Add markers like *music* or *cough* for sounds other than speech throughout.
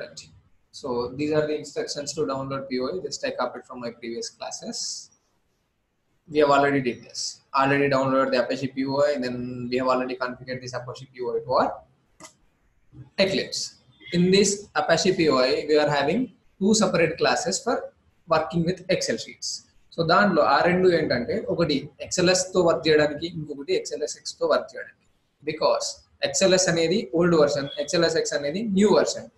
Right. So these are the instructions to download POI. Just I copied from my previous classes. We have already did this. Already downloaded the Apache POI, and then we have already configured this Apache POI to our Eclipse. In this Apache POI, we are having two separate classes for working with Excel sheets so దాంట్లో ఆ రెండు ఏంటంటే ఒకటి ఎక్సెల్ఎస్ తో work చేయడానికి ఇంకొకటి ఎక్సెల్ఎస్ X తో work చేయడానికి బికాస్ ఎక్సెల్ఎస్ అనేది ఓల్డ్ వర్షన్ ఎక్సెల్ఎస్ ఎక్స్ అనేది న్యూ వర్షన్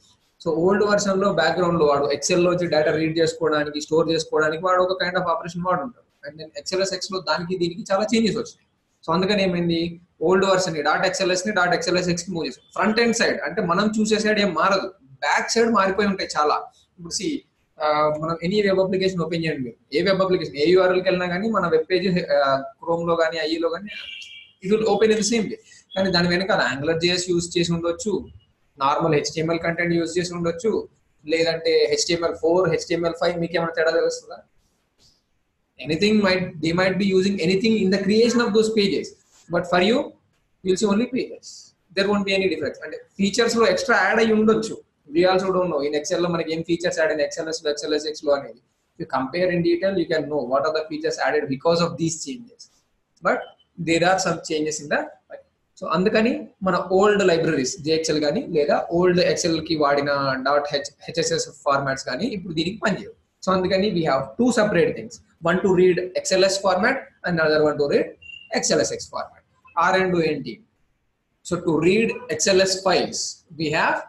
సో ఓల్డ్ వర్షన్లో బ్యాక్గ్రౌండ్లో వాడు ఎక్సెల్ లోంచి డేటా రీడ్ చేసుకోవడానికి స్టోర్ చేసుకోవడానికి వాడు ఒక కైండ్ ఆఫ్ ఆపరేషన్ వాడుంటాడు. అండ్ దెన్ ఎక్స్ఎల్ఎస్ ఎక్స్లో దానికి దీనికి చాలా చేంజెస్ వచ్చినాయి. సో అందుకని ఏమైంది? ఓల్డ్ వర్షన్ డాట్ ఎక్స్ఎల్ఎస్ని డాట్ ఎక్స్ఎల్ఎస్ ఎక్స్కి మూవ్ చేసాం ఫ్రంట్ అండ్ సైడ్ అంటే మనం చూసే సైడ్ ఏం మారదు. బ్యాక్ సైడ్ మారిపోయి ఉంటాయి చాలా. ఇప్పుడు సి మనం ఎనీ వెబ్ అప్లికేషన్ ఓపెన్ చేయండి. మీరు ఏ వెబ్ అప్లికేషన్ ఏ యూఆర్ఎల్కి వెళ్ళినా కానీ మన వెబ్ పేజ్ క్రోమ్లో కానీ ఐఈలో కానీ ఇది ఓపెన్ ఇన్ సేమ్ కానీ దాని వెనకాల యాంగులర్ జేఎస్ యూస్ చేసి ఉండొచ్చు. నార్మల్ హెచ్టిఎంఎల్ కంటెంట్ యూజ్ చేసి ఉండొచ్చు. లేదంటే హెచ్టిఎంఎల్ ఫోర్ హెచ్టిఎంఎల్ ఫైవ్ మీకు ఏమైనా తేడా తెలుస్తుందా? Anything might they might be using anything in the creation of those pages but for you will see only pages there won't be any difference అంటే ఫీచర్స్లో extra add అయ్యి ఉండొచ్చు. We also don't know in ఎక్సెల్లో మనకి ఏం features add in ఎక్సెల్ఎస్లో xls x లో అనేది. You compare in detail you can know what are the features added because of these changes but there are some changes in the so అందుకని మన old libraries జేఎక్సెల్ కానీ లేదా old ఎక్సెల్కి వాడిన dot H HSS formats కానీ ఇప్పుడు దీనికి పనిచేయవు so అందుకని we have two separate things one to read XLS format and other one to read XLS x format ఆ రెండు ఏంటి so to read XLS files we have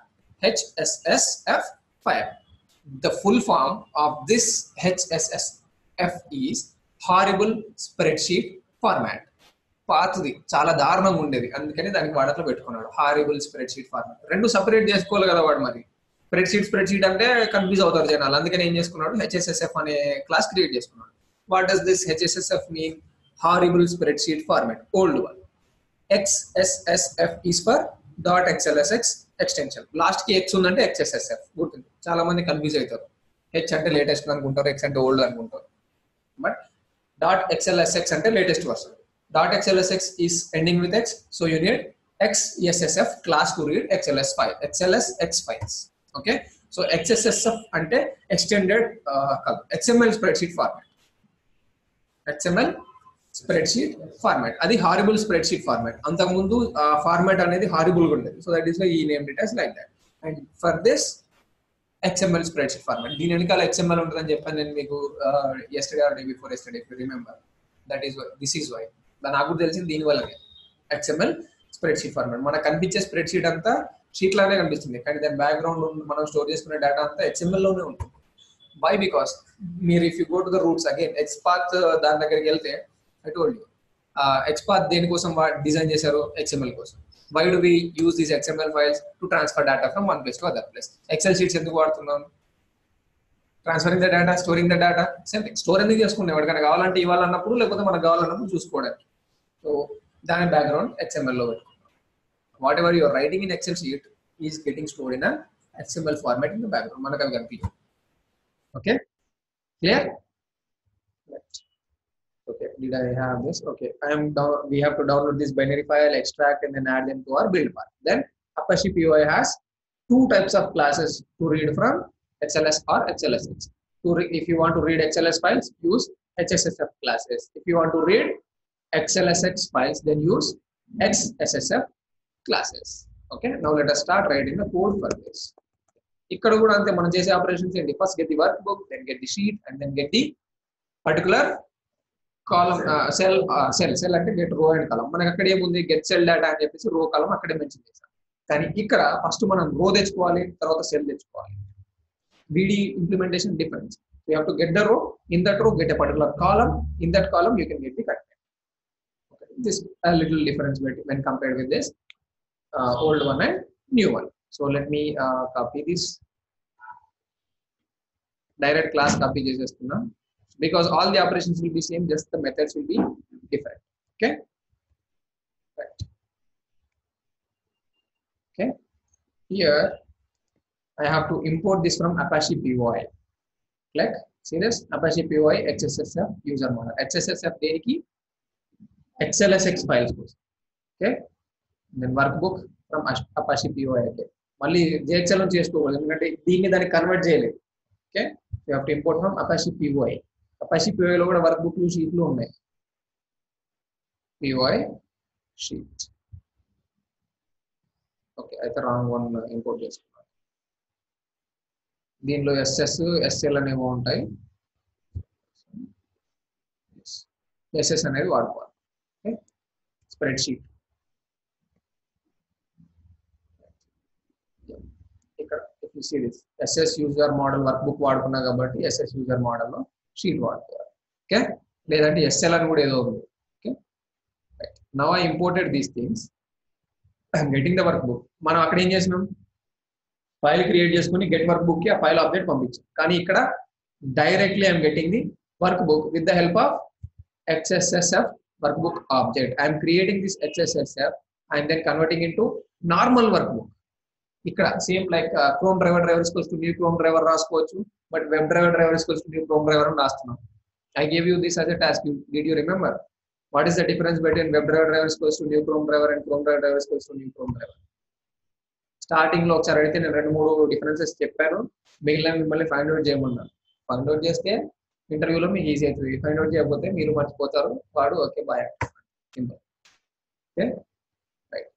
HSSF file. The full form of this HSSF is horrible spreadsheet format. పాతది చాలా దారుణంగా ఉండేది. అందుకని దానికి వాడట్లో పెట్టుకున్నాడు. హారిబుల్ స్ప్రెడ్ షీట్ ఫార్మాట్ రెండు సపరేట్ చేసుకోవాలి కదా వాడు మరి. స్ప్రెడ్ షీట్ స్ప్రెడ్ షీట్ అంటే కన్ఫ్యూజ్ అవుతారు జనాలు. అందుకని ఏం చేసుకున్నాడు? హెచ్ఎస్ఎస్ఎఫ్ అనే క్లాస్ క్రియేట్ చేసుకున్నాడు. What does this HSSF mean horrible spreadsheet format old one XSSF is for dot XLSX extension లాస్ట్కి ఎక్స్ ఉందంటే ఎక్స్ఎస్ఎస్ఎఫ్ గుర్తుంది. చాలా మంది కన్ఫ్యూజ్ అవుతారు. హెచ్ అంటే లేటెస్ట్ అనుకుంటారు. ఎక్స్ అంటే ఓల్డ్ అనుకుంటారు. బట్ డాట్ ఎక్స్ఎల్ఎస్ఎక్స్ అంటే latest version dot xlsx is ending with x so you need XSSF class to read XLS file, XLS x files okay so XSSF అంటే extended కాదు XML spreadsheet format XML spreadsheet format అది horrible spreadsheet format అంతకుముందు format అనేది హారిబుల్గా ఉండేది. So that is why we name it like that and for this XML spreadsheet format దీని వెనకాల XML ఉంటుందని చెప్పాను నేను మీకు yesterday or day before yesterday remember that is why this is why నాకు కూడా తెలిసింది దీనివల్లనే ఎక్స్ఎంఎల్ స్ప్రెడ్ షీట్ ఫార్మాట్ మనకు కనిపించే స్ప్రెడ్ షీట్ అంతా షీట్ లానే కనిపిస్తుంది. కానీ దాని బ్యాక్గ్రౌండ్ మనం స్టోర్ చేసుకునే డేటా అంతా ఎక్స్ఎంఎల్లోనే ఉంటుంది. బై బికాస్ మీరు if you go to the roots again XPath దాని దగ్గరికి వెళ్తే ఐ టోల్డ్ యూ ఎక్స్పాత్ దేనికోసం డిజైన్ చేశారు? ఎక్స్ఎంఎల్ కోసం. Why do we use these XML files to transfer data from one place to other place excel sheets ఎందుకు వాడుతున్నాం? Transferring the data storing the data same store ఎందుకు చేసుకున్నాం? ఎవరికైనా కావాలంటే ఇవ్వాలన్నప్పుడు లేకపోతే మనకు కావాలన్నప్పుడు చూసుకోవడానికి. సో దాని బ్యాక్గ్రౌండ్ ఎక్స్ఎంఎల్ లో పెట్టుకున్నాం whatever your writing in excel sheet is getting stored in XML format in the background మనకు అవి కనిపించదు okay clear okay did i have this okay i am down we have to download this binary file extract and then add them to our build path then apache poi has two types of classes to read from xls or xlsx to re- if you want to read xls files use hssf classes if you want to read xlsx files then use xssf classes. Okay? Now let us start writing the code for this. ఇక్కడ కూడా అంతే మనం చేసే operations ఏంటి? First get the workbook then get the sheet and then get the particular column cell cell cell అంటే get row and column మనకి అక్కడ ఏముంది? గెట్ సెల్ డేటా అని చెప్పేసి రో కాలం అక్కడే మెన్షన్ చేశాం. కానీ ఇక్కడ ఫస్ట్ మనం రో తెచ్చుకోవాలి తర్వాత సెల్ తెచ్చుకోవాలి. వీడి implementation difference you have to get the row in that row get a particular column in that column you can get the content this a little difference when compared with this uh, old one and new one. So let me uh, copy this direct class copy just now because all the operations will be same, just the methods will be different. Okay. Right. Okay. Here I have to import this from Apache POI. Click. See this Apache POI HSSF user model. HSSF key XLSX files కోసం okay then workbook from Apache పిఓఐకే మళ్ళీ GHL నుంచి చేసుకోకూడదు. ఎందుకంటే దీన్ని దాన్ని convert చేయలేదు. Okay you have to import from Apache POI Apache పిఓఐలో కూడా వర్క్ బుక్లు షీట్లు ఉన్నాయి. పిఓఐ షీట్ ఓకే అయితే రాంగ్ వన్ ఇంపోర్ట్ చేసుకున్నాను. దీనిలో ఎస్ఎస్ ఎస్ఎల్ అనేవి ఉంటాయి. ఎస్ఎస్ అనేది వాడుకోవాలి. స్ప్రెడ్ షీట్ ఇక్కడ see this SS user model workbook వాడుకున్నా కాబట్టి ఎస్ఎస్ యూజర్ మోడల్లో షీట్ వాడుకోవాలి. ఓకే లేదంటే ఎస్ఎల్ అని కూడా ఏదో ఉంది. Okay now I imported these things getting the workbook మనం అక్కడ ఏం చేసినాం? ఫైల్ క్రియేట్ చేసుకుని గెట్ వర్క్ బుక్కి ఆ ఫైల్ అప్డేట్ పంపించాం. కానీ ఇక్కడ directly I'm getting the workbook with the help of XSSF workbook object. I am creating this HSSF and then converting into normal workbook. ఇక్కడ same like Chrome driver driver కోసం to new chrome driver రాసుకోవచ్చు but web driver driver కోసం to new chrome driver అని రాస్తున్నాం. I gave you this as a task did you remember what is the difference between web driver driver కోసం to new Chrome driver and Chrome driver driver equals to new Chrome driver స్టార్టింగ్లో ఒకసారి అడిగితే నేను రెండు మూడు differences చెప్పాను. మిగిలిన మిమ్మల్ని ఫైండ్ అవుట్ చేయమన్నాను. ఫైండ్ అవుట్ చేస్తే ఇంటర్వ్యూలో మీకు ఈజీ అవుతుంది. ఫైండ్ అవుట్ చేయకపోతే మీరు మర్చిపోతారు. వాడు okay boy simple. Okay? Right.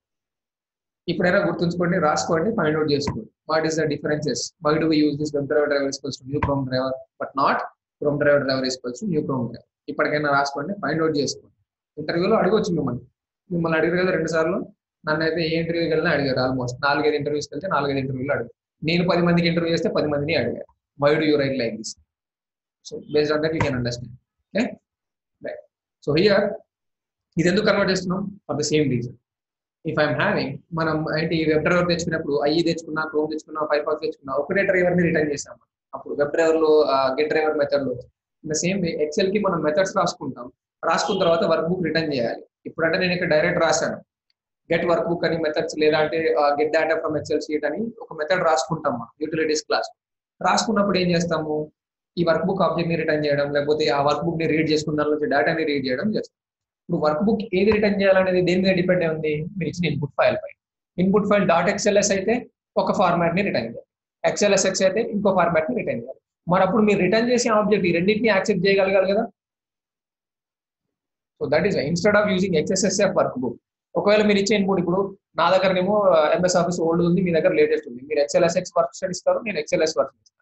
ఇప్పుడైనా గుర్తుంచుకోండి రాసుకోండి ఫైండ్ అవుట్ చేసుకోండి. What is the differences? Why do use this web driver driver ఇస్కోవచ్చు new Chrome driver but not Chrome driver driver ఇస్కోవచ్చు new chrome driver. ఇప్పటికైనా రాసుకోండి ఫైండ్ అవుట్ చేసుకోండి. ఇంటర్వ్యూలో అడగొచ్చు మిమ్మల్ని. మిమ్మల్ని అడిగారు కదా రెండు సార్లు? నన్ను అయితే ఏ ఇంటర్వ్యూకి వెళ్ళినా అడిగారు ఆల్మోస్ట్. నాలుగైదు ఇంటర్వ్యూస్కి వెళ్తే నాలుగైదు ఇంటర్వ్యూలు అడిగారు. నేను పది మందికి ఇంటర్వ్యూ చేస్తే పది మందిని అడిగారు. Why do you write like this? So based on that, you can understand. Okay. Right. So here, ఇది ఎందుకు కన్వర్ట్ చేస్తున్నాం? For the same reason if I'm having మనం ఏంటి వెబ్ డ్రైవర్ తెచ్చుకున్నప్పుడు ఐఈ తెచ్చుకున్నా క్రోమ్ తెచ్చుకున్నా ఫైవ్ పాక్స్ తెచ్చుకున్నా ఒకటే డ్రైవర్ని రిటర్న్ చేసాం అప్పుడు వెబ్ డ్రైవర్లో గెట్ డ్రైవర్ మెథడ్లో. ఇన్ ద సేమ్ వే ఎక్సెల్కి మనం మెథడ్స్ రాసుకుంటాం. రాసుకున్న తర్వాత వర్క్ బుక్ రిటర్న్ చేయాలి. ఇప్పుడంటే నేను ఇక్కడ డైరెక్ట్ రాశాను. గెట్ వర్క్ బుక్ అని మెథడ్స్ లేదా అంటే get data from Excel sheet అని ఒక మెథడ్ రాసుకుంటాం మనం యూటిలిటీస్ క్లాస్ రాసుకున్నప్పుడు ఏం చేస్తాము? ఈ వర్క్ బుక్ ఆబ్జెక్ట్ని రిటర్న్ చేయడం లేకపోతే ఆ వర్క్ బుక్ని రీడ్ చేసుకున్న దాని నుంచి డేటాని రీడ్ చేయడం చేస్తాం ఇప్పుడు వర్క్ బుక్ ఏది రిటర్న్ చేయాలనేది దేని మీద డిపెండ్ అయి ఉంది? మీరు ఇచ్చిన ఇన్పుట్ ఫైల్ పై ఇన్పుట్ ఫైల్ డాట్ ఎక్స్ఎల్ఎస్ అయితే ఒక ఫార్మాట్ని రిటర్న్ చేయాలి. ఎక్స్ఎల్ఎస్ఎక్స్ అయితే ఇంకో ఫార్మాట్ని రిటర్న్ చేయాలి. మరి అప్పుడు మీరు రిటర్న్ చేసే ఆబ్జెక్ట్ ఈ రెండింటిని యాక్సెప్ట్ చేయగలగాలి కదా? So that is instead of using XSSF workbook ఒకవేళ మీరు ఇచ్చే ఇన్పుట్ ఇప్పుడు నా దగ్గరనేమో ఎంఎస్ ఆఫీస్ ఓల్డ్ ఉంది మీ దగ్గర లేటెస్ట్ ఉంది. మీరు ఎక్స్ఎల్ఎస్ఎక్స్ వర్క్ ఇస్తారు నేను ఎక్స్ఎల్ఎస్ వర్క్ ఇస్తాను.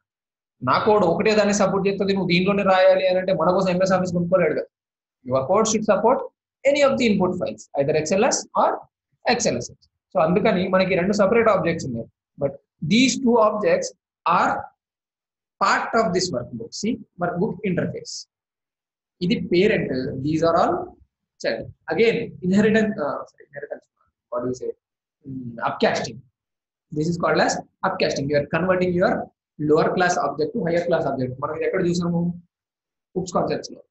నా కోడ్ ఒకటే దాన్ని సపోర్ట్ చేస్తుంది నువ్వు దీనిలోనే రాయాలి అని అంటే మన కోసం ఎంఎస్ ఆఫీస్ కొనుక్కోలేడు కదా your code should support any of the input files either XLS or XLS so అందుకని మనకి రెండు సపరేట్ ఆబ్జెక్ట్స్ ఉన్నాయి. But these two objects are part of this workbook see workbook interface ఇది parent these are all child again inheritance inheritance what you say upcasting this is called as upcasting you are converting your lower class object higher class object మనం ఇది ఎక్కడ చూసాము oops కాన్సెప్ట్స్లో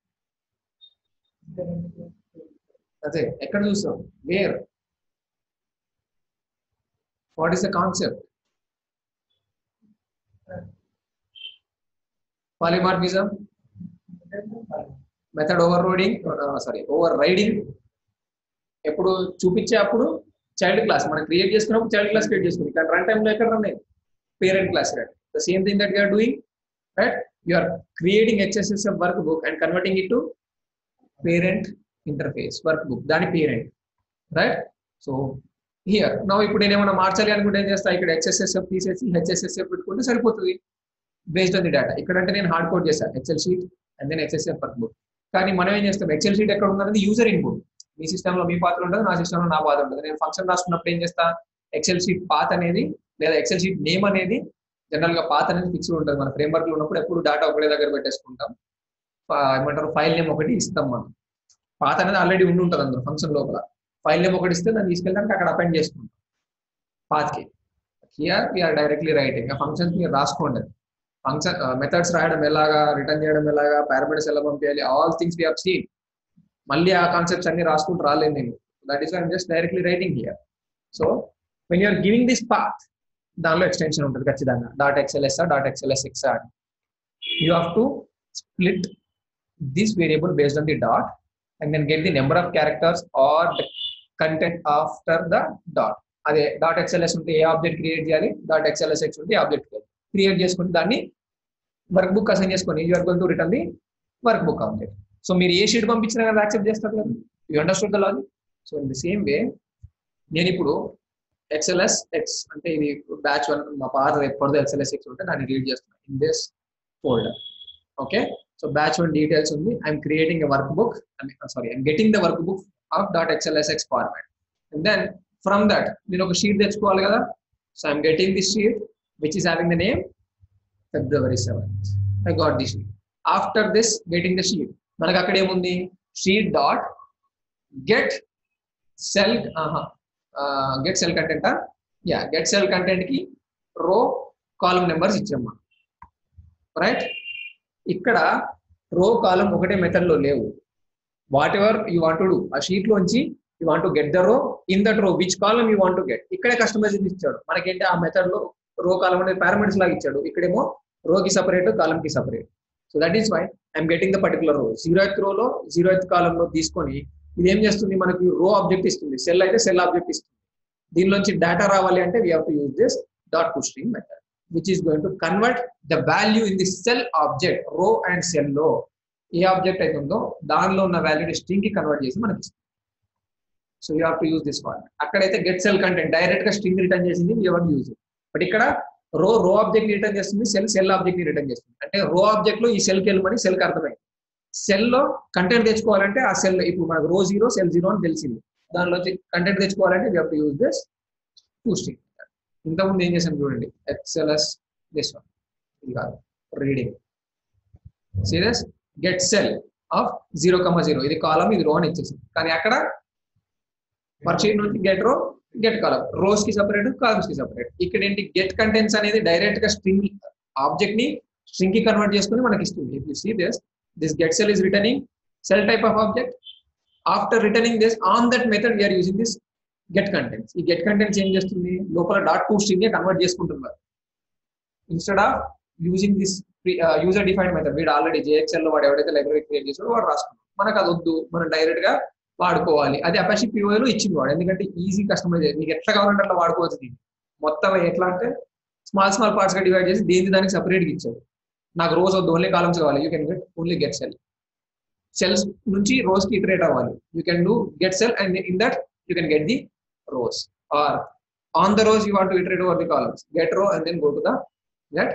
అదే ఎక్కడ చూసాం where what is the concept polymorphism method overloading sorry overriding ఎప్పుడు చూపించే అప్పుడు చైల్డ్ క్లాస్ మనం క్రియేట్ చేసుకున్నప్పుడు చైల్డ్ క్లాస్ క్రియేట్ చేసుకుంది కానీ రన్ టైంలో ఎక్కడ రన్ అయ్యింది parent class right The same thing that you are right right? Are creating creating workbook and converting it to parent interface workbook దాని పేరెంట్ రైట్ సో హియర్ నా ఇప్పుడు నేను ఏమైనా మార్చాలి అనుకుంటే ఏం చేస్తా? ఇక్కడ హెచ్ఎస్ఎస్ఎఫ్ తీసేసి హెచ్ఎస్ఎస్ఎఫ్ పెట్టుకుంటే సరిపోతుంది. బేస్డ్ ఆన్ ది డేటా ఇక్కడ అంటే నేను హార్డ్ కోడ్ చేశాను HL sheet and then HSSF workbook కానీ మనం ఏం చేస్తాం? ఎక్సెల్ షీట్ ఎక్కడ ఉందనేది యూజర్ ఇన్పుట్ మీ సిస్టంలో మీ పాత్ర ఉంటుంది నా సిస్టంలో నా పాత్ర ఉంటుంది నేను ఫంక్షన్ రాసుకున్నప్పుడు ఏం చేస్తా? ఎక్సెల్ షీట్ పాత్ అనేది లేదా ఎక్సెల్ షీట్ నేమ్ అనేది జనరల్గా పాత అనేది ఫిక్స్డ్ ఉంటుంది. మన ఫ్రేమ్ వర్క్లో ఉన్నప్పుడు ఎప్పుడు డేటా ఒకటే దగ్గర పెట్టేసుకుంటాం. ఏమంటారు? ఫైల్ నేమ్ ఒకటి ఇస్తాం మనం. పాత అనేది ఆల్రెడీ ఉండి ఉంటుంది అందులో ఫంక్షన్ లోపల. ఫైల్ నేమ్ ఒకటి ఇస్తే దాన్ని తీసుకెళ్ళడానికి అక్కడ అపెండ్ చేసుకుంటాం. పాత్కి హియర్ వీఆర్ డైరెక్ట్లీ రైటింగ్ ఆ ఫంక్షన్స్ మీరు రాసుకోండి. ఫంక్షన్ మెథడ్స్ రాయడం ఎలాగా రిటర్న్ చేయడం ఎలాగా పారామీటర్స్ ఎలా పంపించాలి all things we have seen మళ్ళీ ఆ కాన్సెప్ట్స్ అన్ని రాసుకుంటూ రాలేదు నేను. That is I'm just directly writing here so when you're giving this path దానిలో ఎక్స్టెన్షన్ ఉంటుంది ఖచ్చితంగా. Dot XLS dot XLS X అని. You have to split this variable based on the dot and then get the number of characters or the content after the dot అదే dot XLS ఉంటే ఏ object create చేయాలి? Dot XLS X ఉంటే object create చేసుకుని దాన్ని workbook assign చేసుకొని you're going to return the workbook object so మీరు ఏ షీట్ పంపించినా కదా యాక్సెప్ట్ చేస్తారు కదా. You understood the logic so in the same way నేను ఇప్పుడు ఎక్స్ఎల్ఎస్ ఎక్స్ అంటే ఇది బ్యాచ్ వన్ మా పాత ఎప్పటిదో ఎక్స్ఎల్ఎస్ ఎక్స్ ఉంటే దాన్ని రీడ్ చేస్తున్నాను in this folder okay so batch one details ఉంది. I'm creating a workbook sorry I'm getting the workbook of dot XLS X format and then from that నేను ఒక sheet తెచ్చుకోవాలి కదా? So I'm getting this sheet which is having the name February seventh I got the sheet after this getting the sheet మనకు అక్కడ ఏముంది? Sheet dot get cell get cell content yeah get cell కంటెంట్కి row కాలం numbers ఇచ్చాము? Right ఇక్కడ రో కాలం ఒకటే మెథడ్లో లేవు. Whatever you want to do ఆ షీట్ లోంచి you want to get the row in that row which column you want to get ఇక్కడే customization ఇచ్చాడు. మనకేంటి ఆ మెథడ్లో రో కాలం అనేది పారామీటర్స్ లాగా ఇచ్చాడు. ఇక్కడేమో రో కి సపరేట్ కాలం కి separate so that is why I'm getting the particular row zeroth రోలో జీరో ఎత్ కాలంలో తీసుకొని ఇది ఏం చేస్తుంది? మనకి రో ఆబ్జెక్ట్ ఇస్తుంది. సెల్ అయితే సెల్ ఆబ్జెక్ట్ ఇస్తుంది. దీనిలోంచి డేటా రావాలి అంటే we have to use this dot to string method which is going to convert the value in the cell object row and సెల్లో. ఏ ఆబ్జెక్ట్ అయితే ఉందో దానిలో ఉన్న వాల్యూని స్ట్రింగ్కి కన్వర్ట్ చేసి మనకి ఇస్తుంది. So you have to use this one అక్కడైతే గెట్ సెల్ కంటెంట్ డైరెక్ట్గా స్ట్రింగ్ రిటర్న్ చేసింది యూ హెవ్ యూజ్ బట్ ఇక్కడ రో రో ఆబ్జెక్ట్ని రిటర్న్ చేస్తుంది సెల్ సెల్ ఆబ్జెక్ట్ని రిటర్న్ చేస్తుంది. అంటే రో ఆబ్జెక్ట్లో ఈ సెల్కి వెళ్ళమని సెల్కి అర్థమైంది. సెల్లో కంటెంట్ తెచ్చుకోవాలంటే ఆ సెల్ ఇప్పుడు మనకు రో జీరో సెల్ జీరో అని తెలిసింది. దానిలో content తెచ్చుకోవాలంటే we to use this to string ఇంతకుముందు ఏం చేశాను చూడండి. ఎక్స్ఎల్ఎస్ దిస్ వన్ ఇది కాదు. Reading serious get cell of zero comma zero ఇది కాలం ఇది రో అని ఇచ్చేసింది కానీ అక్కడ వర్క్షీట్ నుంచి గెట్ రో గెట్ కాలం రోస్కి సపరేట్ కాలమ్స్కి సపరేట్ ఇక్కడ ఏంటి? గెట్ కంటెంట్స్ అనేది డైరెక్ట్గా స్ట్రింగ్ ఆబ్జెక్ట్ని స్ట్రింగ్కి కన్వర్ట్ చేసుకుని మనకి ఇస్తుంది. If you see this this cell is returning returning cell type of After after returning this on that method are using this get contents. ఈ గెట్ కంటెంట్స్ ఏం చేస్తుంది? లోపల డాట్ టూ స్ట్రింగ్ కన్వర్ట్ చేసుకుంటున్నారు. Instead of using this user defined method వీడు already జేఎక్స్ఎల్లో వాడు ఎవడైతే library create చేసాడో వాడు రాసుకున్నాడు. మనకు అది వద్దు మనం డైరెక్ట్గా వాడుకోవాలి. అది అపాషి పిఓలో ఇచ్చింది వాడు. ఎందుకంటే ఈజీ కస్టమైజ్ మీకు ఎట్లా కావాలంటే అట్లా వాడుకోవచ్చు దీన్ని. మొత్తం ఎట్లా అంటే స్మాల్ స్మాల్ పార్ట్స్గా డివైడ్ చేసి దేని దానికి సపరేట్గా ఇచ్చాడు. నాకు రోజు వద్దు ఓన్లీ కాలమ్స్ కావాలి you can get only get cell cells నుంచి రోస్ కి ఇటరేట్ అవ్వాలి you can do get cell and in that you can get the rows or on the rows you want to iterate over the columns get row and then go to the get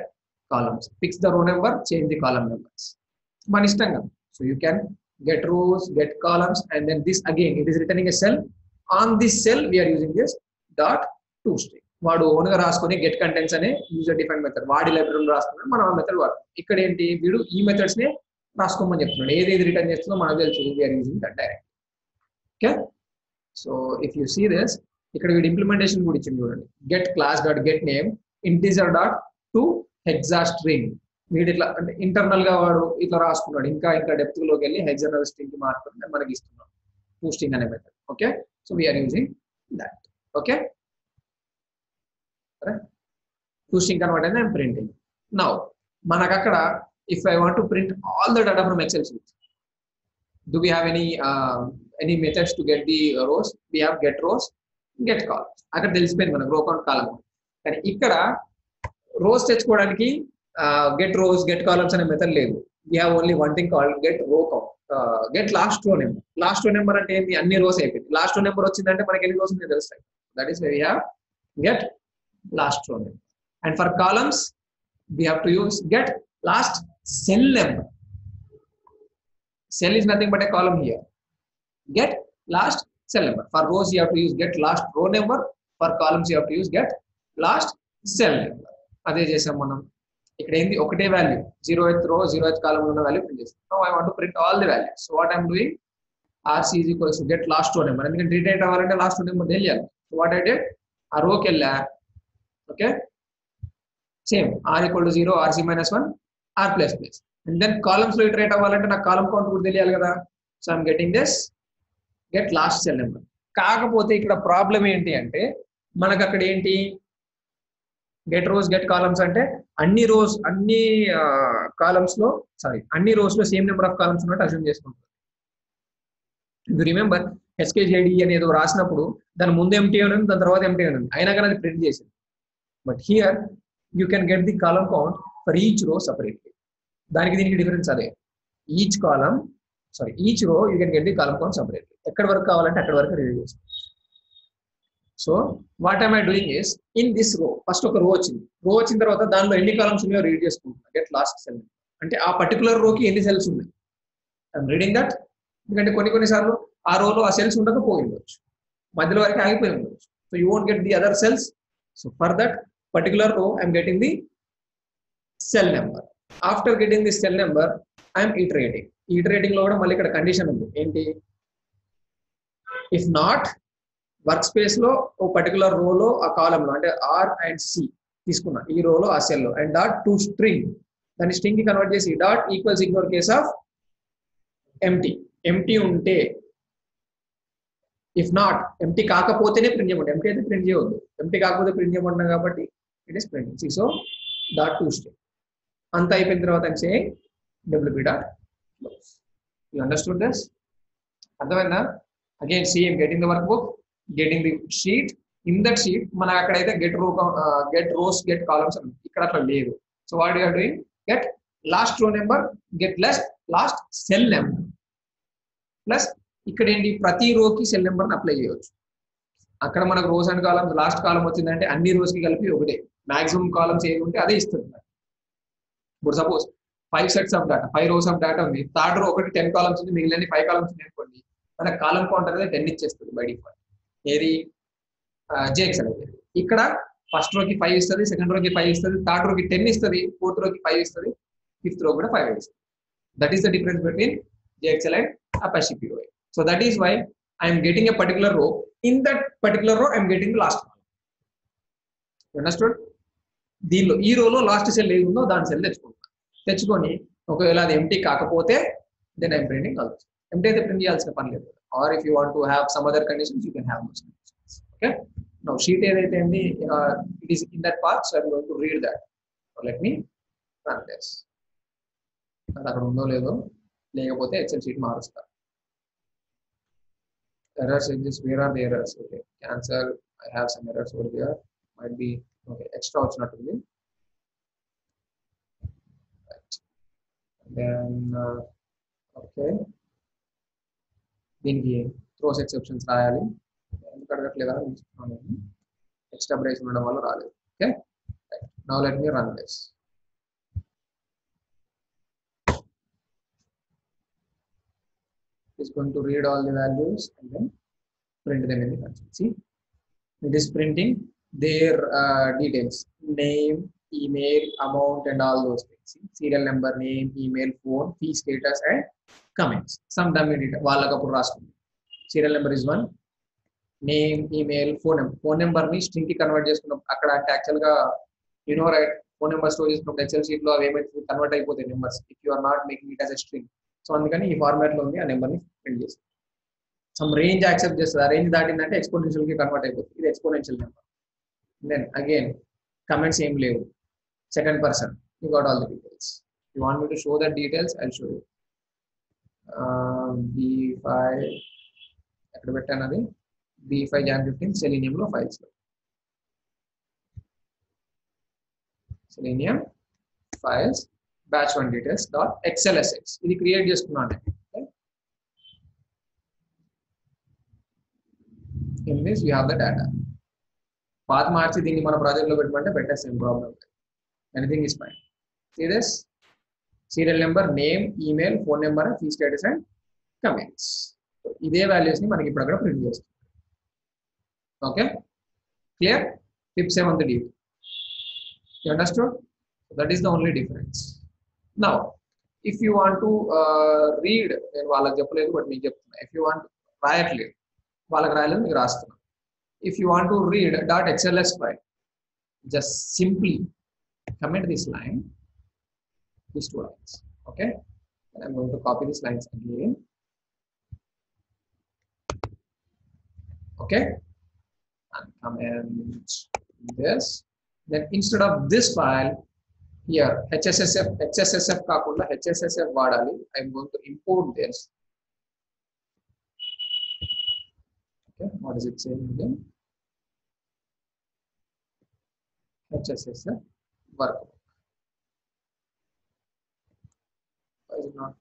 columns fix the row number change the column numbers మన ఇష్టంగా so you can get rows get columns and then this again it is returning a cell on this cell we are using this dot to string వాడు ఓన్గా రాసుకొని get contents అనే user define method వాడి లైబ్రరీలో రాసుకున్నాడు మనం ఆ method వాడు ఇక్కడ ఏంటి వీడు ఈ మెథడ్స్ నే రాసుకోమని చెప్తున్నాడు. ఏది ఏది రిటర్న్ చేస్తుందో మనకు తెలుసు we're using that direct okay so if you see this ఇక్కడ వీడి ఇంప్లిమెంటేషన్ కూడా ఇచ్చింది చూడండి. Get class dot get name integer dot to hex string వీడు ఇట్లా అంటే ఇంటర్నల్గా వాడు ఇట్లా రాసుకున్నాడు. ఇంకా ఇంకా డెప్త్లోకి వెళ్ళి హెగ్జనల్ స్ట్రింగ్కి మార్చుకుని మనకి ఇస్తున్నాం పూస్టింగ్ అనే method okay so we're using that okay posting convert and printing now మనకు అక్కడ if I want to print all the data from Excel sheet do we have any uh, any methods to get the rows? We have get rows get columns అక్కడ తెలిసిపోయింది మనకు రో count కాలం కానీ ఇక్కడ rows తెచ్చుకోవడానికి get rows get columns అనే method లేదు. We have only one thing call get row count get last row number last row number అంటే ఏంటి అన్ని రోస్ అయిపోయింది లాస్ట్ రో నెంబర్ వచ్చిందంటే మనకి ఎన్ని రోస్ తెలుస్తాయి. That is we have get last row number And for columns, we have to use get last cell number. cell is nothing but a column here. Get last cell number. For rows you have to use get last row number. For columns you have to use get last cell number. అదే చేసాం మనం. ఇక్కడ ఏంది? ఒకటే value zero ఎత్ రో zero ఎత్ column ఉన్న వాల్యూ ప్రింట్ చేస్తాం no I want print all the value so what I'm doing RC is equals get last row number ఎందుకంటే రిటైట్ అవ్వాలంటే లాస్ట్ రో నెంబర్ తెలియాలి సో వాట్ ఐ డెట్ ఆ రోకి వెళ్ళా. Okay? Same R equal to zero RC minus one R plus plus. And then కాలమ్స్లో iterate అవ్వాలంటే నాకు column count కూడా తెలియాలి కదా? So I'm getting this get last cell number కాకపోతే ఇక్కడ ప్రాబ్లం ఏంటి అంటే మనకు అక్కడ ఏంటి? గెట్ రోస్ గెట్ కాలమ్స్ అంటే అన్ని రోస్ అన్ని కాలమ్స్లో సారీ అన్ని రోస్లో సేమ్ నెంబర్ ఆఫ్ కాలమ్స్ ఉన్నట్టు అజ్యూమ్ చేసుకుంటాం. యూ రిమెంబర్ ఎస్కేజేడి అని ఏదో రాసినప్పుడు దాని ముందు ఎంటీ ఉంది దాని తర్వాత ఎంటీ అని ఉంది అయినా కానీ అది ప్రింట్ చేసింది. But here you can get the column count for each row separately దానికి దీనికి డిఫరెన్స్ అదే. Each column sorry each row you can get the column count separately ఎక్కడ వరకు కావాలంటే అక్కడ వరకు రివ్యూ చేసుకోవచ్చు so what I'm I doing is in this row first ఒక రో వచ్చింది. రో వచ్చిన తర్వాత దానిలో ఎన్ని కాలమ్స్ ఉన్నాయో రీడ్ చేసుకుంటున్నాను గెట్ లాస్ట్ సెల్ అంటే ఆ పర్టికులర్ రోకి ఎన్ని సెల్స్ ఉన్నాయి? ఐఎమ్ రీడింగ్ దట్ ఎందుకంటే కొన్ని కొన్నిసార్లు ఆ రోలో ఆ సెల్స్ ఉండకపోయి ఉండొచ్చు. మధ్యలో వరకు ఆగిపోయి ఉండొచ్చు. So you won't get the other cells so for that particular row I'm getting the cell number after getting the cell number I'm iterating. Iterating లో కూడా మళ్ళీ ఇక్కడ కండిషన్ ఉంది. ఏంటి? ఇఫ్ నాట్ వర్క్ స్పేస్లో ఓ పర్టికులర్ రోలో ఆ కాలం లో అంటే ఆర్ అండ్ సి తీసుకున్నా. ఈ రోలో ఆ సెల్లో. అండ్ డాట్ టు స్ట్రింగ్ దాన్ని స్ట్రింగ్కి కన్వర్ట్ చేసి dot equals ignore case of empty empty ఉంటే ఇఫ్ నాట్ ఎంటీ కాకపోతేనే ప్రింట్ చేయమండి ఎంటీ అయితే ప్రింట్ చేయవద్దు. ఎంటీ కాకపోతే ప్రింట్ చేయమంటున్నాం కాబట్టి it is printing so dot to stay అంత అయిపోయిన తర్వాత say WP dot you understood this అర్థమైందా? Again CM getting the workbook getting the sheet in that sheet మనకు అక్కడైతే get row get rows get columns ఇక్కడ అట్లా లేదు. So what you doing get last row number get less last cell number plus ఇక్కడ ఏంటి ప్రతి రోకి cell నెంబర్ని apply చేయవచ్చు అక్కడ మనకు rows and columns last column వచ్చిందంటే అన్ని రోజుకి కలిపి ఒకటే. మాక్సిమం కాలమ్స్ ఏది ఉంటే అదే ఇస్తుంది ఇప్పుడు suppose five sets of data five rows of data ఉంది. థర్డ్ రో ఒకటి టెన్ కాలమ్స్ ఉంది. మిగిలిన ఫైవ్ కాలమ్స్ ఉంది అనుకోండి. మన కాలం కౌంటర్ అనేది టెన్ ఇచ్చేస్తుంది బై డిఫాల్ట్ ఏది? జేఎక్స్ అనేది ఇక్కడ ఫస్ట్ రోకి ఫైవ్ ఇస్తుంది సెకండ్ రోకి ఫైవ్ ఇస్తుంది థర్డ్ రోకి టెన్ ఇస్తుంది ఫోర్త్ రోకి ఫైవ్ ఇస్తుంది ఫిఫ్త్ రో కూడా ఫైవ్ ఇస్తుంది. That is the difference between JXL and so that is why I'm getting a particular row in that particular row I'm getting last understood దీనిలో ఈ రోలో last cell ఏది ఉందో దాని సెల్ తెచ్చుకుంటాను తెచ్చుకొని ఒకవేళ అది ఎంటీ కాకపోతే దెన్ ఐఎమ్ ప్రింటింగ్ కలుగుతుంది ఎంటీ అయితే ప్రింట్ చేయాల్సిన పని లేదు. Or if you want to have some other conditions you can have those conditions okay now sheet ఏదైతే అండి it is in that part so I'm going to read that let me run this అది అక్కడ ఉందో లేదో లేకపోతే Excel sheet మారుస్తా. errors exist where are the errors okay cancel i have some errors over here might be okay extra వచ్చినట్టుంది right. then uh, okay దీనికి throws exceptions రాయాలి ఎందుకు అడగట్లేదా ఎక్స్ట్రా బ్రేక్స్ ఉండడం వల్ల రాలేదు okay now let me run this is going to read all the values and then print them in the console. See, it is printing their uh, details, name, email, amount, and all those things. See, serial number, name, email, phone, fee status, and comments. Some dummy data. వాళ్ళకప్పుడు రాస్తుంది serial number is one name email phone number phone number ని string కి convert చేసుకున్నాం అక్కడ అంటే actual గా you know right phone number store చేసుకున్నప్పుడు XL sheet లో అవి ఏమైతే కన్వర్ట్ అయిపోతాయి numbers if you are not making it as a string so అందుకని ఈ ఫార్మాట్లో ఉంది ఆ నెంబర్ని ప్రింట్ చేస్తుంది సమ్ రేంజ్ యాక్సెప్ట్ చేస్తుంది ఆ రేంజ్ దాటిందంటే ఎక్స్పోనెన్షియల్కి కన్వర్ట్ అయిపోతుంది. ఇది exponential number then again comments ఏం లేవు. Second person you got all the details you want me to show that details I show you B five ఎక్కడ పెట్టాను అది? B five John fifteen Selenium లో ఫైల్స్లో. Selenium files batch one details dot XLSX ఇది create చేసుకున్నాను in this you have the data పాత మార్చి దీన్ని మన ప్రాజెక్ట్లో పెట్టమంటే పెట్టమంటే పెట్టేస్తాం problem anything is fine see this serial number name email phone number fee status and comments ఇదే వాల్యూస్ని మనకి ఇప్పుడు అక్కడ ప్రింట్ చేస్తుంది ఓకే క్లియర్ టిప్ ఏమంత deep you understood that is the only difference now if you want to read నేను వాళ్ళకి చెప్పలేదు బట్ మీకు చెప్తున్నా ఇఫ్ యూ వాంట్ రాయట్లేదు వాళ్ళకి రాయలేదు మీకు రాస్తున్నా if you want to read dot XLS file just simply comment this line these two lines okay and i'm going to copy these lines again okay and comment this then instead of this file here HSSF, HSSF kakunda HSSF vaadali i am going to import this. Okay, what is it saying again? HSSF work Why is it not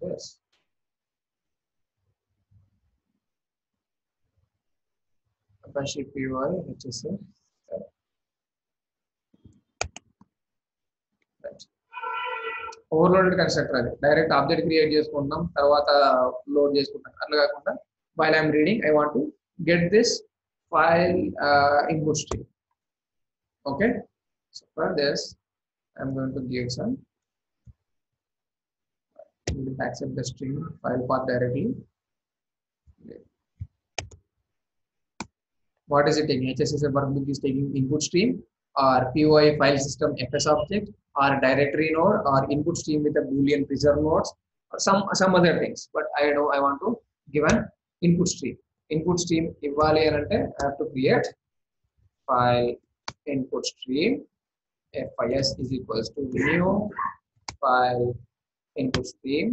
this? Apache PY HSF overloaded constructor అది direct object create చేసుకుంటాం తర్వాత load చేసుకుంటాం అట్లా కాకుండా while I'm reading I want to get this file input stream okay so for this I'm going to give some accept the string file path directly what is it taking hss workbook is taking input stream or poi file system fs object or directory node or input stream with a boolean preserve nodes or some some other things but i know i want to give an input stream input stream ఇవ్వాలి అని అంటే i have to create file input stream fis is equals to new file input stream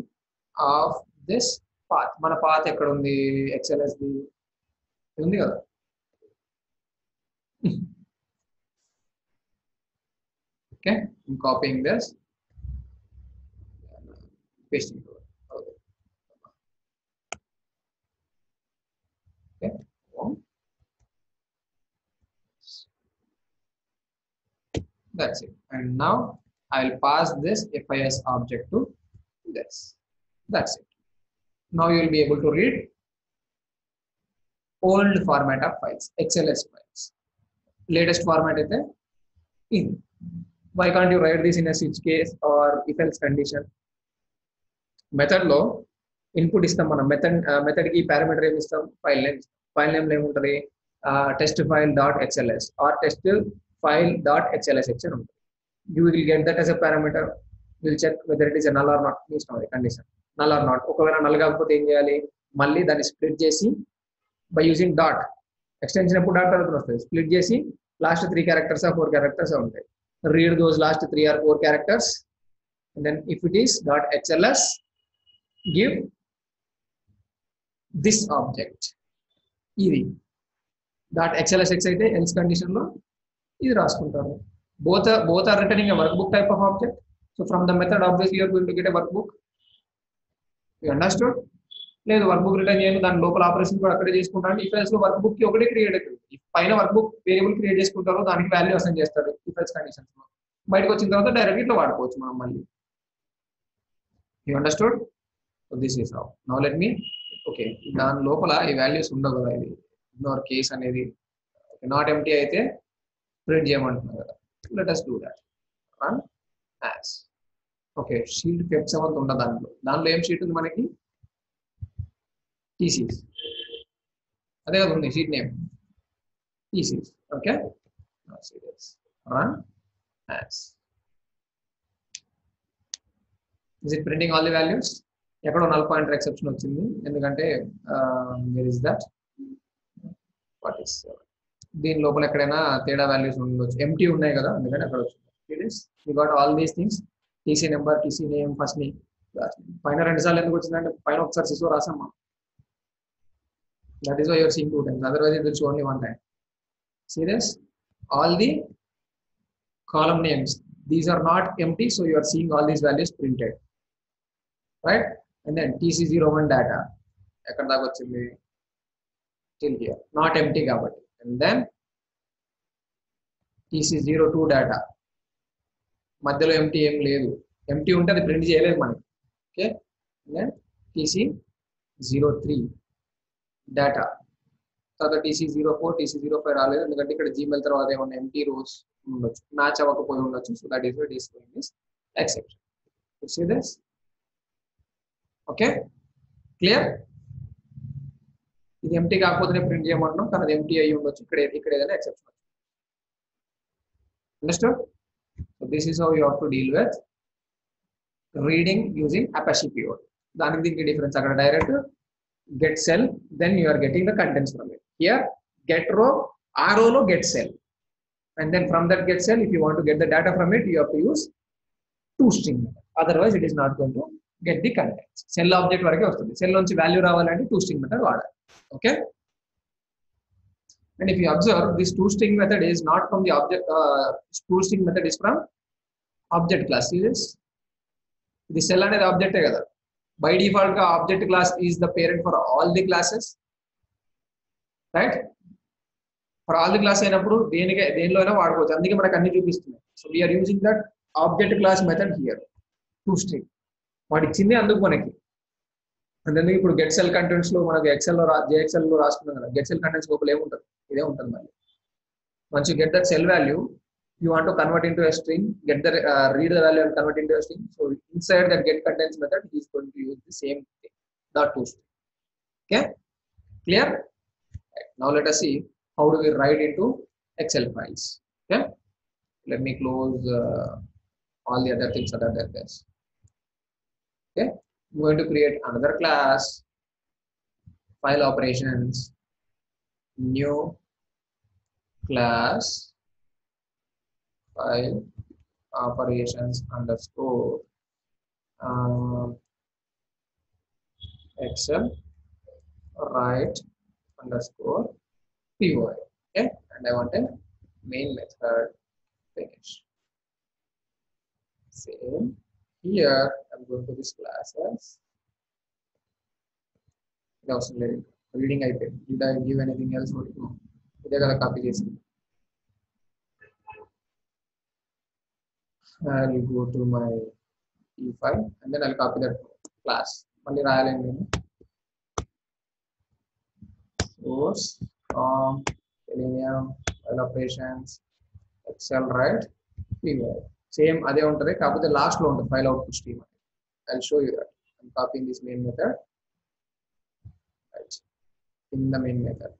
of this path మన path ఎక్కడ ఉంది xls the ఉంది కదా okay I'm copying this pasting okay. okay. That's it. And now I'll pass this FIS object to this. That's it. Now you'll be able to read old format of files, XLS files. Latest format is the in. Why can't you write this in a switch case or if else condition? మెథడ్లో input ఇస్తాం మనం. Method మెథడ్కి parameter ఏమి ఇస్తాం? File name file name ఏముంటది? Test file dot HLS or test file dot HLS H ఉంటుంది. You will get that as a parameter will check whether it is null or not ఇష్టం అది condition null or not ఒకవేళ null కాకపోతే ఏం చేయాలి? మళ్ళీ దాన్ని స్ప్లిట్ చేసి బై యూజింగ్ డాట్ ఎక్స్టెన్షన్ ఎప్పుడు డాట్ తర్వాత వస్తుంది? స్ప్లిట్ చేసి last three characters four characters ఉంటాయి. Read those last three or four characters. And then if it is dot xls give this object. ఇది డాట్ xlsx అయితే else కండిషన్లో ఇది రాసుకుంటారు. Both both are returning workbook type of object so from the method obviously you're going to get a workbook you understood లేదు workbook return చేయను దాని లోపల operation కూడా అక్కడే చేసుకుంటాను ఇఫ్లో వర్క్ బుక్కి ఒకటే క్రియేట్ అవుతుంది పైన వర్క్ బుక్ వేరియబుల్ క్రియేట్ చేసుకుంటారో దానికి వాల్యూ అసైన్ చేస్తారు ఇఫ్ కండిషన్స్లో. బయటకు వచ్చిన తర్వాత డైరెక్ట్ ఇట్లా వాడుకోవచ్చు మనం మళ్ళీ. You understood this is how now let me okay దాని లోపల ఈ వాల్యూస్ ఉండవు కదా ఇది. ఇగ్నోర్ కేస్ అనేది నాట్ ఎంటీ అయితే ప్రింట్ చేయమంటున్నారు కదా. Let us do that run as okay sheet Feb seventh ఉండదు దాంట్లో. దాంట్లో ఏం షీట్ ఉంది మనకి? టీసీస్ అదే కదా ఉంది sheet name TCs okay run as is it printing all the values ఎక్కడో నల్ పాయింటర్ ఎక్సెప్షన్ వచ్చింది. ఎందుకంటే there is that what is దీని లోపల ఎక్కడైనా తేడా వాల్యూస్ ఉండొచ్చు. ఎంటీ ఉన్నాయి కదా అందుకని అక్కడ వచ్చింది. It is you got all these things TC number TC name first name పైన రెండు సార్లు ఎందుకు వచ్చిందంటే పైన ఒకసారి సిసో రాసాం that is why you're seeing two times otherwise it will only one time see this all the column names these are not empty so you are seeing all these values printed right and then tc01 data ఎక్కడ దాకా వచ్చింది till here not empty కాబట్టి and then tc02 data మధ్యలో empty ఏం లేదు empty ఉంటే అది print చేయలేదు మనకి okay then TC zero three data తర్వాత TC zero four TC zero five రాలేదు. ఎందుకంటే ఇక్కడ జీమెయిల్ తర్వాత ఏమన్నా ఎంటీ రోస్ ఉండొచ్చు మ్యాచ్ అవ్వకపోయి ఉండొచ్చు. So that is what is going this exception see this okay clear ఇది ఎంటీ కాకపోతే ప్రింట్ చేయమంటున్నాం కానీ అది ఎంటీ అయ్యి ఉండొచ్చు. ఇక్కడ ఇక్కడ ఏదైనా exception understood so this is how you have to deal with reading using Apache POI దానికి దీనికి డిఫరెన్స్ అక్కడ direct get cell then you are getting the contents from it here get row r row lo get cell and then from that get cell if you want to get the data from it you have to use two string method otherwise it is not going to get the contents cell object వరకే వస్తుంది cell నుంచి value రావాలంటే two string method వాడాలి okay and if you observe this toString method is not from the object uh, toString method is from object class see this ఇది cell అనేది ఆబ్జెక్టే కదా By డిఫాల్ట్గా object class is the parent for all the classes right for all the class అయినప్పుడు దేనికి దేనిలో అయినా వాడుకోవచ్చు. అందుకే మనకు అన్ని చూపిస్తున్నాయి. So we're using that object class method here to string వాడు ఇచ్చింది అందుకు మనకి. అందుకే ఇప్పుడు గెట్ సెల్ కంటెంట్స్లో మనకి ఎక్సెల్లో జేఎక్సెల్లో రాసుకున్నాం కదా. గెట్ సెల్ కంటెంట్స్ లోపల ఏముంటుంది? ఇదే ఉంటుంది మళ్ళీ. Once you get that cell value you want to convert into a string get the uh, read the value and convert into a string. So inside that get contents method is going to use the same thing dot to string. Okay? Clear? Right. now let us see how do we write into excel files. Okay? Let me close uh, all the other things other than this. Okay? I'm going to create another class file operations new class file operations underscore um, excel write underscore py okay? And i want a main method finish. Same here i'm going to this class as reading ip did i give anything else or no? copy this? I'll go to my E file and then I'll copy that class. Only Rayal name source, um, Selenium, operations, Excel, right? Same other on the copy the last one the file output stream. I'll show you that. I'm copying this main method. Right. In the main method.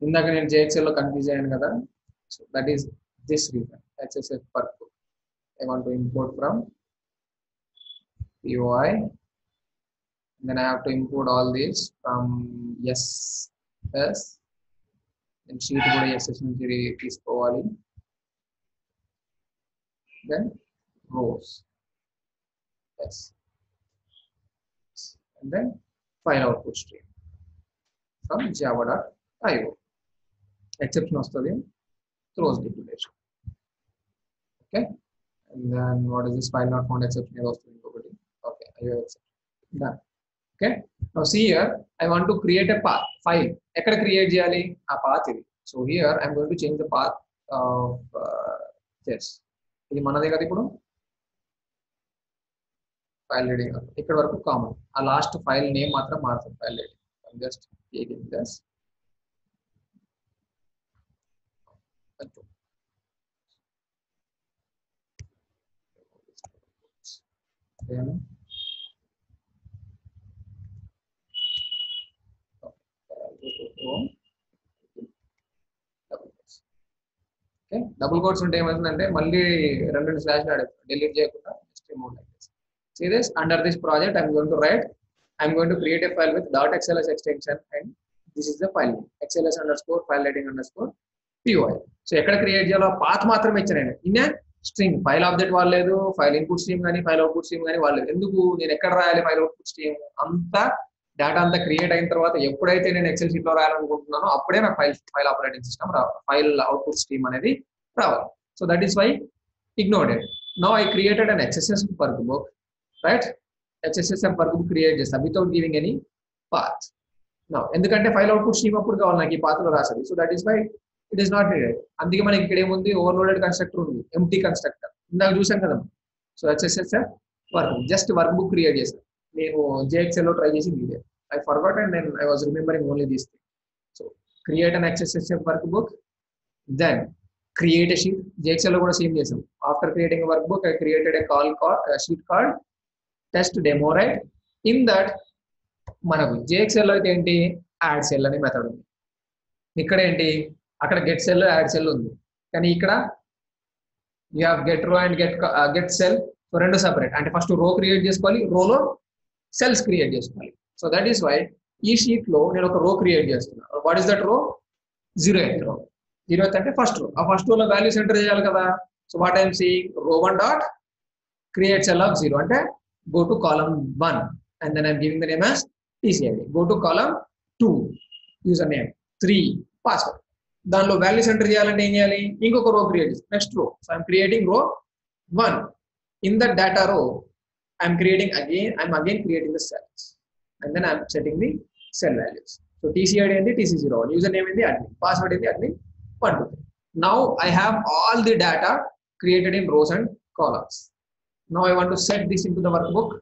In the JXL confusion, so that is this reason. That's a purpose. I want to import from POI. And then I have to import all these from yes, yes. And sheet కూడా SS నుంచి తీసుకోవాలి then rows yes and then file output stream from java.io exception వస్తుంది throws declaration okay and then what is this file not found exception ఏదో వస్తుంది ఇంకొకటి okay IO exception done okay now see here I want to create a path file ఎక్కడ create చేయాలి ఆ path ఇది so here I'm going to change the path of uh, this ఇది మనదే కదా ఇప్పుడు ఫైల్ రీడింగ్ ఇక్కడ వరకు కామన్ ఆ లాస్ట్ ఫైల్ నేమ్ మాత్రం మారుతుంది file reading just taking this double quotes ఉంటే ఏమైంది అంటే మళ్ళీ రెండు రెండు స్లాష్ డిలీట్ చేయకుండా నెక్స్ట్ మూడు see this under this project I'm going to write I'm going to create a file with dot XLS extension and this is the file XLS underscore file writing underscore POI so ఎక్కడ create చేయాలో path మాత్రం ఇచ్చిన in stream file object వాళ్ళలేదు file input stream కానీ file output stream కానీ వాళ్ళలేదు ఎందుకు? నేను ఎక్కడ రాయాలి ఫైల్ అవుట్పుట్ స్ట్రీమ్? అంతా డేటా అంతా క్రియేట్ అయిన తర్వాత ఎప్పుడైతే నేను ఎక్సెల్ షీట్లో రాయాలనుకుంటున్నానో అప్పుడే నాకు ఫైల్ ఫైల్ ఆపరేటింగ్ సిస్టమ్ రావాలి. ఫైల్ అవుట్పుట్ స్ట్రీమ్ అనేది రావాలి. So that is why ignored no I created an XSS workbook right HSSM workbook create చేస్తాను without giving any path no ఎందుకంటే ఫైల్ అవుట్పుట్ స్ట్రీమ్ అప్పుడు కావాలి నాకు ఈ పాత్రలో రాసేది. So that is why it is not needed అందుకే మనకి ఇక్కడ ఏముంది? ఓవర్లోడెడ్ కన్స్ట్రక్టర్ ఉంది. ఎంటీ కన్స్ట్రక్టర్ ఇందాక చూసాం కదా so HSSM work just workbook create చేశాను నేను జేఎక్స్ఎల్లో ట్రై చేసి ఇదే. ఐ ఫర్గాట్ అండ్ నేను I was remembering only these thing so create and HSSM workbook then create a sheet జేఎక్స్ఎల్లో కూడా సేమ్ చేసాం after creating workbook I created a call call sheet card test demo right in that మనకు JXL అయితే ఏంటి? Add cell అనే method ఉంది. ఇక్కడ ఏంటి? అక్కడ గెట్ సెల్ యాడ్ సెల్ ఉంది. కానీ ఇక్కడ you have get row and get get cell so రెండు సపరేట్ అంటే ఫస్ట్ రో క్రియేట్ చేసుకోవాలి రోలో సెల్స్ క్రియేట్ చేసుకోవాలి. సో దట్ ఈస్ వై ఈ షీట్లో నేను ఒక రో క్రియేట్ చేస్తున్నాను what is that row zero eighth row zero eighth అంటే ఫస్ట్ రో ఆ ఫస్ట్ రోలో వాల్యూస్ ఎంటర్ చేయాలి కదా. So what I'm seeing row one dot create cell of zero అంటే go to column 1 and then I'm giving the name as TCID. Go to column 2 user name three password దానిలో values enter చేయాలంటే ఏం చేయాలి? ఇంకొక row create next row so I'm creating row one in the data row I'm creating again I'm again creating the cells and then I'm setting the cell values so TCID ఏంటి TC zero one user name ఏంటి admin password ఏంటి admin one two three now I have all the data created in rows and columns now I want to set this into the work book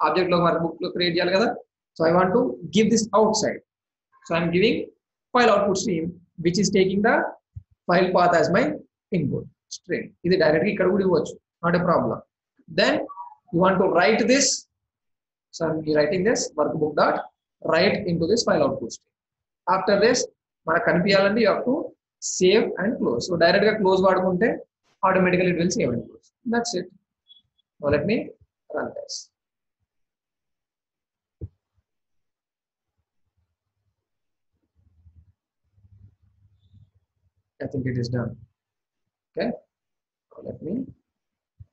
ఆబ్జెక్ట్లో work బుక్లో create చేయాలి కదా. So I want to give this outside so I'm giving file output stream which is taking the file path as my input stream ఇది డైరెక్ట్గా ఇక్కడ కూడా ఇవ్వచ్చు. Not a problem then you want to write this so I'm writing this work book dot write into this file output stream after this మనకు కనిపించాలంటే you who save and close so డైరెక్ట్గా close వాడుకుంటే automatically it will save and close that's it let me run this I think it is done. Okay. Now let me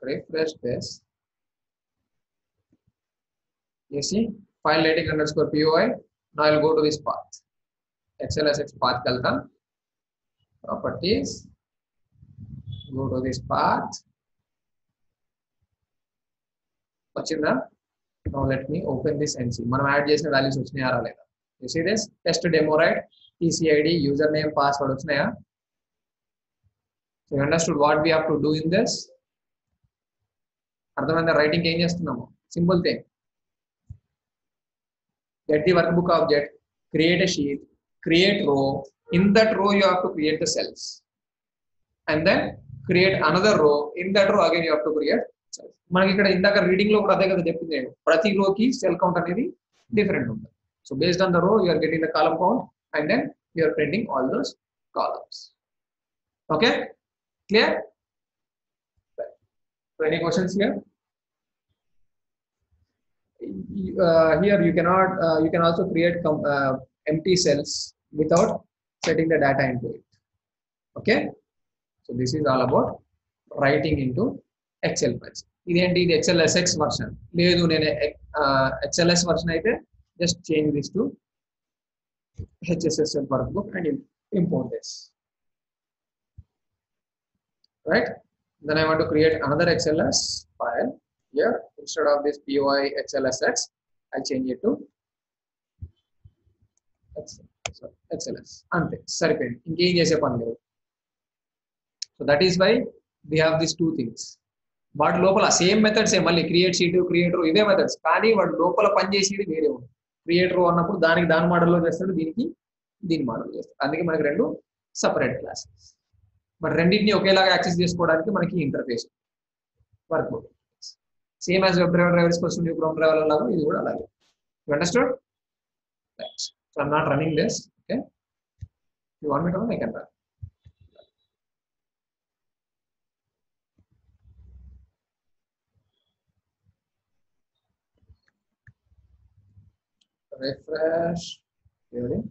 refresh this. You see, file rating underscore POI. Now I'll go to this path. XLSX path kalta. Properties. Go to this path. వచ్చిందా no let me open this and see మనం add చేసిన values వచ్చినాయా రాలేదా you see this test demo right TCID user name password వచ్చినాయా So understood what we have to do in this అర్థమైందా? Writing ఏం చేస్తున్నాము? Simple thing get the work book object create sheet create row in that row you have to create the cells and then create another row in that row again you have to create మనకి ఇక్కడ ఇందాక రీడింగ్లో కూడా అదే కదా చెప్పింది. నేను ప్రతి row కి సెల్ కౌంట్ అనేది డిఫరెంట్ ఉంటుంది. So based on the row you're getting the column count and then you're printing all those columns okay clear so any questions here uh, here you cannot uh, you can also create com- uh, empty cells without setting the data into it okay so this is all about writing into excel files ఇదేంటి ఇది XLSX version లేదు నేను XLS version అయితే just change this to HSSF workbook and import this right? Then i want to create another xls file here. Instead of this POI xlsx i'll change it to XLS. so, xls అంతే. సరిపోయింది. ఇంకేం చేసే పని లేదు. So that is why we have this two things వాటి లోపల same methods మళ్ళీ create sheet creator ఇదే ఇవే మెథడ్స్ కానీ వాటి లోపల పనిచేసేది వేరే ఉంది క్రియేటర్ అన్నప్పుడు దానికి దాని మోడల్లో చేస్తాడు దీనికి దీని మోడల్ చేస్తాడు. అందుకే మనకి రెండు సపరేట్ క్లాసెస్ మరి రెండింటిని ఒకేలాగా యాక్సెస్ చేసుకోవడానికి మనకి interface work book same as web driver drivers కోసం న్యూ క్రోమ్ డ్రైవర్ లాగా ఇది కూడా అలాగే. You understood right so I'm not running this okay you want me to run I can run refresh. Really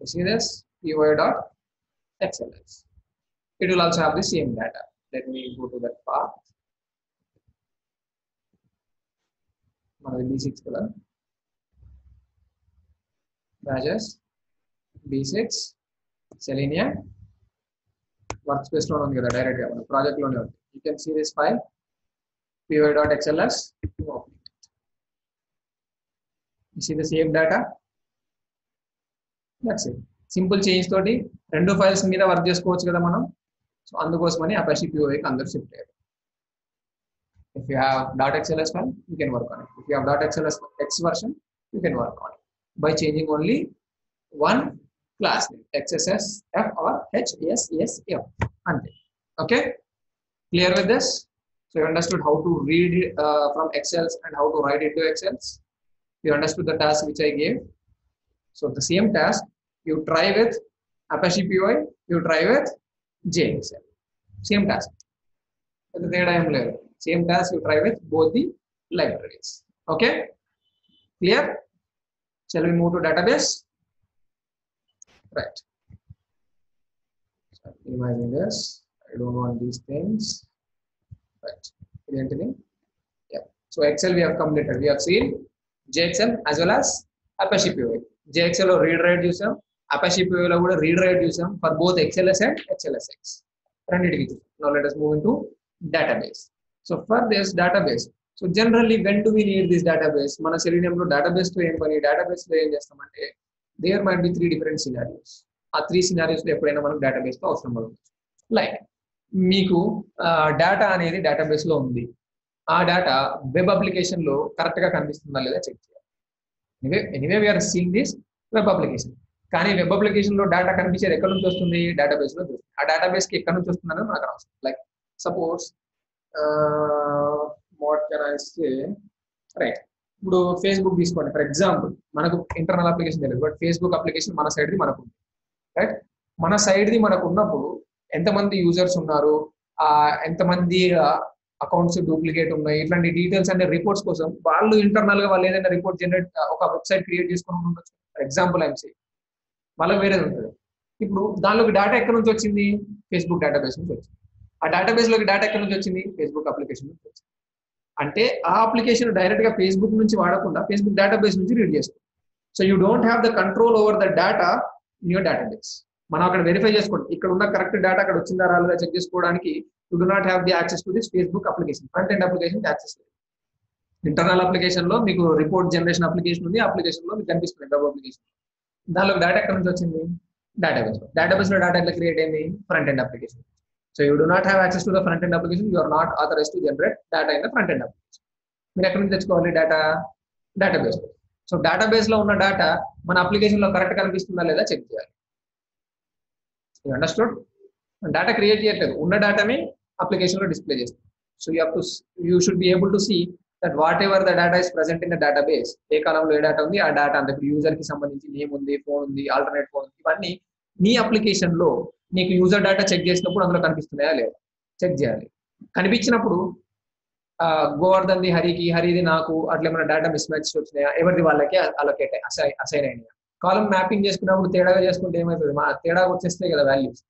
you see this? Py dot. XLS. It will also have the same data. Let me go to that path. My the B6 column. Badges, B6, Selenium, workspace loan on the other direct project loan. You can see this file, py.xls to open it. You see the same data? That's it. Simple change తోటి రెండు files మీద work చేసుకోవచ్చు కదా మనం. So అందుకోసమని అపాషి పిఓఐకి అందరూ షిఫ్ట్ అయ్యారు. If you have dot XLS file you can work on it if you have dot XLS X version you can work on it by changing only one class name XSS F or HSSF అంతే. Okay clear with this so you understood how to read from excels and how to write into excels you understood the task which I gave. So the same task you try with Apache POI, you try with JXL. Same task. With the third IAM. Same task you try with both the libraries. Okay? Clear? Shall we move to database? Right. So minimizing this. I don't want these things. Right. Identity. Yeah. So Excel we have completed. We have seen JXL as well as Apache POI. JXL or read write user Apache లో కూడా read write చూసాం for both XLS and HLSX రెండింటికి చూసాం no let us move into database so for this database so generally when to we need this database మన సెలీనియంలో డేటాబేస్లో ఏం పని? డేటాబేస్లో ఏం చేస్తామంటే there might be three different scenarios ఆ త్రీ సినారియోస్లో ఎప్పుడైనా మనకు డేటాబేస్తో అవసరం పడుతుంది లైక్ మీకు డేటా అనేది డేటాబేస్లో ఉంది. ఆ డేటా వెబ్ అప్లికేషన్లో కరెక్ట్గా కనిపిస్తుందా లేదా చెక్ చేయాలి. Anyway anyway we're seeing this web application కానీ వెబ్ అప్లికేషన్లో డేటా కనిపించేది ఎక్కడ నుంచి వస్తుంది? డేటాబేస్లో చూస్తుంది ఆ డేటాబేస్కి ఎక్కడ నుంచి వస్తుందని మనకు అవసరం like suppose what can I say right ఇప్పుడు ఫేస్బుక్ తీసుకోండి. ఫర్ ఎగ్జాంపుల్ మనకు ఇంటర్నల్ అప్లికేషన్ తెలియదు బట్ ఫేస్బుక్ అప్లికేషన్ మన సైడ్ది మనకు ఉంది. రైట్ మన సైడ్ది మనకు ఉన్నప్పుడు ఎంతమంది యూజర్స్ ఉన్నారు? ఆ ఎంతమంది అకౌంట్స్ డూప్లికేట్ ఉన్నాయి? ఇట్లాంటి డీటెయిల్స్ అనే రిపోర్ట్స్ కోసం వాళ్ళు ఇంటర్నల్గా వాళ్ళు ఏదైనా రిపోర్ట్ జనరేట్ ఒక వెబ్సైట్ క్రియేట్ చేసుకుని ఉండొచ్చు. ఫర్ ఎగ్జాంపుల్ ఎంసీ మళ్ళీ వేరేది ఉంటుంది. ఇప్పుడు దానిలోకి డేటా ఎక్కడి నుంచి వచ్చింది? ఫేస్బుక్ డేటాబేస్ నుంచి వచ్చింది. ఆ డేటాబేస్లోకి డేటా ఎక్కడి నుంచి వచ్చింది? ఫేస్బుక్ అప్లికేషన్ నుంచి వచ్చింది. అంటే ఆ అప్లికేషన్ డైరెక్ట్గా ఫేస్బుక్ నుంచి వాడకుండా ఫేస్బుక్ డేటాబేస్ నుంచి రీడ్ చేస్తుంది so you don't have the control over the data in your database మనం అక్కడ వెరిఫై చేసుకోండి. ఇక్కడ ఉన్న కరెక్ట్ డేటా అక్కడ వచ్చిందా రాలేదా చెక్ చేసుకోవడానికి you do not have the access to this Facebook application front end application access లేదు. ఇంటర్నల్ అప్లికేషన్లో మీకు రిపోర్ట్ జనరేషన్ అప్లికేషన్ ఉంది. అప్లికేషన్లో మీకు కనిపిస్తుంది. వెబ్ అప్లికేషన్ దానిలో డేటా ఎక్కడ నుంచి వచ్చింది? డేటాబేస్లో. డేటాబేస్లో డేటా ఎట్లా క్రియేట్ అయింది? Front end application so you do not have access to the front end application you are not authorize to generate data in the front end application మీరు ఎక్కడ నుంచి తెచ్చుకోవాలి డేటా డేటాబేస్లో. సో డేటాబేస్లో ఉన్న డేటా మన అప్లికేషన్లో కరెక్ట్ కనిపిస్తుందా లేదా చెక్ చేయాలి. అండర్స్టూడ్ డేటా క్రియేట్ చేయట్లేదు. ఉన్న డేటాని అప్లికేషన్లో డిస్ప్లే చేస్తాం. So you to you should be able to see that whatever the data is present in the database ఏ కాలంలో ఏ డేటా ఉంది ఆ డేటా అంత ఇప్పుడు యూజర్కి సంబంధించి నేమ్ ఉంది ఫోన్ ఉంది ఆల్టర్నేట్ ఫోన్ ఉంది ఇవన్నీ నీ అప్లికేషన్లో నీకు యూజర్ డేటా చెక్ చేసినప్పుడు అందులో కనిపిస్తున్నాయా లేదా చెక్ చేయాలి. కనిపించినప్పుడు గోవర్ధన్ ది హరికి హరిది నాకు అట్లా ఏమైనా డేటా మిస్ మ్యాచ్ వచ్చినాయా? ఎవరిది వాళ్ళకి అలొకేట్ అసైన్ అయినాయా? కాలం మ్యాపింగ్ చేసుకున్నప్పుడు తేడాగా చేసుకుంటే ఏమవుతుంది? మా తేడా వచ్చేస్తాయి కదా వాల్యూస్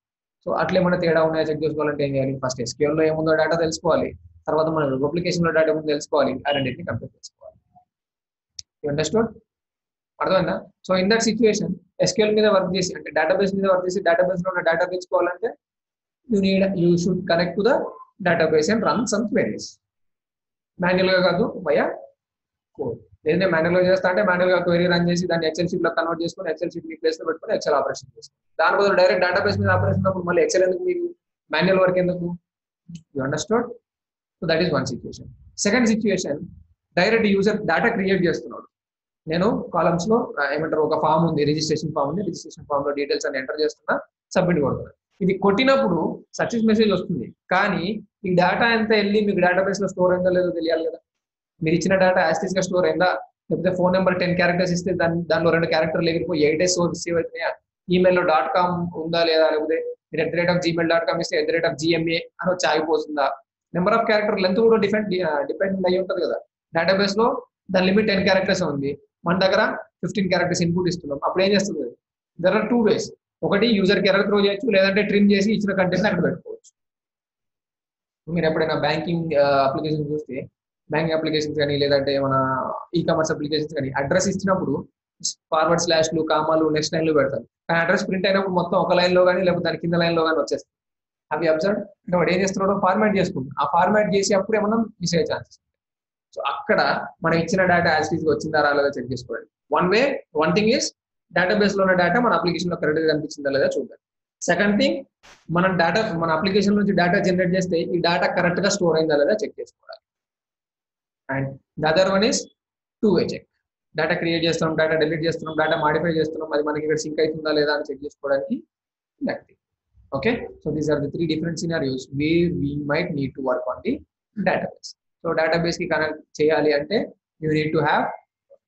సో అట్లా ఏమైనా తేడా ఉన్నాయా? చెక్ చేసుకోవాలంటే ఏం చేయాలి? ఫస్ట్ ఎస్క్యూఎల్ ఏముందో డేటా తెలుసుకోవాలి. తర్వాత మనం వెబ్లో డేటా ముందు తెలుసుకోవాలి. ఆ రెండింటిని కంప్లీట్ చేసుకోవాలి. అండర్స్టూడ్ అర్థమైందా? So in that situation SQL మీద వర్క్ చేసి అంటే డేటాబేస్ మీద వర్క్ చేసి డేటాబేస్లో ఉన్న data తెచ్చుకోవాలంటే you need you should connect to the database and run some queries మాన్యువల్గా కాదు వయా కోడ్ ఏదైనా మాన్యువల్గా చేస్తా అంటే మాన్యువల్గా క్వెరీ రన్ చేసి దాన్ని ఎక్సెల్ షీట్లో కన్వర్ట్ చేసుకొని ఎక్సెల్ షీట్ మీ ప్లేస్లో పెట్టుకొని ఎక్సెల్ ఆపరేషన్ చేసుకోండి దాని బదులు డైరెక్ట్ డేటాబేస్ మీద ఆపరేషన్ ఉన్నప్పుడు మళ్ళీ ఎక్సెల్ ఎందుకు మీకు? మాన్యువల్ వర్క్ ఎందుకు? You understood so that is one situation second situation direct user data create చేస్తున్నాడు. నేను కాలమ్స్లో ఏమంటారు ఒక ఫామ్ ఉంది రిజిస్ట్రేషన్ ఫామ్ ఉంది రిజిస్ట్రేషన్ ఫామ్లో డీటెయిల్స్ అని ఎంటర్ చేస్తున్నా సబ్మిట్ కొడుతున్నా. ఇది కొట్టినప్పుడు సక్సెస్ మెసేజ్ వస్తుంది. కానీ ఈ డేటా ఎంత వెళ్ళి మీకు డేటాబేస్లో స్టోర్ అయిందో లేదో తెలియాలి కదా. మీరు ఇచ్చిన డేటా యాస్టిస్గా స్టోర్ అయిందా? లేకపోతే ఫోన్ నెంబర్ టెన్ క్యారెక్టర్స్ ఇస్తే దాని దానిలో రెండు క్యారెక్టర్లు ఎగిరిపోయి ఎయిట్ డేస్ రిసీవ్ అవుతున్నాయా? ఈమెయిల్లో డాట్ కామ్ ఉందా లేదా? లేకపోతే మీరు at the rate of Gmail dot com ఇస్తే at the rate of GMA అని వచ్చి ఆగిపోతుందా? నెంబర్ ఆఫ్ క్యారెక్టర్ లెంత్ కూడా డిఫెండ్ డిపెండ్ అయ్యి ఉంటుంది కదా. డేటాబేస్లో దాని లిమిట్ టెన్ క్యారెక్టర్స్ ఉంది. మన దగ్గర ఫిఫ్టీన్ క్యారెక్టర్స్ ఇన్పుట్ ఇస్తున్నాం. అప్పుడు ఏం చేస్తుంది? దర్ ఆర్ టూ వేస్ ఒకటి యూజర్కి ఎర్రర్ త్రో చేయొచ్చు లేదంటే ట్రిమ్ చేసి ఇచ్చిన కంటెంట్ అక్కడ పెట్టుకోవచ్చు. మీరు ఎప్పుడైనా బ్యాంకింగ్ అప్లికేషన్ uh, చూస్తే బ్యాంకింగ్ అప్లికేషన్స్ కానీ లేదంటే మన ఈ కామర్స్ అప్లికేషన్స్ కానీ అడ్రస్ ఇచ్చినప్పుడు ఫార్వర్డ్ స్లాష్లు కామాలు నెక్స్ట్ లైన్లు పెడతారు. కానీ అడ్రస్ ప్రింట్ అయినప్పుడు మొత్తం ఒక లైన్లో కానీ లేకపోతే దాని కింద లైన్లో కానీ వచ్చేస్తుంది అవి అబ్జర్వ్ అంటే వాడు ఏం చేస్తున్నాడో ఫార్మాట్ చేసుకుంటాం ఆ ఫార్మాట్ చేసి అప్పుడు ఏమన్నా మిస్ అయ్యే ఛాన్సెస్ సో అక్కడ మనం ఇచ్చిన డేటా యాజ్ వచ్చిందా రాలేదా చెక్ చేసుకోవాలి. One way one thing is డేటాబేస్లో ఉన్న డేటా మన అప్లికేషన్లో కరెక్ట్గా కనిపించిందా లేదా చూద్దాం. సెకండ్ థింగ్ మనం డేటా మన అప్లికేషన్ నుంచి డేటా జనరేట్ చేస్తే ఈ డేటా కరెక్ట్గా స్టోర్ అయిందా లేదా చెక్ చేసుకోవాలి. And the other one is two way check data create చేస్తున్నాం డేటా డిలీట్ చేస్తున్నాం డేటా మాడిఫై చేస్తున్నాం అది మనకి ఇక్కడ సింక్ అవుతుందా లేదా అని చెక్ చేసుకోవడానికి next Okay, so these are the three different scenarios where we might need to work on the database. So డేటాబేస్కి connect చేయాలి అంటే యూ నీడ్ టు హ్యావ్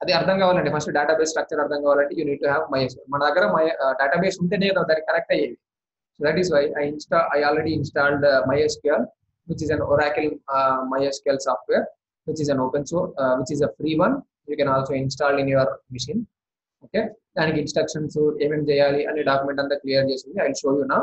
అది అర్థం కావాలండి. ఫస్ట్ డేటాబేస్ స్ట్రక్చర్ అర్థం కావాలంటే you need to have MySQL మన దగ్గర my database ఉంటేనే కదా దానికి కనెక్ట్ అయ్యేది. So that is why I install I already installed MySQL which is an Oracle MySQL software which is an open so which which a free one you can also install in your machine okay దానికి instructions ఏమేమి చేయాలి అనే document అంతా clear చేసింది I show you నా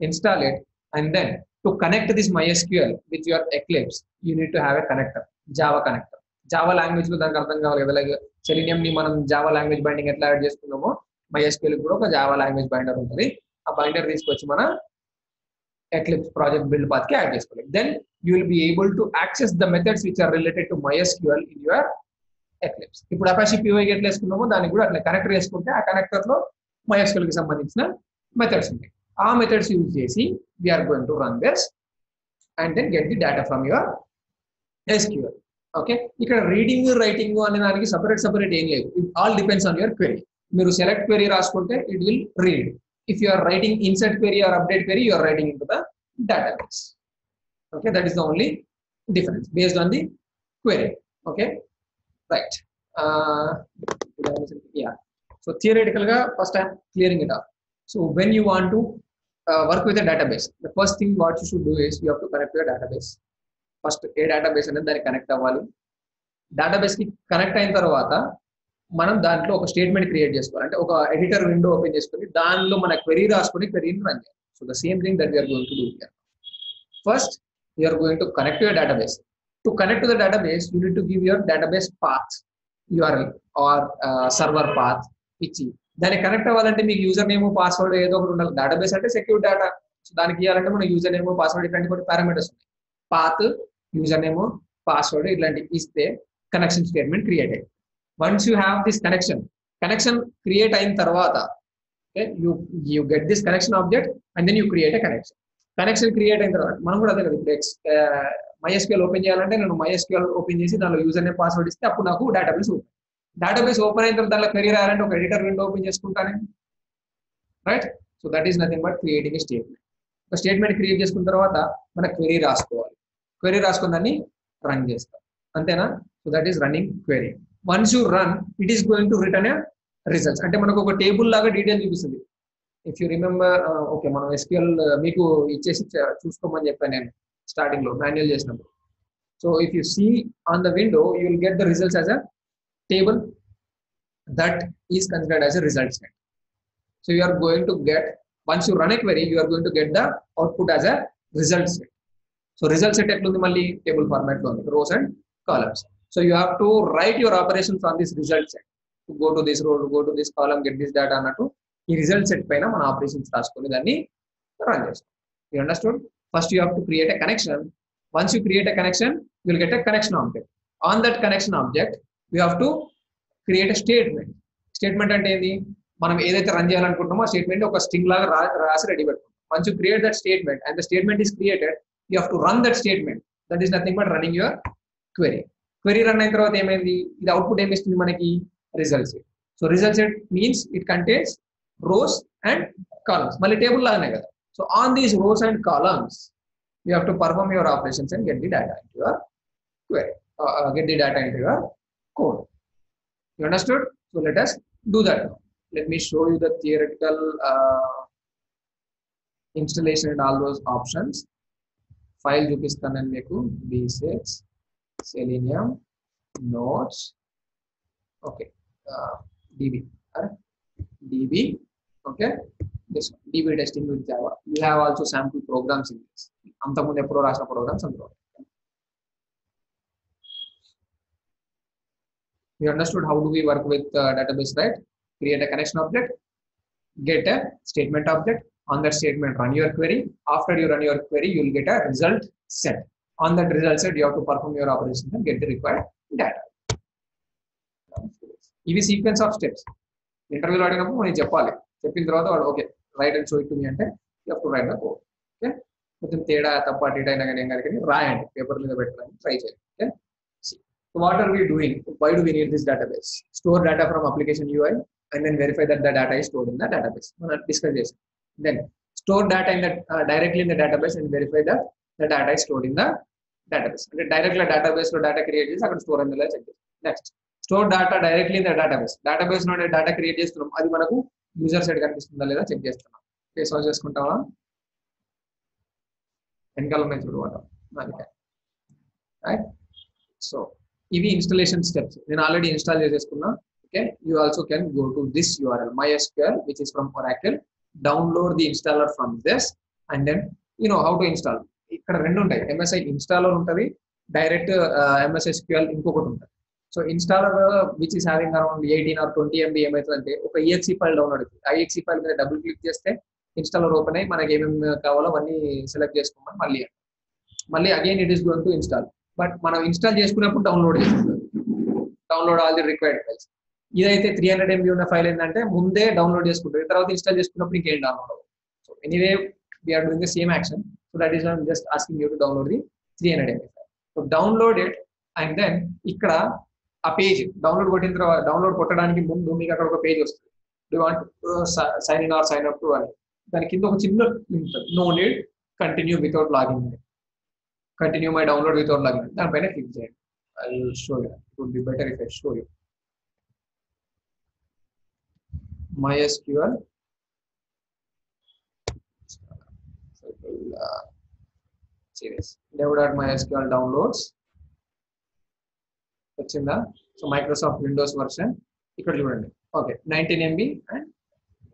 install it and then to connect this MySQL with your Eclipse, you need to have a connector, Java connector. Java లాంగ్వేజ్లో దానికి అర్థం కావాలి కదా లైక్ని మనం జావా లాంగ్వేజ్ బైండింగ్ ఎట్లా యాడ్ చేసుకున్నామో MySQL కూడా ఒక జావా లాంగ్వేజ్ బైండర్ ఉంటుంది. ఆ బైండర్ తీసుకొచ్చి మన ఎక్లిప్స్ ప్రాజెక్ట్ బిల్డ్ పాత్కి యాడ్ చేసుకోవాలి. Then you will be able to access the methods which are related to MySQL in your Eclipse ఇప్పుడు అపాషి పివై ఎట్లా వేసుకున్నామో దానికి కూడా అట్లా కనెక్టర్ వేసుకుంటే ఆ కనెక్టర్లో MySQL కి సంబంధించిన మెథడ్స్ ఉంటాయి. ఆ మెథడ్స్ యూజ్ చేసి we're going to run this and then get the data from your SQL okay ఇక్కడ రీడింగ్ రైటింగ్ అనే దానికి సపరేట్ సపరేట్ ఏం లేదు. It all depends on your query మీరు సెలెక్ట్ క్వెరీ రాసుకుంటే it will read if you are writing insert query or update query you are writing into the database okay that is the only difference based on the query okay right yeah so థియరిటికల్గా first I'm clearing it off so when you want to work with database the first thing what you should do is you have to connect your database first A database అనేది దానికి connect అవ్వాలి. డేటాబేస్కి connect అయిన తర్వాత మనం దాంట్లో ఒక statement create చేసుకోవాలి. అంటే ఒక ఎడిటర్ విండో ఓపెన్ చేసుకుని దానిలో మన క్వెరీ రాసుకొని క్వెరీని రన్ చేయాలి. So the same thing that we're going to do here first you're going to connect your database to connect to the database you need to give your database path URL or server path ఇచ్చి దానికి connect అవ్వాలంటే మీకు user name password ఏదో ఒకటి ఉండాలి. Database అంటే secure data so దానికి ఇవ్వాలంటే మన యూజర్ నేమ్ పాస్వర్డ్ ఇట్లాంటి కొన్ని పారామీటర్స్ ఉన్నాయి. పాత్ యూజర్ నేమ్ పాస్వర్డ్ ఇట్లాంటివి ఇస్తే కనెక్షన్ స్టేట్మెంట్ క్రియేట్ అయ్యింది once you have this connection connection create అయిన తర్వాత you you get this connection object and then you create a connection connection create అయిన తర్వాత మనం కూడా అదే కదా ఇప్పుడు ఎక్స్ మైఎస్క్యూఎల్ ఓపెన్ చేయాలంటే నేను మైఎస్క్యూఎల్ ఓపెన్ చేసి దానిలో యూజర్ నేమ్ పాస్వర్డ్ ఇస్తే అప్పుడు నాకు డేటాబేస్ ఓపెన్ డేటాబేస్ ఓపెన్ అయిన తర్వాత దాంట్లో క్వెరీ రాయాలంటే ఒక ఎడిటర్ విండో ఓపెన్ చేసుకుంటాను. Right so that is nothing but creating statement ఒక స్టేట్మెంట్ క్రియేట్ చేసుకున్న తర్వాత మన క్వెరీ రాసుకోవాలి. క్వెరీ రాసుకున్న దాన్ని రన్ చేస్తాం. అంతేనా? So that is running query once you run it is going to return results అంటే మనకు ఒక టేబుల్ లాగా డీటెయిల్ చూపిస్తుంది. ఇఫ్ యూ రిమెంబర్ ఓకే మనం ఎస్క్యూఎల్ uh, మీకు ఇచ్చేసి చూసుకోమని చెప్పాను నేను స్టార్టింగ్లో మాన్యువల్ చేసినప్పుడు. So if you see on the window you will get the results as a table that is considered as a result set. So you are going to get, once you run a query, you are going to get the output as a result set. So result set ఎట్లుంది మళ్ళీ table format లో ఉంది rows and columns. So you have to write your operations on this result set. To go to this row, to go to this column, get this data అన్నట్టు ఈ result set పైన మన operations రాసుకొని దాన్ని run చేస్తాం you understood first you have to create a connection once you create a connection you will get a connection object on that connection object we have to create a statement statement అంటే ఏంది? మనం ఏదైతే run చేయాలనుకుంటున్నామో ఆ statement ఒక string లాగా రాసి ready పెట్టుకుంటాం. Once you create that statement and the statement is created you have to run that statement that is nothing but running your query query run అయిన తర్వాత ఏమైంది? ఇది అవుట్పుట్ ఏమి ఇస్తుంది మనకి? Results so result set means it contains rows and columns మళ్ళీ table లాగానే కదా. So on these rows and columns you have to perform your operations and get the data into your query get the data into your code. You understood? So let us do that now. Let me show you the theoretical uh, installation and all those options. File చూపిస్తాను మీకు B6, Selenium, Notes, okay, uh, DB, right? DB, okay, this one, DB testing with Java. You have also sample programs in this. అంతకుముందు ఎప్పుడో రాసిన programmes అందులో we understood how do we work with uh, database right create a connection object get a statement object on that statement run your query after you run your query you will get a result set on that result set you have to perform your operation and get the required data ఇవి sequence of steps ఇంటర్వ్యూలో అడిగినప్పుడు నేను చెప్పాలి చెప్పిన తర్వాత వాడు okay right and show it me అంటే ఎప్పుడు రైట్ ద ఓకే కొంచెం తేడా తప్ప అటు అయినా కానీ ఏం కానీ రాయండి పేపర్ మీద పెట్టడానికి ట్రై చేయండి okay So what are we doing? Why do we need this database? Store data from application UI and then verify that the data is stored in the database. discuss చేసాం. Then store data in the uh, directly in the database and verify that the data is stored in the database. And directly database లో data create చేసి అక్కడ store అయిందో check చేస్తాం. Next store data directly in the database డేటాబేస్లో data create చేస్తున్నాం అది మనకు user side కనిపిస్తుందా లేదా చెక్ చేస్తున్నాం ఫేస్ వాష్ చేసుకుంటావా వెనకాల ఉన్నాయి చూడు వాట రైట్ సో ఇవి ఇన్స్టలేషన్ స్టెప్స్ నేను already install చేసేసుకున్నా. Okay you also can go to this URL MySQL which is from Oracle download the installer from this and then you know how to install ఇక్కడ రెండు ఉంటాయి. MSI installer ఉంటుంది. Direct MSSQL ఇంకొకటి ఉంటుంది. So installer which is having around eighteen or twenty MB ఏమవుతుందంటే ఒక EXE file download అవుతుంది. ఆ ఈఎక్సీ ఫైల్ మీద డబుల్ క్లిక్ చేస్తే ఇన్స్టాలర్ ఓపెన్ అయ్యి మనకి ఏమేమి కావాలో అవన్నీ సెలెక్ట్ చేసుకోమని మళ్ళీ మళ్ళీ again it is going to install but మనం ఇన్స్టాల్ చేసుకున్నప్పుడు డౌన్లోడ్ చేసుకుంటాం download all the required files. ఇదైతే త్రీ హండ్రెడ్ ఎంబీ ఉన్న ఫైల్ ఏంటంటే ముందే డౌన్లోడ్ చేసుకుంటారు తర్వాత ఇన్స్టాల్ చేసుకున్నప్పుడు ఇంకేం డౌన్లోడ్ అవ్వదు. So anyway we're doing the same action so that is just asking you to download the three hundred MB file so download it and then ఇక్కడ ఆ పేజ్ డౌన్లోడ్ కొట్టిన తర్వాత డౌన్లోడ్ కొట్టడానికి ముందు మీకు అక్కడ ఒక పేజ్ వస్తుంది. Do want sign in or sign up to అని. దాని కింద ఒక చిన్న no need continue without login continue my download with without login దానిపైన క్లిక్ చేయండి. I show you it would be better if I show you MySQL. So it will uh, see this dev.mysql downloads. వచ్చిందా? So Microsoft Windows version ఇక్కడ చూడండి. Okay nineteen MB and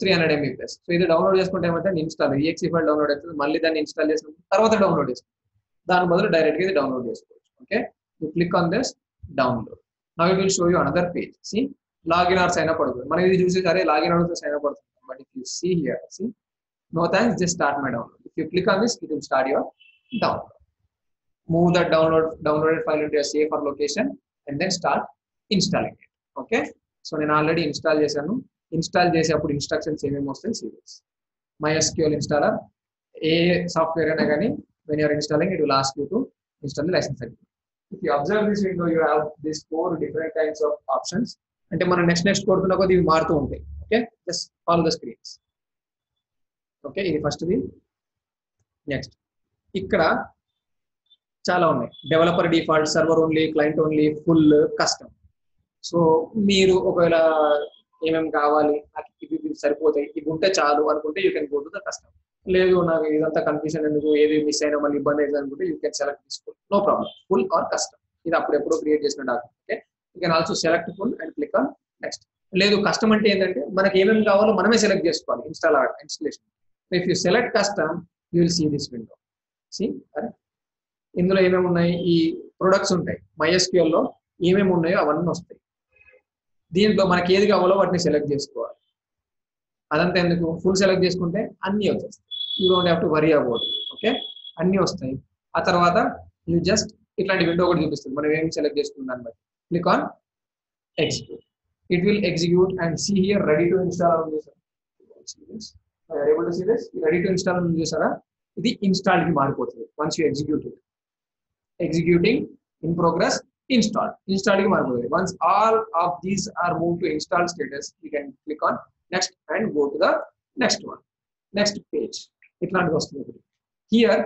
three hundred MB plus so ఇది download చేసుకుంటే ఏమంటే install exe file download అవుతుంది. మళ్ళీ దాన్ని install చేసిన తర్వాత డౌన్లోడ్ చేసుకుంటాం దాని బదులు డైరెక్ట్గా ఇది డౌన్లోడ్ చేసుకోవచ్చు. Okay you click on this download now it will show you another page see login or sign up పడుతుంది. మనం ఇది చూసి సరే లాగిన్ అడిగితే సైన్ అప్ పడుతుంది. But if you see here see no thanks just start my download if you click on this it will start your download move that download downloaded file into safer location and then start installing it okay so నేను already install చేశాను. Install చేసేటప్పుడు instructions ఏమేమి వస్తాయి serious my SQL installer ఏ software అయినా కానీ when you're installing it will ask you to install the licence agreement if you observe this window you have this four different types of options అంటే మనం next next కొడుతున్న కొద్ది ఇవి మారుతూ ఉంటాయి. Okay just follow the screens okay ఇది ఫస్ట్ది next ఇక్కడ చాలా ఉన్నాయి. Developer default server only client only full custom so మీరు ఒకవేళ ఏమేమి కావాలి? నాకు ఇవి సరిపోతాయి. ఇవి ఉంటే చాలు అనుకుంటే you can go to the custom లేదు నాకు ఇదంతా కన్ఫ్యూజన్ ఎందుకు? ఏది మిస్ అయినా మళ్ళీ ఇబ్బంది అవుతుంది అనుకుంటే యూ కెన్ సెలెక్ట్ తీసుకో no problem full or custom ఇది అప్పుడెప్పుడు క్రియేట్ చేసిన document okay you can also select full and click on next లేదు కస్టమ్ అంటే ఏంటంటే మనకి ఏమేమి కావాలో మనమే సెలెక్ట్ చేసుకోవాలి install installation if you select custom you will see this window see అరే. ఇందులో ఏమేమి ఉన్నాయి? ఈ ప్రొడక్ట్స్ ఉంటాయి. మైఎస్క్యూఎల్లో లో ఏమేమి ఉన్నాయో అవన్నీ వస్తాయి. దీంట్లో మనకి ఏది కావాలో వాటిని సెలెక్ట్ చేసుకోవాలి. అదంతా ఎందుకు? ఫుల్ సెలెక్ట్ చేసుకుంటే అన్ని వచ్చేస్తాయి. You don't have to worry about okay అన్ని వస్తాయి. ఆ తర్వాత యూ జస్ట్ ఇట్లాంటి విండో కూడా చూపిస్తుంది మనం ఏం సెలెక్ట్ చేసుకున్న దాన్ని బట్టి. Click on execute it will execute and see here ready to install ఉంది రెడీ టు ఇన్స్టాల్ ఉంది చూసారా? ఇది ఇన్స్టాల్కి మారిపోతుంది. Once you execute it executing in progress install ఇన్స్టాల్కి మారిపోతుంది. Once all of these are move to install status you can click on next and go to the next one next page ఇట్లాంటిది వస్తుంది ఒకటి. Here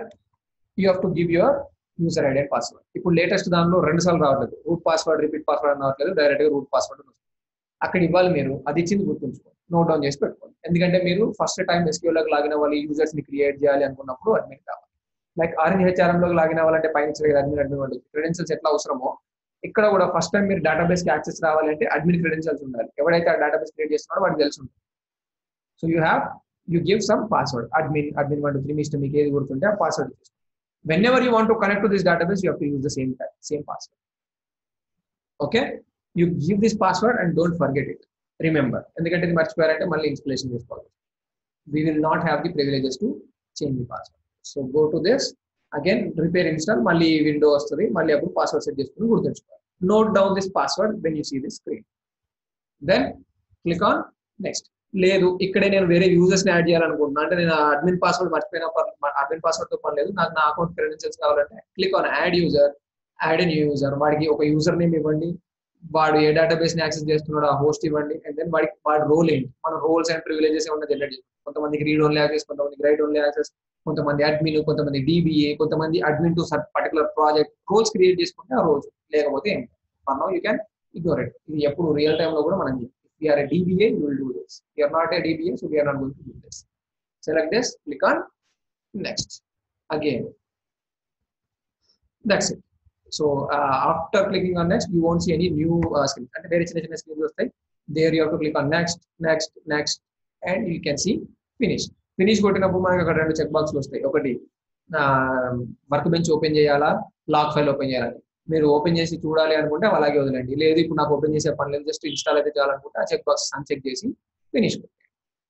you have to give your user ID and password ఇప్పుడు latest దానిలో రెండు సార్లు రావట్లేదు. Root password repeat password అని రావట్లేదు. డైరెక్ట్గా రూట్ పాస్వర్డ్ అక్కడ ఇవ్వాలి మీరు. అది ఇచ్చింది గుర్తుంచుకోండి. నోట్ డౌన్ చేసి పెట్టుకోండి. ఎందుకంటే మీరు ఫస్ట్ టైం ఎస్క్యూలోకి లాగిన వాళ్ళు యూజర్స్ని క్రియేట్ చేయాలి అనుకున్నప్పుడు అడ్మిన్ కావాలి. లైక్ ఆర్ఎన్ హెచ్ఆర్ఎం లోకి లాగిన వాళ్ళంటే పైన అడ్మిన్ అడ్మిన్ ఉంటుంది క్రెడెన్షియల్స్ ఎట్లా అవసరమో ఇక్కడ కూడా ఫస్ట్ టైం మీరు డేటాబేస్కి యాక్సెస్ రావాలంటే అడ్మిన్ క్రెడెన్షియల్స్ ఉండాలి. ఎవరైతే ఆ డేటాబేస్ క్రియేట్ చేస్తున్నారో వాడికి తెలిసి ఉంటుంది so you have you give some password admin admin one two three మీ ఇష్టం మీకు ఏది గుర్తుంటే ఆ password ఇచ్చేసుకోండి whenever you want to connect to this database you have to use the same same password okay you give this password and don't forget it remember ఎందుకంటే ఇది మర్చిపోయారంటే మళ్ళీ installation చేసుకోవాలి we will not have the privileges to change the password so go to this again repair install మళ్ళీ window వస్తుంది మళ్ళీ అప్పుడు password set చేసుకుని గుర్తుంచుకోవాలి note down this password when you see this screen then click on next లేదు ఇక్కడే నేను వేరే యూజర్స్ని యాడ్ చేయాలనుకుంటున్నా. అంటే నేను అడ్మిన్ పాస్వర్డ్ మర్చిపోయినా అడ్మిన్ పాస్వర్డ్తో పని లేదు నాకు నా అకౌంట్ క్రెడెన్షియల్స్ కావాలంటే click on add user add an user వాడికి ఒక యూజర్ నేమ్ ఇవ్వండి. వాడు ఏ డేటాబేస్ని యాక్సెస్ చేస్తున్నాడు ఆ హోస్ట్ ఇవ్వండి. అండ్ దెన్ వాడికి వాడి రోల్ ఏంటి? మన రోల్స్ అండ్ ప్రివిలేజెస్ ఏమన్నా జనరేట్ చేస్తాం కొంతమందికి రీడ్ ఓన్లీ యాక్సెస్ కొంతమంది రైట్ ఓన్లీ యాక్సెస్ కొంతమంది అడ్మిన్ కొంతమంది డిబిఏ కొంతమంది admin to particular project roles create చేసుకుంటే ఆ రోజు లేకపోతే ఏంటి మనం యూ క్యాన్ ఇగ్నోర్ ఇట్ ఇది ఎప్పుడు రియల్ టైమ్లో కూడా మనం we are a DBA, you will do this. We are not a DBA, so we are not going to do this. Select this, click on next. Again, that's it. So uh, after clicking on next, you won't see any new uh, screen. And very చిన్న చిన్న screens వస్తాయి. There you have to click on next, next, next, and you can see finish. Finish కొట్టినప్పుడు మనకి అక్కడ రెండు check బాక్స్లు వస్తాయి ఒకటి వర్క్ బెంచ్ ఓపెన్ చేయాలా లాక్ ఫైల్ ఓపెన్ చేయాలని మీరు ఓపెన్ చేసి చూడాలి అనుకుంటే అలాగే వదిలేండి లేదు ఇప్పుడు నాకు ఓపెన్ చేసే పని లేదు జస్ట్ ఇన్స్టాల్ అయితే చేయాలనుకుంటే ఆ చెక్ బాక్స్ అన్చెక్ చేసి finish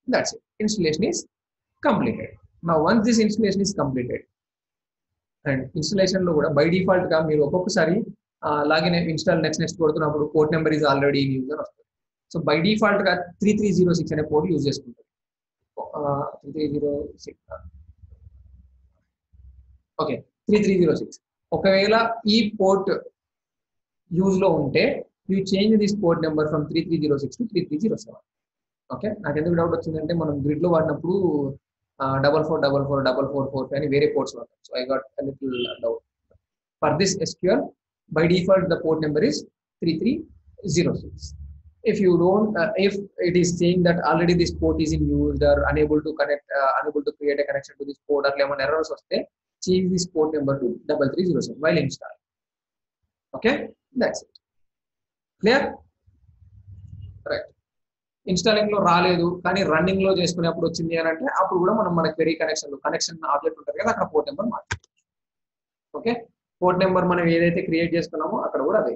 that's it installation is completed నా once this installation is completed and ఇన్స్టలేషన్లో కూడా బై డిఫాల్ట్గా మీరు ఒక్కొక్కసారి login install next next కొడుతున్నప్పుడు code number is already in అని వస్తుంది. సో బై డిఫాల్ట్గా త్రీ త్రీ జీరో సిక్స్ అనే కోడ్ యూజ్ చేసుకుంటారు. Three three zero six okay three three zero six ఒకవేళ ఈ పోర్ట్ యూజ్లో ఉంటే you change this port number from three three zero six to three three zero seven okay నాకు ఎందుకు doubt వచ్చిందంటే మనం గ్రిడ్లో వాడినప్పుడు double four double four double four four అని వేరే పోర్ట్స్ వాడతాం. So I got little doubt for this SQL by default the port number is three three zero six if you don't uh, if it is saying that already this port is in use or unable to connect uh, unable to create a connection to this port or lemon errors వస్తే change this port number to double three zero seven. While installing. okay? That's it. Clear? Right ఇన్స్టాలింగ్లో రాలేదు కానీ రన్నింగ్లో చేసుకునేప్పుడు వచ్చింది అని అంటే అప్పుడు కూడా మనం మన క్వెరీ కనెక్షన్ కనెక్షన్ ఆబ్జెక్ట్ ఉంటుంది కదా అక్కడ పోర్ట్ నెంబర్ మార్చుకోవచ్చు ఓకే పోర్ట్ నెంబర్ మనం ఏదైతే క్రియేట్ చేసుకున్నామో అక్కడ కూడా అదే.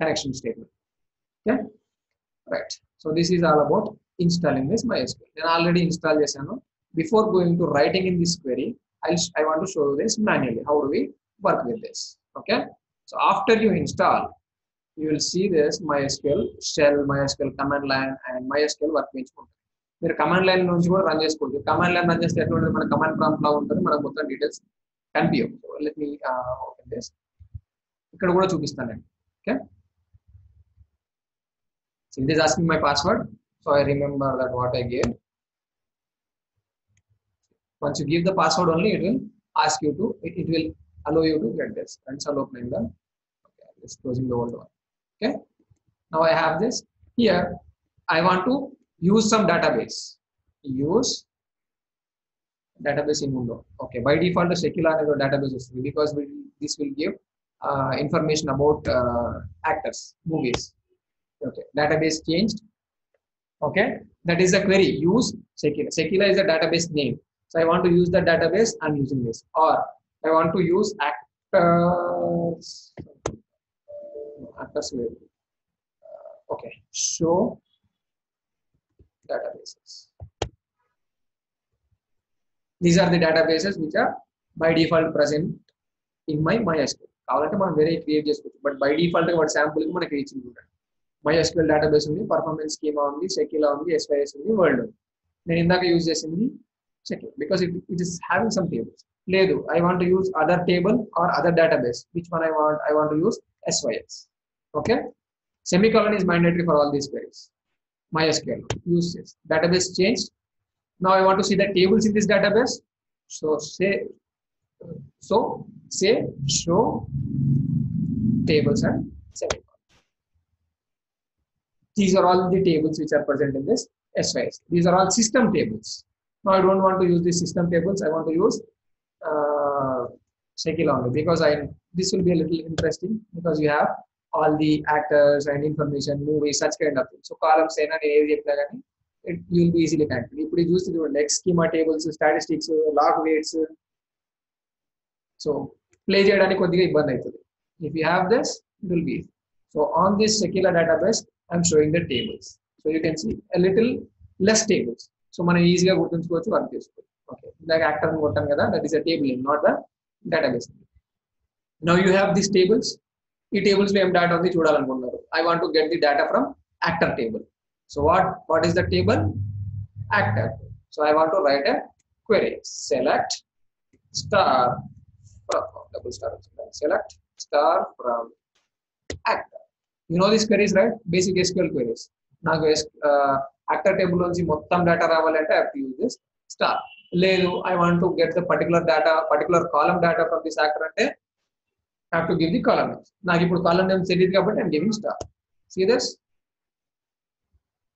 Connection statement okay right so this is all about installing this my MySQL. నేను ఆల్రెడీ ఇన్స్టాల్ చేశాను. Before going to writing in this query I I want to show this manually how do we work with this okay so after you install you will see this MySQL shell, MySQL command line and MySQL work పెంచుకుంటుంది మీరు command line నుంచి కూడా run చేసుకోవచ్చు. Command line run చేస్తే ఎట్లా ఉంటుంది మన command prompt లా ఉంటుంది. మనకు మొత్తం డీటెయిల్స్ కనిపించవు so let me open this ఇక్కడ కూడా చూపిస్తాను నేను. Okay So it is asking my password. So I remember that what I gave. Once you give the password only, it will ask you to, it, it will allow you to get this. And so opening the, okay, just closing the old one. Okay. Now I have this here. I want to use some database. Use database in Mundo. Okay. By default, the Secular database is because we, this will give uh, information about uh, actors, movies okay database changed okay that is a query use Secular. Secular is a database name so i want to use the database i'm using this or i want to use actors actors will uh, okay show databases these are the databases which are by default present in my mysql కావాలంటే మనం వేరే create చేసుకోవచ్చు but by default వాటి sample మనకి ఇచ్చింది చూడండి MySQL database ఉంది performance schema ఉంది సెక్యులా ఉంది ఎస్వైఎస్ ఉంది వరల్డ్ ఉంది నేను ఇందాక యూజ్ చేసింది etc. Because it, it is having some tables. Ledu, I want to use other table or other database. Which one I want? I want to use SYS. Okay. Semicolon is mandatory for all these queries. MySQL uses database changed. Now I want to see the tables in this database. So say so say show tables and semicolon. These are all the tables which are present in this SYS. These are all system tables Now I don't want to use these system tables. I want to use uh, Sekil only because I this will be a little interesting because you have all the actors and information, movies, such kind of things. So columns అయినా నేను ఏది చెప్పినా కానీ it you will be easily connected. ఇప్పుడు ఇది చూస్తే చూడండి X schema tables statistics log waits so play చేయడానికి కొద్దిగా ఇబ్బంది అవుతుంది if you have this it will be so on this Sakila database I'm showing the tables so you can see a little less tables So మనం ఈజీగా గుర్తుంచుకోవచ్చు work చేసుకోవచ్చు okay ఇందాక actor కొట్టాను కదా that is a table name not the database now you have this tables ఈ టేబుల్స్లో ఏం డేటా ఉంది చూడాలనుకుంటున్నారు I want to get the data from actor table so what what is the table actor so I want to write a query select star double star select star from actor you know this queries right basic SQL queries నాకు actor table నుంచి మొత్తం data రావాలంటే I use this star లేదు I want to get the particular data particular column data from this actor అంటే have to give the column names నాకు ఇప్పుడు column names తెలియదు కాబట్టి I'm giving star see this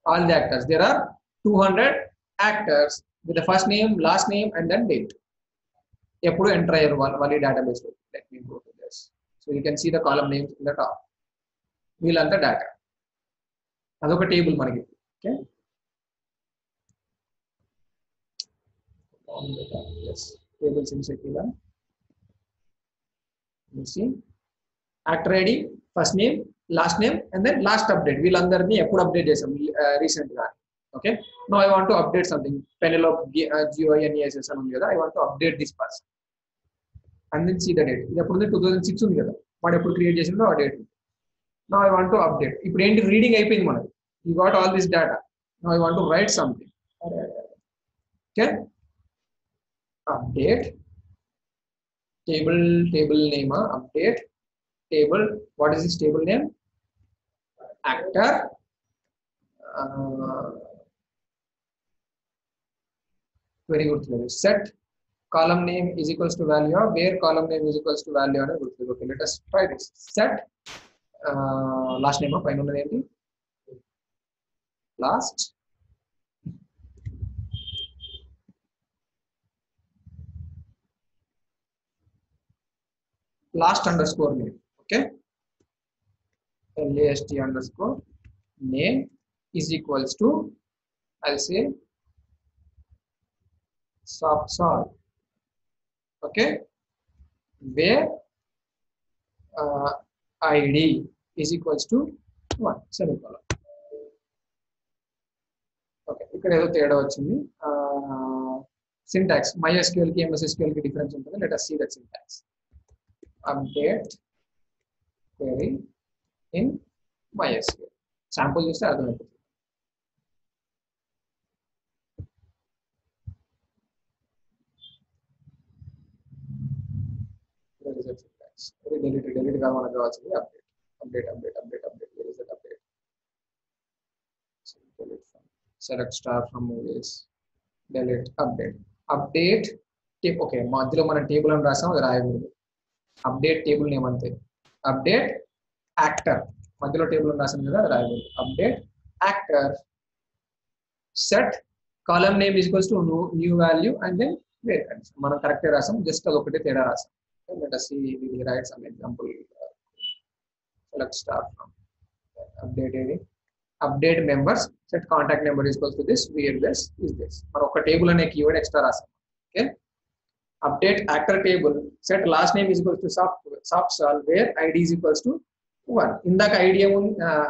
all the actors there are two hundred actors with the first name last name and then date ఎప్పుడు enter అయ్యారు వాళ్ళు? వాళ్ళ డేటాబేస్లో let me go to this so you can see the column names in the top వీళ్ళంతా data అదొక table మనకి. Okay tables in secular you see? Actor ID first name last name and then last update వీళ్ళందరినీ ఎప్పుడు update చేసాం రీసెంట్గా. Okay no I want to update something Penelope జియోఎన్ఈఎస్ఎస్ అని ఉంది కదా I want to update this person and then see the date ఇది ఎప్పుడు two thousand six ఉంది కదా. వాడు ఎప్పుడు క్రియేట్ చేసిందో ఆ date no I want to update ఇప్పుడు ఏంటి? రీడింగ్ అయిపోయింది మనకి. You got all this data no I want to write something okay update. Table table name uh, update. Table what is this table name? Actor. Uh, very good set. Column name is equals to value where column name is equals to value okay let us try this. Set. Uh, last name of final name. Last. last underscore name okay last underscore name is equals to i'll say soft solve okay where uh, id is equals to 1 semicolon okay ఇక్కడ ఏదో తేడా వచ్చింది syntax MySQL కి MSSQL కి difference ఉంటుంది let us see that syntax update query in MySQL. Sample చూస్తే అర్థమైపోతుంది delete delete గా మనకు కావాల్సింది update update update update update where is that update delete from select star from movies delete update update tip okay మధ్యలో మనం table అని రాసాం అది రాయకూడదు అప్డేట్ టేబుల్ నేమ్ అంతే. Update actor. మధ్యలో టేబుల్ రాసాను కదా అది రాయకూడదు. Update actor. Set column name equals to new value and then where మనం కరెక్టే రాసాం జస్ట్ అది ఒకటే తేడా రాసాం. Let us see we write some example. Uh, select star from update area update members. Set contact number is equals to this where this is this. మనం ఒక table అనే కీవర్డ్ ఎక్స్ట్రా రాసాం. Okay update actor table set last name is equals to soft soft solve where id is equals to 1 ఇందాక ID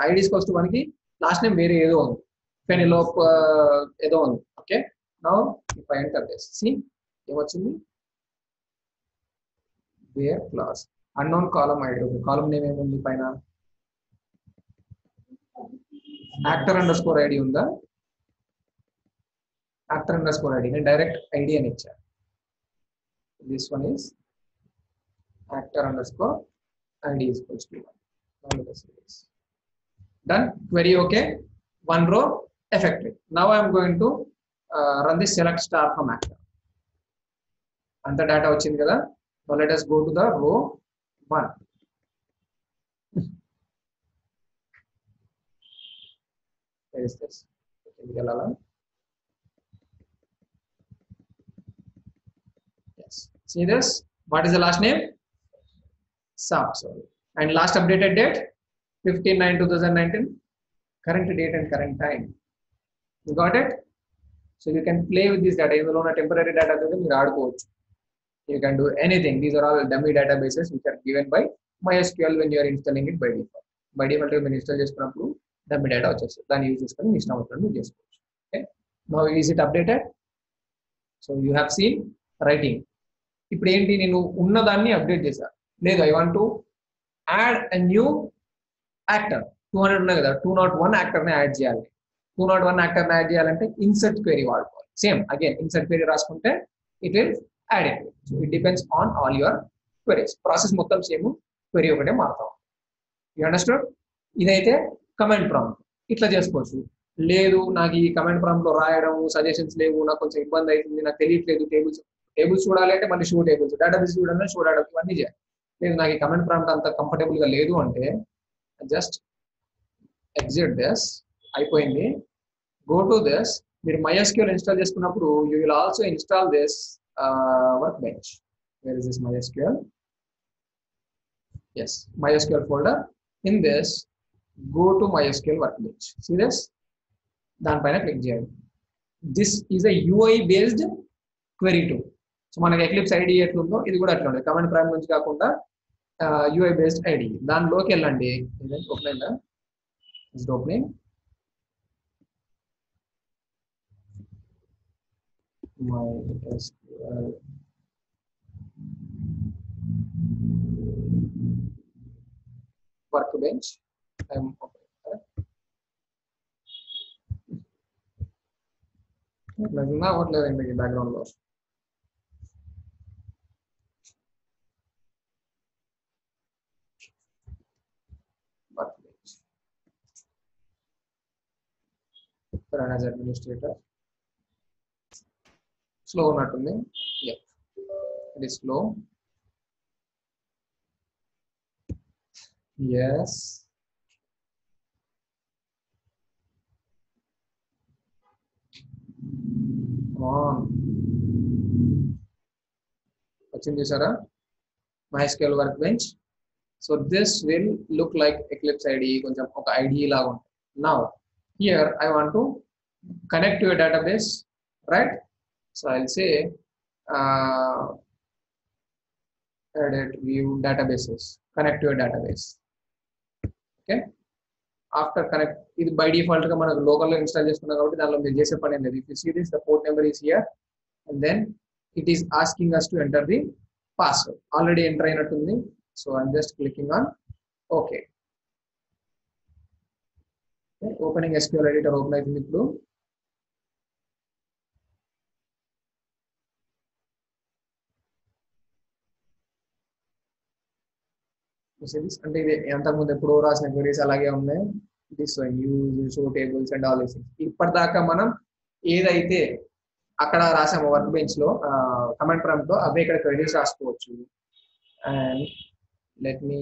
ID equals to వన్కి last name వేరే ఏదో ఉంది. Penelope ఏదో ఉంది. Okay now if I enter this see ఏమొచ్చింది? Where clause unknown column ID ఉంది column name ఏముంది పైన? యాక్టర్ అండర్ స్కోర్ ఐడి ఉందా? యాక్టర్ అండర్ స్కోర్ ఐడి నేను డైరెక్ట్ ఐడి అని ఇచ్చా. this one is actor underscore id is equals to 1 now let us see this done query okay one row affected now i am going to uh, run this select star from actor అంత data వచ్చింది కదా now let us go to the row 1 where is this see this what is the last name sub sorry and last updated date 15 9 2019 current date and current time you got it so you can play with this data ఇందులో ఉన్న temporary data తో మీరు ఆడుకోవచ్చు you can do anything these are all dummy databases which are given by MySQL when you are installing it by default by default మీరు install చేసుకున్నప్పుడు dummy data వచ్చేస్తుంది దాన్ని use చేసుకొని మీ ఇష్టం వచ్చినట్టు మీరు చేసుకోవచ్చు okay no is it updated so you have seen writing ఇప్పుడు ఏంటి నేను ఉన్నదాన్ని అప్డేట్ చేశా. లేదు I want to add a new actor two hundred ఉన్నాయి కదా. టూ నాట్ వన్ యాక్టర్ని యాడ్ చేయాలి. టూ నాట్ వన్ యాక్టర్ని యాడ్ చేయాలంటే ఇన్సర్ట్ క్వెరీ వాడుకోవాలి. సేమ్ అగైన్ ఇన్సర్ట్ క్వెరీ రాసుకుంటే it will add it so it depends on all your queries process మొత్తం same query ఒకటే మారుతాం యూ అండర్స్టాండ్ ఇదైతే కమెంట్ ప్రాంప్ట్ ఇట్లా చేసుకోవచ్చు. లేదు నాకు ఈ కమెంట్ ప్రాంప్ట్లో రాయడం సజెషన్స్ లేవు నాకు కొంచెం ఇబ్బంది అవుతుంది నాకు తెలియట్లేదు టేబుల్స్ టేబుల్స్ చూడాలి అంటే మళ్ళీ షూ టేబుల్స్ డేటాబేస్ చూడాలని షూ డేటా ఇవన్నీ చేయాలి. లేదు నాకు ఈ కమెంట్ ప్రాంప్ట్ అంత కంఫర్టబుల్గా లేదు అంటే జస్ట్ ఎగ్జిట్ దిస్ అయిపోయింది. గో టు దిస్ మీరు MySQL ఇన్స్టాల్ చేసుకున్నప్పుడు you will also install this workbench where is this MySQL? Yes MySQL folder. In this go to MySQL workbench. See this? దానిపైన click చేయండి. This is a UI based query tool so మనకి Eclipse IDE ఎట్లుందో ఇది కూడా అట్లా ఉంటుంది comment prime నుంచి కాకుండా యూఐ బేస్డ్ ఐడి దానిలోకి వెళ్ళండి ఓపెన్ అయిందా is opening my SQL workbench. I'm opening that. Nothing now, what level in the background was? Workbench. Run as administrator. Slow ఉన్నట్టుంది ఇట్ is స్లో ఎస్ వచ్చింది చూసారా MySQL workbench so this will look like Eclipse IDE కొంచెం ఒక IDE లాగా ఉంటుంది now here I want to connect your database right So I'll say uh, edit view databases, connect to a database. Okay. After connect, ఇది by డిఫాల్ట్గా మనకు లోకల్లో install చేసుకున్నాం కాబట్టి దానిలో మీరు చేసే పని లేదు. If you see this the port number is here and then it is asking us to enter the password already enter అయినట్టుంది. So I'm just clicking on okay opening SQL editor open అవుతుంది ఇప్పుడు. అంటే ఇది అంతకుముందు ఎప్పుడో రాసిన queries అలాగే ఉన్నాయి. This use show tables and all ఇప్పటిదాకా మనం ఏదైతే అక్కడ రాసాము వర్క్ బెంచ్లో కమెంట్ ప్రాంప్ట్లో అవే ఇక్కడ క్వరీస్ రాసుకోవచ్చు. And let me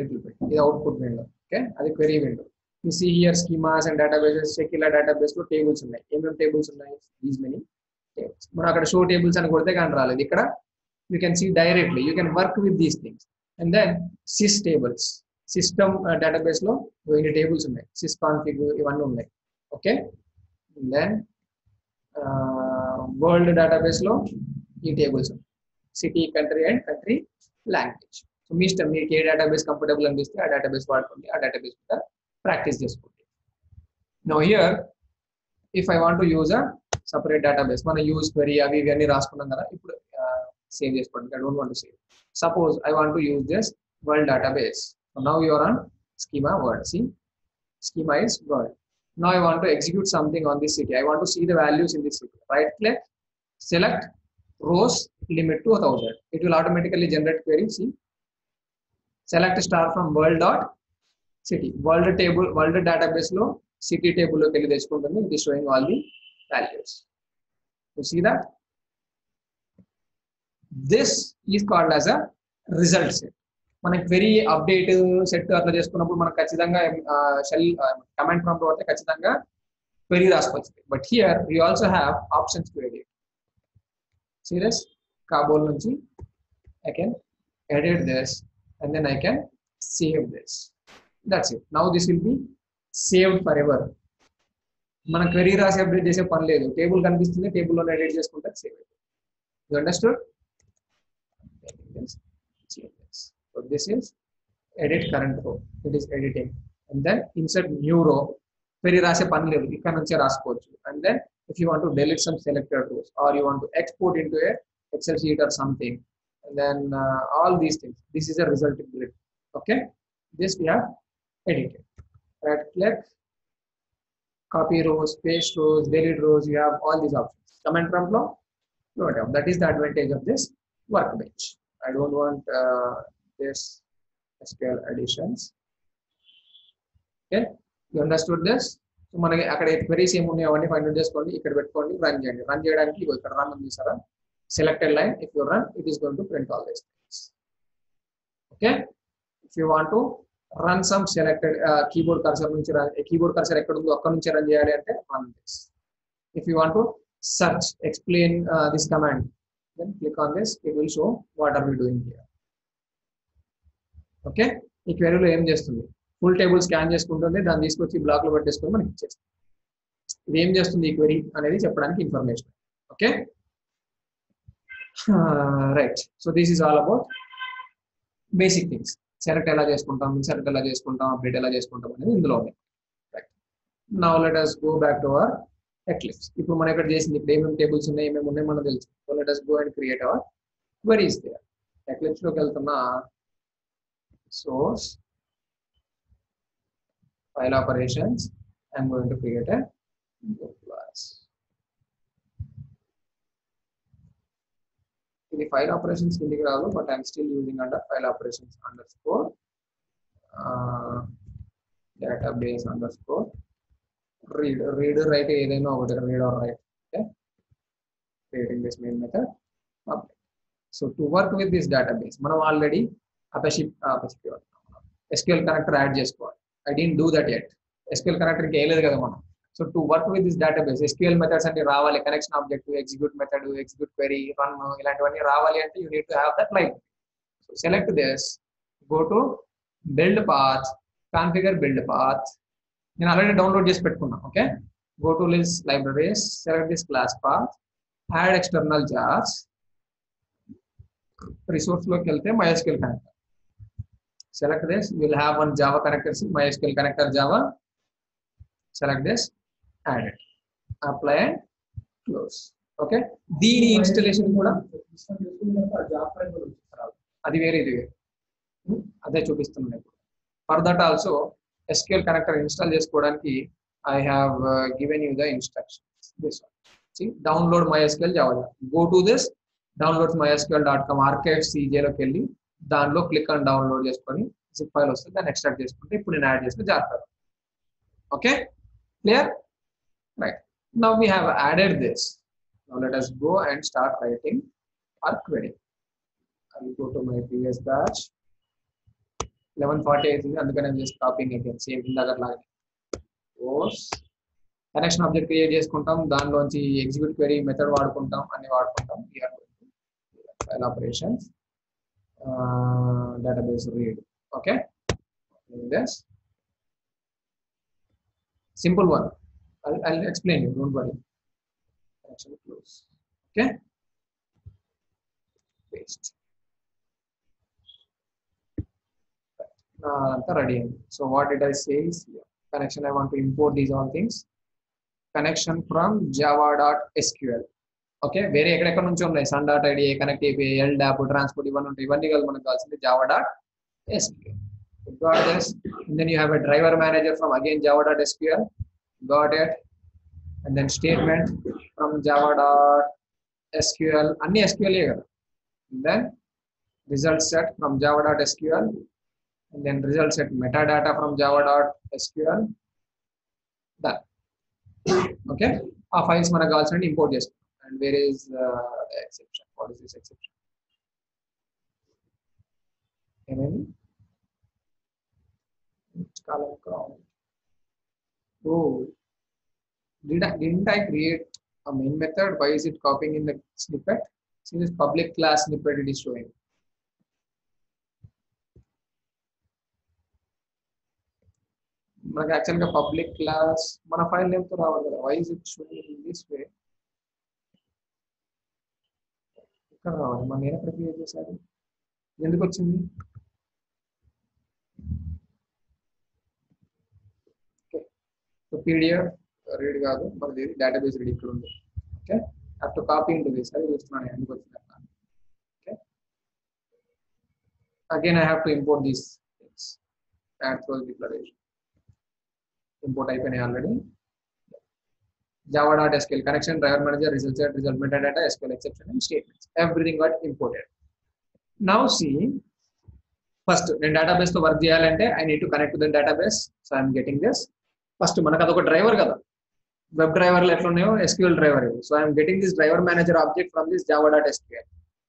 little bit ఇది అవుట్పుట్ విండో ఓకే అది క్వెరీ విండో ఈ see here schemas and databases Sakila డేటాబేస్లో టేబుల్స్ ఉన్నాయి. ఏమేమి టేబుల్స్ ఉన్నాయి? ఈజ్ మెనీ టేబుల్స్ మనం అక్కడ షో టేబుల్స్ అని కొడితే కానీ రాలేదు. ఇక్కడ you can see directly you can work with these things. And then sys tables. System uh, database లో ఇన్ని tables ఉన్నాయి. Sys config ఇవన్నీ ఉన్నాయి. ఓకే దెన్ వరల్డ్ డేటాబేస్లో ఈ tables city country and country language so మీ ఇష్టం మీకు ఏ డేటాబేస్ కంఫర్టబుల్ అనిపిస్తే ఆ డేటాబేస్ వాడుకోండి ఆ డేటాబేస్ మీద ప్రాక్టీస్ చేసుకోండి no here if I want use a separate database మన యూజ్ క్వరీ అవి ఇవన్నీ రాసుకున్నాం కదా ఇప్పుడు సేవ్ చేసుకోండి I don't want to save suppose I want to use this world database now you're on schema word see schema is word now i want to execute something on this city i want to see the values in this city right click select rows limit to 1000 it will automatically generate query see select star from world dot city world table world డేటాబేస్లో city టేబుల్లోకి వెళ్ళి తెచ్చుకుంటుంది. It is showing all the values see that this is called as a result set మనకి very update set అట్లా చేసుకున్నప్పుడు మనకు ఖచ్చితంగా shell command from అయితే ఖచ్చితంగా క్వెరీ రాసుకోవచ్చు but here you also have options create serious కాబోల్ నుంచి I can edit this and then I can save this that's it now this will be saved forever మన query రాసి update చేసే పని లేదు. Table కనిపిస్తుంది టేబుల్లో ఎడిట్ చేసుకుంటే సేవ్ అవుతుంది you understood So this is edit current row. It is editing. And then insert new row. Query రాసే పని లేదు. ఇక్కడ నుంచే రాసుకోవచ్చు. And then if you want to delete some selected rows or you want to export into a Excel sheet or something and then uh, all these things this is a resulting grid okay this we have edited right click copy rows paste rows delete rows you have all these options command prompt law no doubt that is the advantage of this workbench i don't want uh, this SQL additions. Okay, you understood this? So మనకి అక్కడ queries ఏమున్నాయి అవన్నీ find out చేసుకోండి ఇక్కడ పెట్టుకోండి run చేయండి run చేయడానికి ఇగో ఇక్కడ రన్ ఉంది సారా selected line if you run it is going to print all this okay if you want to run some selected keyboard cursor నుంచి రన్ కీబోర్డ్ కర్సర్ ఎక్కడ ఉందో అక్కడ నుంచి రన్ చేయాలి అంటే run this if you want to search explain uh, this command then click on this it will show what are we doing here. Okay ఈ క్వెరీలో ఏం చేస్తుంది? ఫుల్ టేబుల్ స్కాన్ చేసుకుంటుంది దాన్ని తీసుకొచ్చి బ్లాక్లో పెట్టేసుకొని మనకి ఇచ్చేస్తుంది. ఇది ఏం చేస్తుంది ఈ క్వెరీ అనేది చెప్పడానికి information okay right so this is all about basic things select ఎలా చేసుకుంటాం ఇన్సెలెక్ట్ ఎలా చేసుకుంటాం అప్డేట్ ఎలా చేసుకుంటాం అనేది ఇందులో ఉన్నాయి right now let us go back to our Eclipse ఇప్పుడు మనం ఇక్కడ చేసింది ఇప్పుడు ఏమేమి టేబుల్స్ ఉన్నాయి ఏమేమి ఉన్నాయి మనకు తెలుసు. So let us go and create our queries there ఎక్లిప్స్లోకి వెళ్తున్నా source file operations I'm going to create a class ఇది ఫైల్ ఆపరేషన్స్ కిందికి రాదు but I'm still using under file operations underscore. Database underscore. Read read write ఏదైనా ఒకటి read or write okay? Creating this main method. So to work with this database మనం already అపెషిప్ అపెషిప్ SQL connector add చేసుకోవాలి. I didn't do that yet SQL connector వేయలేదు కదా మనం. So to work with this database SQL methods అంటే రావాలి connection object execute method execute query run ఇలాంటివన్నీ రావాలి అంటే you need to have that like so select this go to build path configure build path నేను already download చేసి పెట్టుకున్నా okay go to లిస్ libraries select this class path add external jars రిసోర్స్లోకి వెళ్తే MySQL connector select this will have one Java connectors MySQL connector Java select this add it apply and close okay దీని installation కూడా అది వేరే ఇది వేరే. అదే చూపిస్తున్నాను ఇప్పుడు for that also SQL connector install చేసుకోవడానికి I have given you the instructions this download MySQL Java go to this downloads MySQL dot com archive సీజేలోకి వెళ్ళి దానిలో క్లిక్ అండ్ డౌన్లోడ్ చేసుకొని జిప్ ఫైల్ వస్తుంది దాన్ని ఎక్స్ట్రాక్ట్ చేసుకుంటే ఇప్పుడు నేను యాడ్ చేసిన జాగ్రత్త okay clear Right now we have added this Now let us go and start writing our query. I will go to my previous batch. 1140 అవుతుంది అందుకని నేను జస్ట్ కాపింగ్ again సేమ్ ఇందాక లాగా కోర్స్ కనెక్షన్ ఆబ్జెక్ట్ క్రియేట్ చేసుకుంటాం దానిలోంచి execute query method వాడుకుంటాం అన్ని వాడుకుంటాం file operations database read okay this simple one I'll explain you don't worry. Connection close okay? Paste. అంతా రెడీ అయింది so what did I says connection I want to import these all things connection from Java dot SQL okay వేరే ఎక్కడెక్కడ నుంచి ఉన్నాయి? Sun dot ID connect అయిపోయి LDAP transport ఇవన్నీ ఉంటాయి ఇవన్నీ కాదు మనకు కావాల్సింది Java dot SQL got this. And then you have a driver manager from again java.sql got it and then statement from java.sql అన్ని sql కదా and then result set from java.sql and then result set metadata from java.sql done okay ఆ files మనకు కావాల్సిన import చేసుకుంటాం and where is exception what is this exception ఏమైంది column count. Oh, did I, didn't I create a main method? Why is it copying in the snippet? See this public class snippet it is showing. మనకు యాక్చువల్గా public class మన file నేమ్తో రావాలి కదా why is it showing in this way ఇక్కడ రావాలి మనం నేను ఎక్కడ క్రియేట్ చేశారు ఎందుకు వచ్చింది సో పీడిఎఫ్ రీడ్ కాదు మనది డేటాబేస్ రీడ్ ఇక్కడ ఉంది. Okay have to copy into this అది చూస్తున్నాను ఎందుకు వచ్చింది okay again I have to import these things add throws declaration import అయిపోయినాయి already Java dot SQL connection, driver manager, result set, result metadata, SQL exception, and statements. Everything got imported. Now see, first నేను డేటాబేస్తో work చేయాలంటే I need to connect to the database so I'm getting this first మనకు అదొక driver కదా. Web డ్రైవర్లు ఎట్లా ఉన్నాయో SQL driver so I'm getting this driver manager object from this Java dot SQL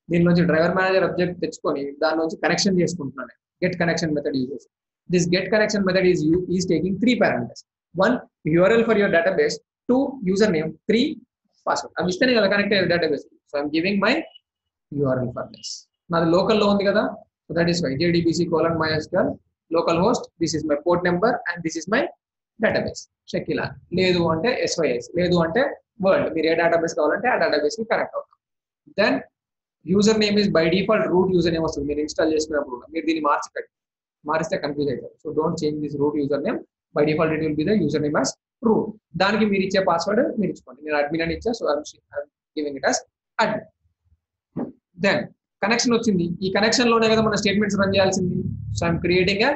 దీని నుంచి డ్రైవర్ మేనేజర్ ఆబ్జెక్ట్ తెచ్చుకొని దాని నుంచి కనెక్షన్ చేసుకుంటున్నాను గెట్ కనెక్షన్ మెథడ్ యూజ్ చేసి this get connection method is you is taking three parameters one URL for your database two user name three password అవి ఇస్తేనే కదా connect data database so I'm giving my URL for this నాది లోకల్లో ఉంది కదా. So that is why JDBC colon MySQL localhost this is my port number and this is my database Sakila. లేదు అంటే SYS లేదు అంటే వరల్డ్ మీరు ఏ database కావాలంటే ఆ డేటాబేస్కి కనెక్ట్ అవుతాం. Then user name is by default root user name వస్తుంది. మీరు ఇన్స్టాల్ చేసుకున్నప్పుడు మీరు దీన్ని మార్చకండి మారిస్తే కన్ఫ్యూజ్ అవుతారు. So don't change this root user name by default it will be the user name as root దానికి మీరు ఇచ్చే పాస్వర్డ్ మీరు ఇచ్చుకోండి. నేను అడ్మిన్ అని ఇచ్చా so giving it as admin then connection వచ్చింది. ఈ కనెక్షన్లోనే కదా మన స్టేట్మెంట్స్ రన్ చేయాల్సింది. So I'm creating a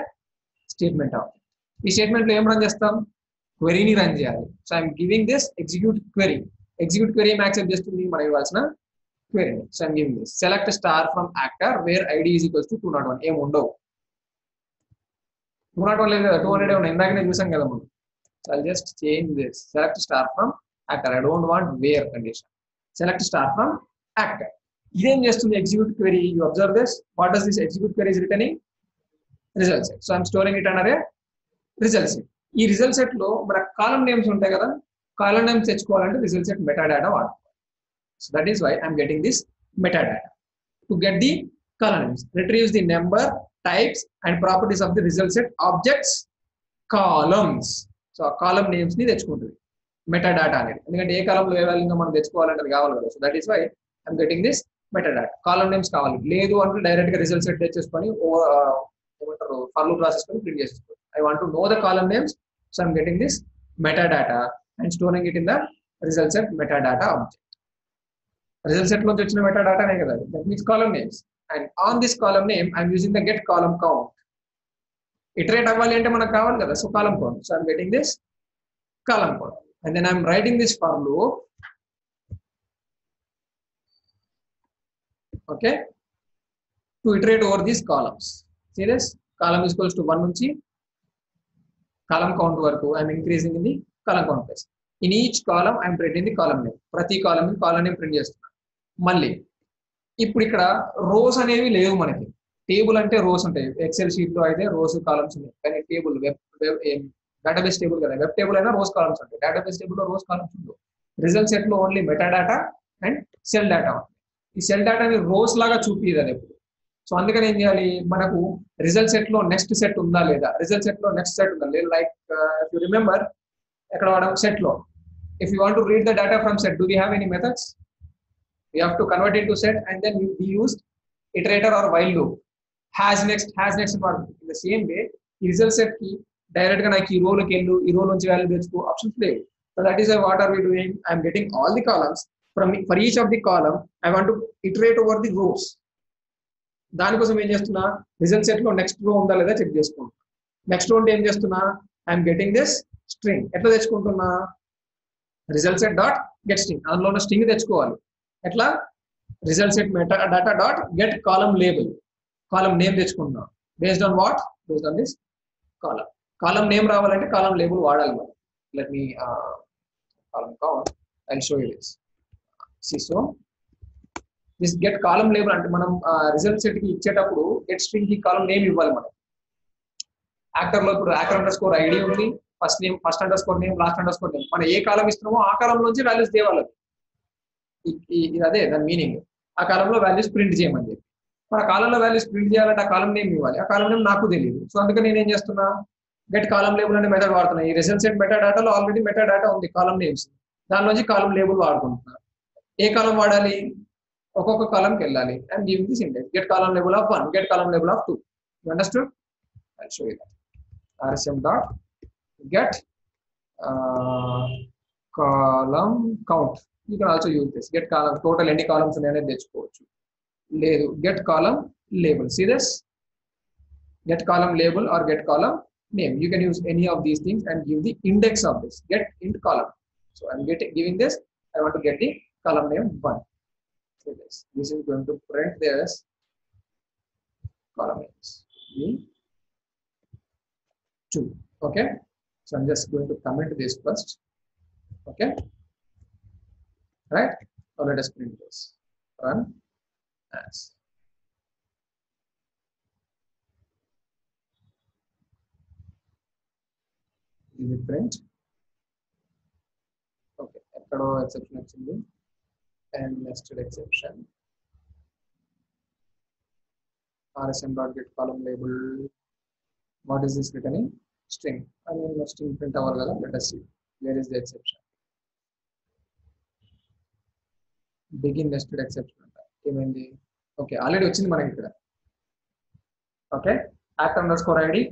statement of ఈ స్టేట్మెంట్లో ఏం రన్ చేస్తాం? క్వెరీని రన్ చేయాలి. So I'm giving this execute query execute query ఏం యాక్సెప్ట్ చేస్తుంది మనం ఇవ్వాల్సిన query so I'm giving this select star from actor where ID is equals to two not one ఏం ఉండవు. టూ నాట్ వన్ లేదు కదా టూ హండ్రెడ్ ఉన్నాయి. ఇందాకనే చూసాం కదా మనం. So I just change this select star from actor I don't want where condition select star from actor ఇదేం చేస్తుంది execute query you observe this what does this execute query is returning results so I'm storing it అనరే result set ఈ result సెట్లో మన column names ఉంటాయి కదా column names తెచ్చుకోవాలంటే result set meta data వాడుకోవాలి. So that is why I'm getting this metadata to get the column names retrieves the number types and properties of the result set objects columns so ఆ column నేమ్స్ని తెచ్చుకుంటుంది. Meta data అనేది. ఎందుకంటే ఏ కాలంలో ఏ value మనం తెచ్చుకోవాలంటే అది కావాలి కదా. So that is why I'm getting this metadata column names కావాలి. లేదు అంటే డైరెక్ట్గా రిజల్ట్ సెట్ తెచ్చేసుకొని ఏమంటారు ఫర్లు ప్రాసెస్ కొని ప్రింట్ చేసుకోవాలి I want to know the column names so I'm getting this meta data and storing it in the result set meta data object result set నుంచి వచ్చిన మెటా డేటానే కదా that means column names and on this column name I'm using the get column count iterate అవ్వాలి అంటే మనకు కావాలి కదా so column count so I'm getting this column count and then I'm writing this for loop okay to iterate over these columns see this column is equals to 1 నుంచి column count వరకు I'm increasing in the column count place. In each column i'm printing the column ప్రతి column column name print చేస్తున్నాను మళ్ళీ ఇప్పుడు ఇక్కడ rose అనేవి లేవు మనకి. టేబుల్ అంటే రోస్ ఉంటాయి. ఎక్సెల్ షీట్లో అయితే రోస్ కాలమ్స్ ఉన్నాయి. కానీ టేబుల్ వెబ్ డేటాబేస్ టేబుల్ కదా. వెబ్ టేబుల్ అయినా రోస్ కాలమ్స్ ఉంటాయి. డేటాబేస్ టేబుల్లో రోస్ కాలమ్స్ ఉండవు. రిజల్ట్ సెట్లో only metadata and cell data ఈ సెల్ డేటాని రోస్ లాగా చూపించదు ఎప్పుడు. సో అందుకని ఏం చేయాలి? మనకు రిజల్ట్ సెట్లో నెక్స్ట్ సెట్ ఉందా లేదా? రిజల్ట్ సెట్లో నెక్స్ట్ సెట్ ఉందా? లేదా లైక్ యూ రిమెంబర్ ఎక్కడ వాడడం సెట్లో. If you want to read the data from set do we have any methods we have to convert into set and then we use iterator or while loop has next has next వాడుతుంది in the same way ఈ result సెట్కి డైరెక్ట్గా నాకు ఈ రోల్కి వెళ్ళు ఈ role నుంచి వాల్యూ తెచ్చుకో ఆప్షన్స్ లేవు. So that is what are we doing I'm getting all the columns from for each of the column I want to iterate over the rows దానికోసం ఏం చేస్తున్నా? రిజల్ట్ సెట్లో నెక్స్ట్ రో ఉందా లేదా చెక్ చేసుకుంటున్నా నెక్స్ట్ రో అంటే ఏం చేస్తున్నా? ఐఎమ్ గెటింగ్ దిస్ స్ట్రింగ్ ఎట్లా తెచ్చుకుంటున్నా? Result set dot get string అందులో ఉన్న స్ట్రింగ్ తెచ్చుకోవాలి. ఎట్లా? Result set metadata dot get column label column name తెచ్చుకుంటున్నాం. Based on what based on this column column name రావాలంటే కాలం లేబుల్ వాడాలి మనం. Let me column count and show you this so this get column label అంటే మనం result సెట్కి ఇచ్చేటప్పుడు get స్ట్రింగ్కి కాలం name ఇవ్వాలి మనం. యాక్టర్లో ఇప్పుడు యాక్టర్ అండర్ స్కోర్ ఐడి ఉంది first name first underscore name last underscore name మనం ఏ కాలం ఇస్తున్నామో ఆ కాలంలోంచి వాల్యూస్ తేవాలి. ఇది అదే దాని మీనింగ్ ఆ కాలంలో వాల్యూస్ ప్రింట్ చేయమని చెప్పి. మన కాలంలో వాల్యూస్ ప్రింట్ చేయాలంటే ఆ కాలం నేమ్ ఇవ్వాలి. ఆ కాలం నేమ్ నాకు తెలియదు సో అందుకని నేను ఏం చేస్తున్నా? గెట్ కాలం లేబుల్ అనే మెథడ్ వాడుతున్నా. ఈ రిజల్ట్ సెట్ మెటా డేటాలో ఆల్రెడీ మెటా డేటా ఉంది కాలం నేమ్స్ దాని నుంచి కాలం లేబుల్ వాడుకుంటున్నా. ఏ కాలం వాడాలి? ఒక్కొక్క కాలంకి వెళ్ళాలి and give this index get column label of one get column label of two you understood I show you that rsm dot get uh, column count you can also use this get column total ఎన్ని columns ఉన్నాయనేది తెచ్చుకోవచ్చు లేదు get column label see this get column label or get column name you can use any of these things and give the index of this get int column so i'm getting giving this i want to get the column name one so this this is going to print this column names the two okay so i'm just going to comment this first okay right now let us print this run as ఇది print okay ఎక్కడో exception వచ్చింది and next exception rsm dot get column label. What is this returning string. I mean string print అవ్వాలి కదా let us see. Where is the exception? Begin nested exception. అంట ఏమైంది? Okay already వచ్చింది మనకి ఇక్కడ. Okay act underscore ID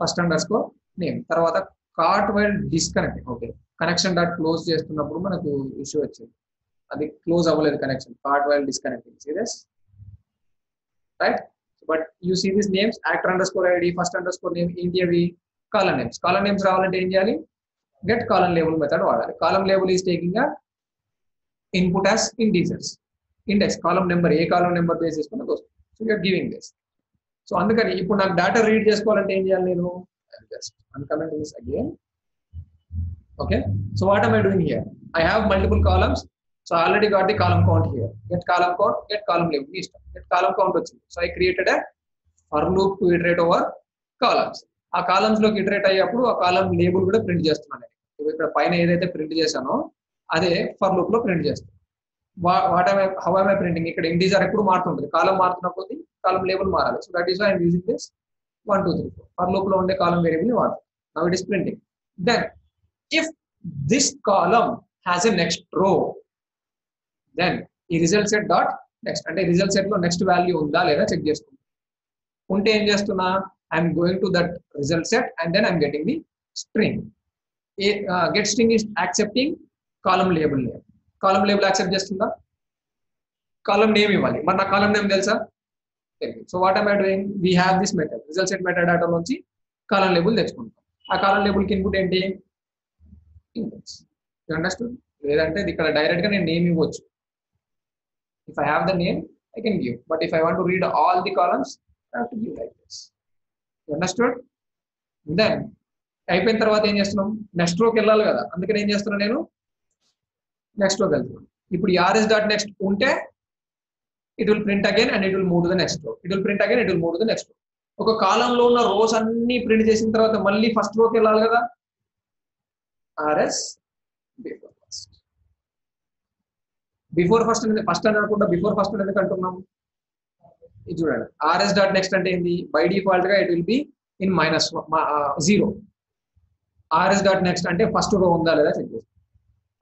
first underscore name తర్వాత cart while disconnect okay connection dot close చేస్తున్నప్పుడు మనకు ఇష్యూ వచ్చింది. అది క్లోజ్ అవ్వలేదు connection part while disconnecting serious right but you see this names actor underscore ID first underscore name ఏంటి అవి column names column names రావాలంటే ఏం చేయాలి? గెట్ కాలన్ లేబుల్ మెథడ్ వాడాలి. Column label is taking input as integers index column number A column number base చేసుకున్నది వస్తుంది so you're giving this so అందుకని ఇప్పుడు నాకు డేటా రీడ్ చేసుకోవాలంటే ఏం చేయాలి నేను? Just uncomment this again okay so what am I doing here? I have multiple columns So I already got the column count here. Get column count, get column label. మీ ఇష్టం. Get column count వచ్చింది. So I created a for loop to iterate over columns. ఆ కాలమ్స్లోకి iterate అయ్యేప్పుడు ఆ column label కూడా print చేస్తున్నాను నేను. ఇక్కడ పైన ఏదైతే ప్రింట్ చేశానో అదే ఫర్ లూప్లో ప్రింట్ చేస్తాను వాట్ హౌ ఐ ప్రింటింగ్ ఇక్కడ ఇంటీజర్ ఎప్పుడు మారుతుంటుంది కాలం మారుతున్న కొద్ది కాలం లేబుల్ మారాలి so that is I'm using this one two three four for లూప్లో ఉండే కాలం వేరియబుల్ వాడుతుంది now it is printing then if this column has a next row then ఈ రిజల్ట్ సెట్ డాట్ నెక్స్ట్ అంటే result సెట్లో next value ఉందా లేదా check చేసుకుంటా ఉంటే ఏం చేస్తున్నా? I'm going to that result set and then I'm getting the string get string is accepting column label name column label accept చేస్తుందా? కాలం నేమ్ ఇవ్వాలి. మరి నా కాలం నేమ్ తెలుసా? So what I'm doing we have this method result set method data నుంచి column label తెచ్చుకుంటాం. ఆ column లేబుల్కి input ఏంటి? ఇన్పుట్స్ అండర్స్టూడ్ లేదంటే ఇది ఇక్కడ డైరెక్ట్గా నేను నేమ్ ఇవ్వచ్చు. If I the name, name I can But but if I to read read all the columns have to give like this. You understood? Then, అయిపోయిన తర్వాత ఏం చేస్తున్నాం? నెక్స్ట్ రోకి వెళ్ళాలి కదా. అందుకని ఏం చేస్తున్నా నేను? నెక్స్ట్ రోకి వెళ్తున్నాను. ఇప్పుడు ఆర్ఎస్ డాట్ నెక్స్ట్ ఉంటే it will print again and it will move the next row it will print again it will move the next row ఒక కాలంలో ఉన్న రోస్ అన్ని ప్రింట్ చేసిన తర్వాత మళ్ళీ ఫస్ట్ రోకి వెళ్ళాలి కదా? RS before first before first అనేది ఫస్ట్ అని అనుకుంటా బిఫోర్ ఫస్ట్ ఎందుకు అంటున్నాం? ఇది చూడండి. ఆర్ఎస్ డాట్ నెక్స్ట్ అంటే ఏంది? బై డిఫాల్ట్గా it will be in minus zero RS dot next అంటే ఫస్ట్ రో ఉందా లేదా చెక్ చేస్తాం.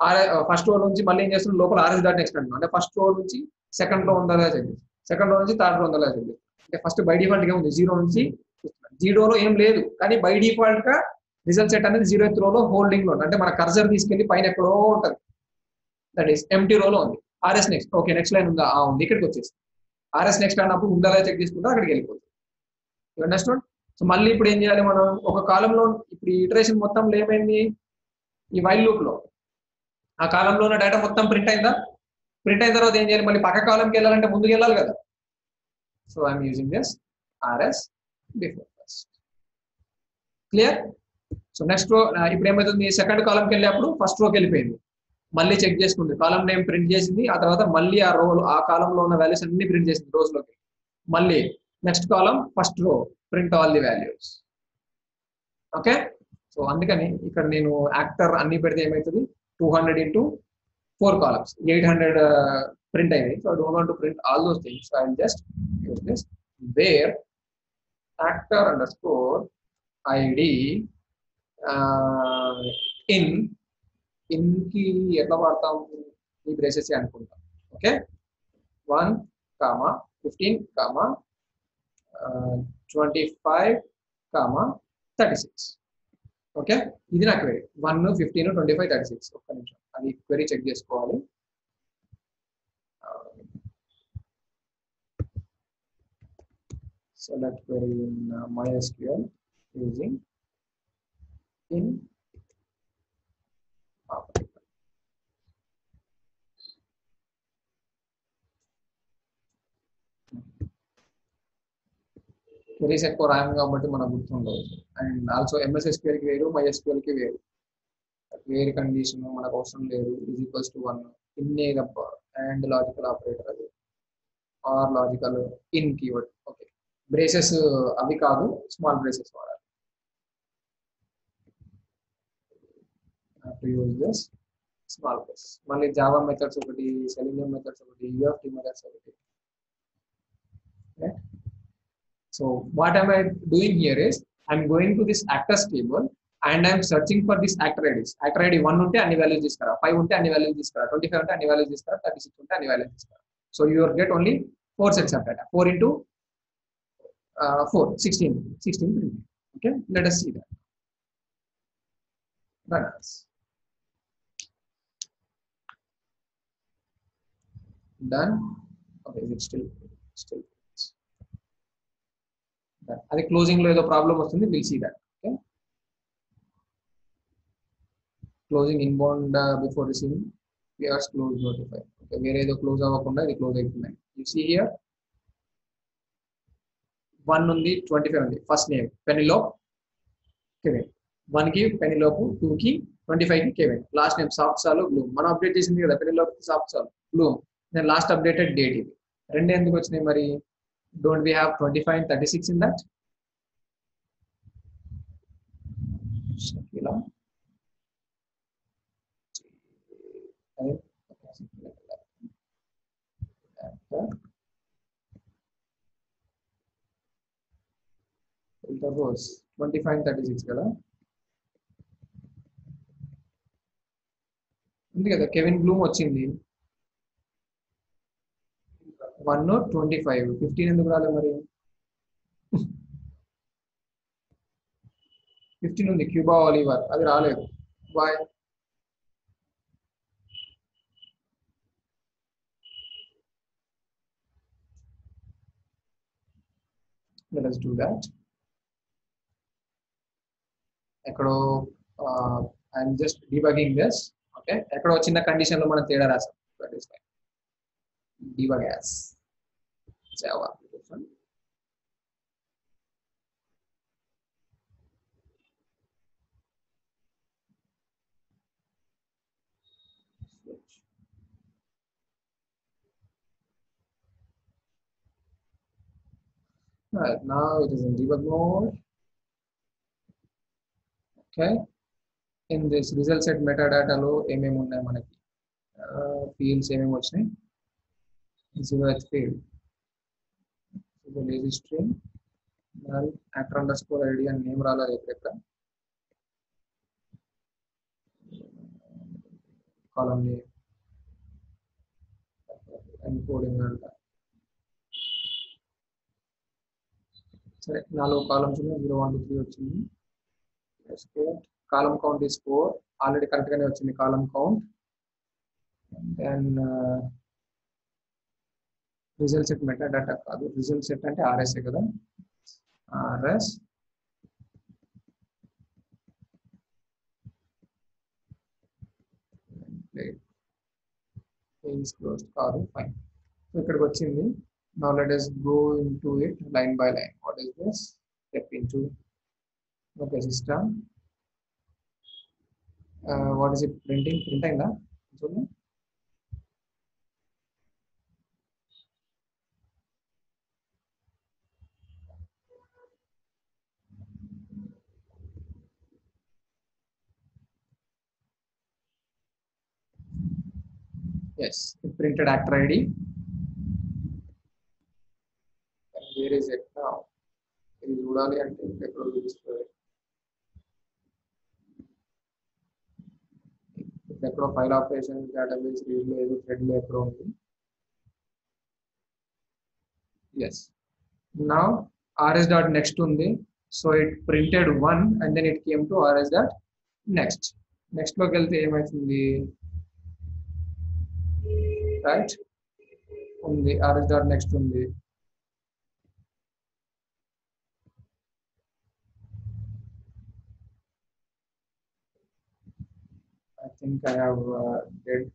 ఆర్ ఫస్ట్ రో నుంచి మళ్ళీ ఏం చేస్తున్నాం? లోపల ఆర్ఎస్ డాట్ నెక్స్ట్ అంటున్నాం. అంటే ఫస్ట్ రో నుంచి సెకండ్లో ఉందా లేదా చెక్ చేస్తాం. సెకండ్ రో నుంచి థర్డ్ రో ఉందా లేదా చెక్ చేస్తాం. అంటే ఫస్ట్ బై డిఫాల్ట్గా ఉంది జీరో నుంచి జీరోలో ఏం లేదు. కానీ బై డిఫాల్ట్గా రిజల్ట్ సెట్ అనేది జీరో త్రోలో హోల్డింగ్లో అంటే మన కర్జర్ తీసుకెళ్ళి పైన ఎక్కడో ఉంటుంది. దట్ ఈస్ ఎంటీ రోలో ఉంది. RS next okay next line ఉందా? ఆ ఉంది. ఇక్కడికి వచ్చేసి. ఆర్ఎస్ నెక్స్ట్ అన్నప్పుడు ఉందా చెక్ చేసుకుంటే అక్కడికి వెళ్ళిపోతుంది. అండర్స్టాండ్ సో మళ్ళీ ఇప్పుడు ఏం చేయాలి మనం? ఒక కాలంలో ఇప్పుడు ఈ ఇటరేషన్ మొత్తం ఏమైంది? ఈ వైల్ లూప్లో. ఆ కాలంలో ఉన్న డేటా మొత్తం ప్రింట్ అయిందా? ప్రింట్ అయిన తర్వాత ఏం చేయాలి? మళ్ళీ పక్క కాలంకి వెళ్ళాలంటే ముందుకు వెళ్ళాలి కదా. So I'm using this RS before first clear so next row ఇప్పుడు ఏమవుతుంది సెకండ్ కాలంకి వెళ్ళేప్పుడు ఫస్ట్ రోకి వెళ్ళిపోయింది. మళ్ళీ చెక్ చేసుకుంది. కాలం నేమ్ ప్రింట్ చేసింది. ఆ తర్వాత మళ్ళీ ఆ రో ఆ కాలంలో ఉన్న వాల్యూస్ అన్ని ప్రింట్ చేసింది రోస్లోకి. మళ్ళీ next column first row print all the values okay so అందుకని ఇక్కడ నేను యాక్టర్ అన్ని పెడితే ఏమవుతుంది two hundred into four columns eight hundred print అయింది so I don't want to print all those things I just use this where actor underscore ID in ఇన్కి ఎట్లా వాడతాం ఈ బ్రేసెస్ అనుకుంటాం okay one comma fifteen comma twenty five comma thirty six okay ఇది నా query one fifteen twenty five thirty six ఒక్క నిమిషం. అది query check చేసుకోవాలి. Select query in uh, MySQL using in operator. Queries ఎక్కువ రాయం కాబట్టి మనకు గుర్తుండదు. అండ్ ఆల్సో ఎంఎస్ఎస్క్యూఎల్కి వేరు MySQL కి వేరు. వేరు కండిషన్ మనకు అవసరం లేదు. ఈజ్ ఈక్వల్స్ టు వన్ ఇన్నే తప్ప. అండ్ లాజికల్ ఆపరేటర్ అది. Or logical in keyword okay braces అవి కాదు. స్మాల్ బ్రేసెస్ వాడాలి. To use this small brace మళ్ళీ జావా మెథడ్స్ ఒకటి సెలినియం మెథడ్స్ ఒకటి యూఎఫ్టి మెథడ్స్ ఒకటి so what I'm I doing here is I'm going to this actors table and I'm searching for this actor IDs actor ID one ఉంటే అన్ని values తీసుకురా five ఉంటే అన్ని values తీసుకురా twenty five ఉంటే అన్ని వాల్యూస్ తీసుకురా థర్టీ సిక్స్ ఉంటే అన్ని వాల్యూస్ తీసుకురా So you will get only four sets of data. Four into uh, four, 16, 16 printed. Okay, let us see that. Run Done. Okay, is it still still? Done. అది క్లోజింగ్లో ఏదో problem వస్తుంది will see that okay closing inbound before receiving PRs close notify okay వేరే ఏదో close అవ్వకుండా ఇది close అవుతున్నాయి you see here one ఉంది twenty five ఉంది ఫస్ట్ నేమ్ పెనిలో కెవెన్ వన్కి పెనిలోపు టూ కి ట్వంటీ ఫైవ్కి కెవెన్ లాస్ట్ నేమ్ సాఫ్ట్ సాల్ బ్లూమ్ మనం అప్డేట్ చేసింది కదా పెనిలోపు సాఫ్ట్ సాల్ బ్లూమ్ నేను లాస్ట్ అప్డేటెడ్ డేట్ ఇది. రెండు ఎందుకు వచ్చినాయి మరి? Don't we have twenty five and thirty six in that ఇలా ట్వంటీ ఫైవ్ థర్టీ సిక్స్ కదా? ఉంది కదా కెవిన్ బ్లూమ్ వచ్చింది. వన్ ట్వంటీ ఫైవ్ ఫిఫ్టీన్ ఎందుకు రాలేదు మరి ఫిఫ్టీన్ ఉంది క్యూబా ఆలివర్ అది రాలేదు బాయ్ let us do that. ఎక్కడో I'm just debugging this okay ఎక్కడో చిన్న కండిషన్లో మనం తేడా రాసాం that is fine Debug as Java application Right, now it is in debug mode. Okay. In this result set metadata లో ఏమేమి ఉన్నాయి మనకి ఫీల్డ్స్ ఏమేమి వచ్చినాయి zero x field. So the lazy string. Null actor underscore id and name రాలేదు ఎక్కడెక్కడ కాలం name encoding అంట. సరే నాలుగు కాలమ్స్ ఉన్నాయి. జీరో వన్ టూ త్రీ వచ్చింది. Column count is four already కరెక్ట్గానే వచ్చింది column count then result set metadata కాదు రిజల్ట్ సెట్ అంటే ఆర్ఎస్ఏ కదా ఆర్ఎస్ ఇన్స్ క్లోజ్డ్ కాదు ఫైన్ సో ఇక్కడికి వచ్చింది now let us go into it line by line what is this into okay system what is it printing print అయిందా చూడండి yes it printed actor id where is it now ఇది చూడాలి అంటే ఎక్కడ చూపిస్తుంది. ఎక్కడో ఫైల్ ఆపరేషన్ డేటాబేస్ రీడ్ లేదు థ్రెడ్లో ఎక్కడో ఉంది. Yes now RS dot next ఉంది. So it printed one and then it came to RS dot next నెక్స్ట్లోకి వెళ్తే ఏమవుతుంది రైట్ ఉంది. ఆర్ఎస్ డాట్ నెక్స్ట్ ఉంది. I think I have dead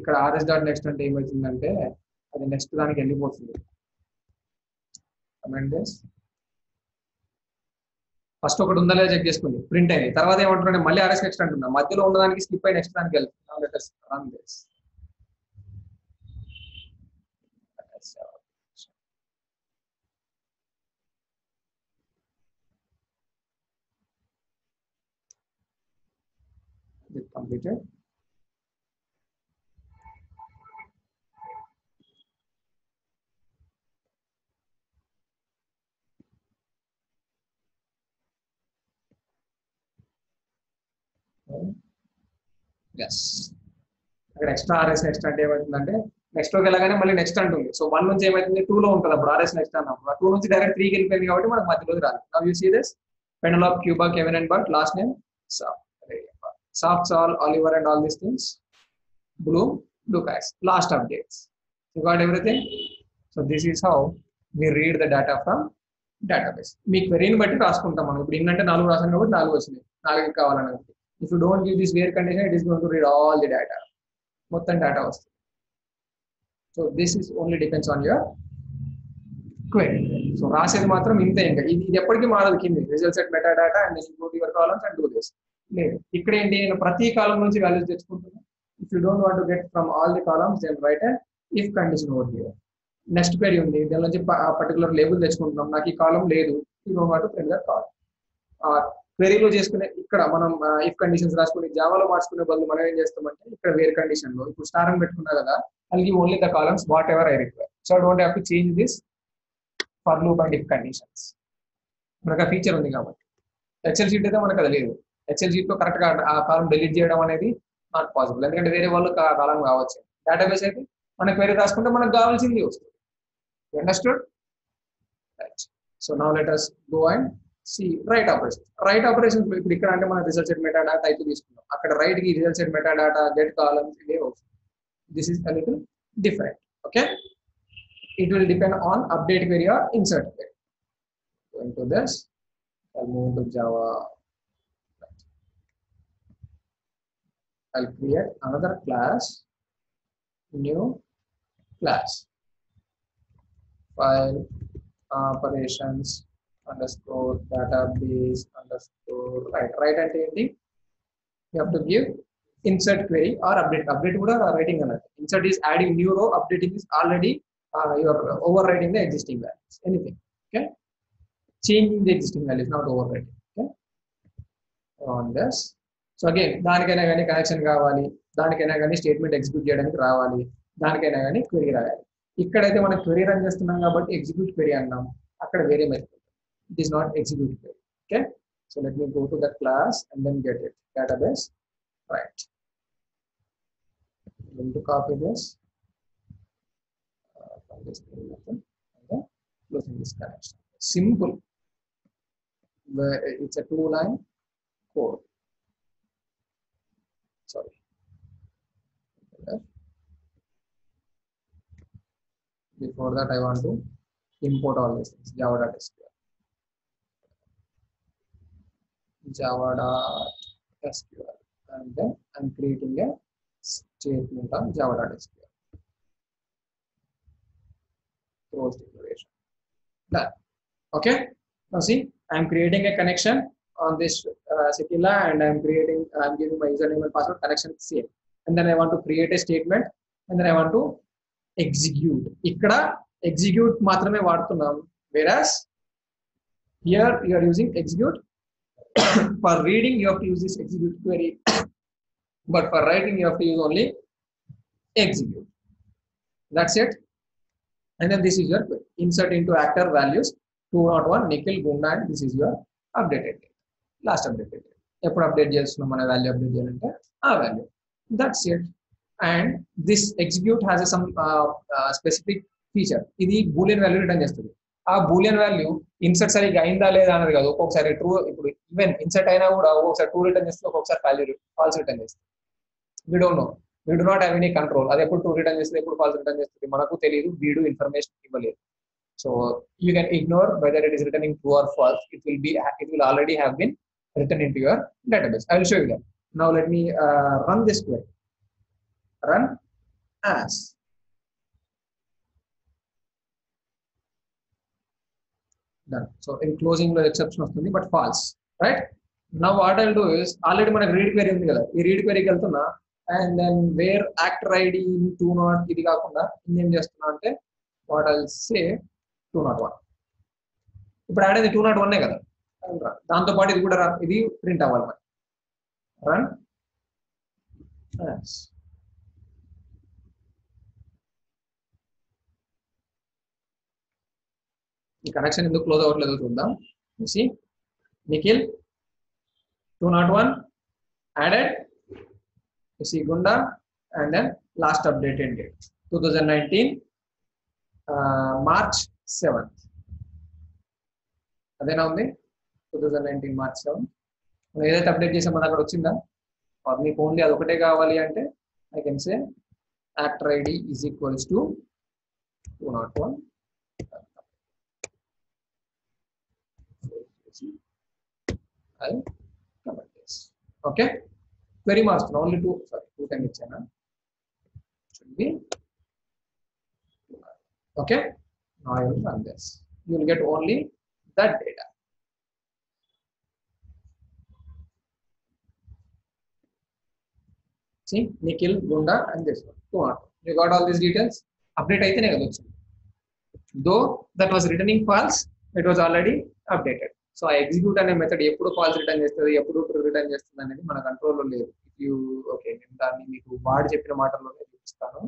ఇక్కడ ఆర్ఎస్ డాట్ నెక్స్ట్ అంటే ఏమవుతుందంటే అది నెక్స్ట్ దానికి వెళ్ళిపోతుంది ఫస్ట్ ఒకటి ఉందా లేదా చెక్ చేసుకుంది. ప్రింట్ అయింది తర్వాత ఏమంటున్నాడు మళ్ళీ ఆర్ఎస్ నెక్స్ట్ అంటున్నా. మధ్యలో ఉన్నదానికి స్కిప్ అయి నెక్స్ట్ దానికి వెళ్తుంది. Letters run this it completed. Yes అక్కడ ఎక్స్ట్రా ఆర్ఎస్ నెక్స్ట్ అంటే ఏమవుతుందంటే నెక్స్ట్లోకి వెళ్ళగానే మళ్ళీ నెక్స్ట్ అంటుంది. సో వన్ నుంచి ఏమైతుంది? టూ లో ఉంటుంది అప్పుడు ఆర్ఎస్ నెక్స్ట్ అన్నప్పుడు టూ నుంచి డైరెక్ట్ త్రీకి వెళ్ళిపోయింది కాబట్టి మనకు మధ్యలోకి రాదు. Now you see this of Cuba Kevin and but last name soft Saul Oliver and all these things bloom Lucas. Last updates. You got everything? So this is how we read the data from database. మీ క్వెరీని బట్టి రాసుకుంటాం మనం. ఇప్పుడు ఏంటంటే నాలుగు రాసాం కాబట్టి నాలుగు వచ్చినాయి. నాలుగు కావాలని if you don't give this where condition it is going to read all the data మొత్తం డేటా వస్తుంది. So this is only depends on your query so రాసేది మాత్రం ఇంతే ఇంకా. ఇది ఇది ఎప్పటికీ మారదు కింది. Result set meta data and include your columns and do this లేదు. ఇక్కడ ఏంటి నేను ప్రతి కాలం నుంచి values తెచ్చుకుంటున్నాను if you don't want get from all the columns then right if condition over here next పేరు ఉంది. దాని నుంచి పర్టికులర్ లేబుల్ తెచ్చుకుంటున్నాం. నాకు ఈ కాలం లేదు. I don't want print that column క్వెరీలో చేసుకునే ఇక్కడ మనం ఇఫ్ కండిషన్స్ రాసుకుని జావాలో మార్చుకునే బదులు మనం ఏం చేస్తామంటే ఇక్కడ వేరే కండిషన్లో ఇప్పుడు స్టార్ అని పెట్టుకున్నా కదా I only the columns whatever I require so don't have to change this for loop and if conditions మనకు ఆ ఫీచర్ ఉంది కాబట్టి. ఎక్సెల్ షీట్ అయితే మనకు అది లేదు. ఎక్సెల్ షీట్లో కరెక్ట్గా ఆ కాలం డిలీట్ చేయడం అనేది నాట్ పాసిబుల్ ఎందుకంటే వేరే వాళ్ళు కాలం కావచ్చు. డేటాబేస్ అయితే మనకు వేరే రాసుకుంటే మనకు కావాల్సింది వస్తుంది. Understood right so now let us go and see write operation write operation ఇప్పుడు ఇక్కడ అంటే మన రిజల్ట్ సెట్ మెటా డేటా అయితే తీసుకున్నాం అక్కడ రైట్కి result set meta data get columns ఇవే వస్తుంది this is a little different okay it will depend on update query insert insert query going to this. I'll move to java. I'll create another class, new class, file operations underscore database underscore right right and empty. you have to give insert query or update. Update would or writing another insert is adding new row. Updating is already uh, you are overriding the existing values. Anything. Okay? Changing the existing values not overriding. Okay? On this. So again దానికైనా కానీ connection కావాలి. దానికైనా కానీ statement execute చేయడానికి రావాలి. దానికైనా కానీ query రాయాలి. ఇక్కడైతే మనం క్వెరీ రన్ చేస్తున్నాం కాబట్టి ఎగ్జిక్యూట్ క్వెరీ అన్నాం. అక్కడ వేరే method it is not execute query okay so let me go to the class and then get it database right going to copy this. Uh, from this method and then closing this connection. Simple. Where it's a two line code. Sorry. Before that i want to import all these things. Java.sql java.sql and then i'm creating a statement on java.sql close declaration. Done. Okay? Now see i'm creating a connection on this uh, Sekila and I'm creating, I'm giving my username and password connection same. And then I want to create a statement and then I want to execute. ఇక్కడ execute మాత్రమే వాడుతున్నాం whereas here you are using execute *coughs* for reading you have to use this execute query *coughs* but for writing you have to use only execute. That's it. And then this is your query. Insert into actor values 201 Nikhil Gunda and this is your updated date. Last update అయితే ఎప్పుడు update చేస్తున్నాం మన value update చేయాలంటే ఆ value that's it and this execute has some specific feature ఇది boolean value return చేస్తుంది. ఆ Boolean value insert సరిగ్గా అయిందా లేదా అన్నది కాదు. ఒక్కొక్కసారి ట్రూ ఇప్పుడు ఈవెన్ ఇన్సర్ట్ అయినా కూడా ఒక్కొక్కసారి ట్రూ రిటర్న్ చేస్తుంది ఒక్కొక్కసారి వాల్యూ ఫాల్స్ రిటర్న్ చేస్తుంది. We don't know we do not have any control అది ఎప్పుడు ట్రూ రిటర్న్ చేస్తుంది ఎప్పుడు ఫాల్స్ రిటర్న్ చేస్తుంది మనకు తెలియదు వీడు ఇన్ఫర్మేషన్ ఇవ్వలేదు. So you can ignore whether it is returning true or false it will be it will already have been written into your database. I will show you that. Now let me uh, run this query. Run as. Done. So in closing the exception of but false, right? Now what I'll do is already my read query ఉంది కదా ఈ read query కి వెళ్తున్నా and then where actor ID two nought ఇది కాకుండా ఏం చేస్తున్నా అంటే what I'll say two nought one ఇప్పుడు ఆడేది టూ నాట్ వన్ కదా దాంతో పాటు ఇది కూడా ఇది ప్రింట్ అవ్వాలి మరి. రన్ ఈ కనెక్షన్ ఎందుకు క్లోజ్ అవ్వట్లేదో చూద్దాం. See Nikhil two nought one added see గుండా అండ్ దెన్ లాస్ట్ అప్డేట్ ఏంటి two thousand nineteen March seventh అదేనా ఉంది? Two thousand nineteen March seventh మనం ఏదైతే అప్డేట్ చేసామో అది అక్కడ వచ్చిందా? ఆర్ మీకు ఓన్లీ అది ఒకటే కావాలి అంటే I can say actor ID is equals to two nought one okay query మారుస్తున్నా only two sorry two time ఇచ్చానా should be okay? Now I will run this. You will get only that data see Nikhil Gunda and this one two you got all these details? Update అయితేనే కదా వచ్చింది. Though that was returning false it was already updated so ఆ execute అనే method ఎప్పుడు false return చేస్తుంది ఎప్పుడు return చేస్తుంది అనేది మన కంట్రోల్లో లేదు. ఇఫ్ యూ ఓకే నేను దాన్ని మీకు వాడు చెప్పిన మాటల్లోనే చూపిస్తాను.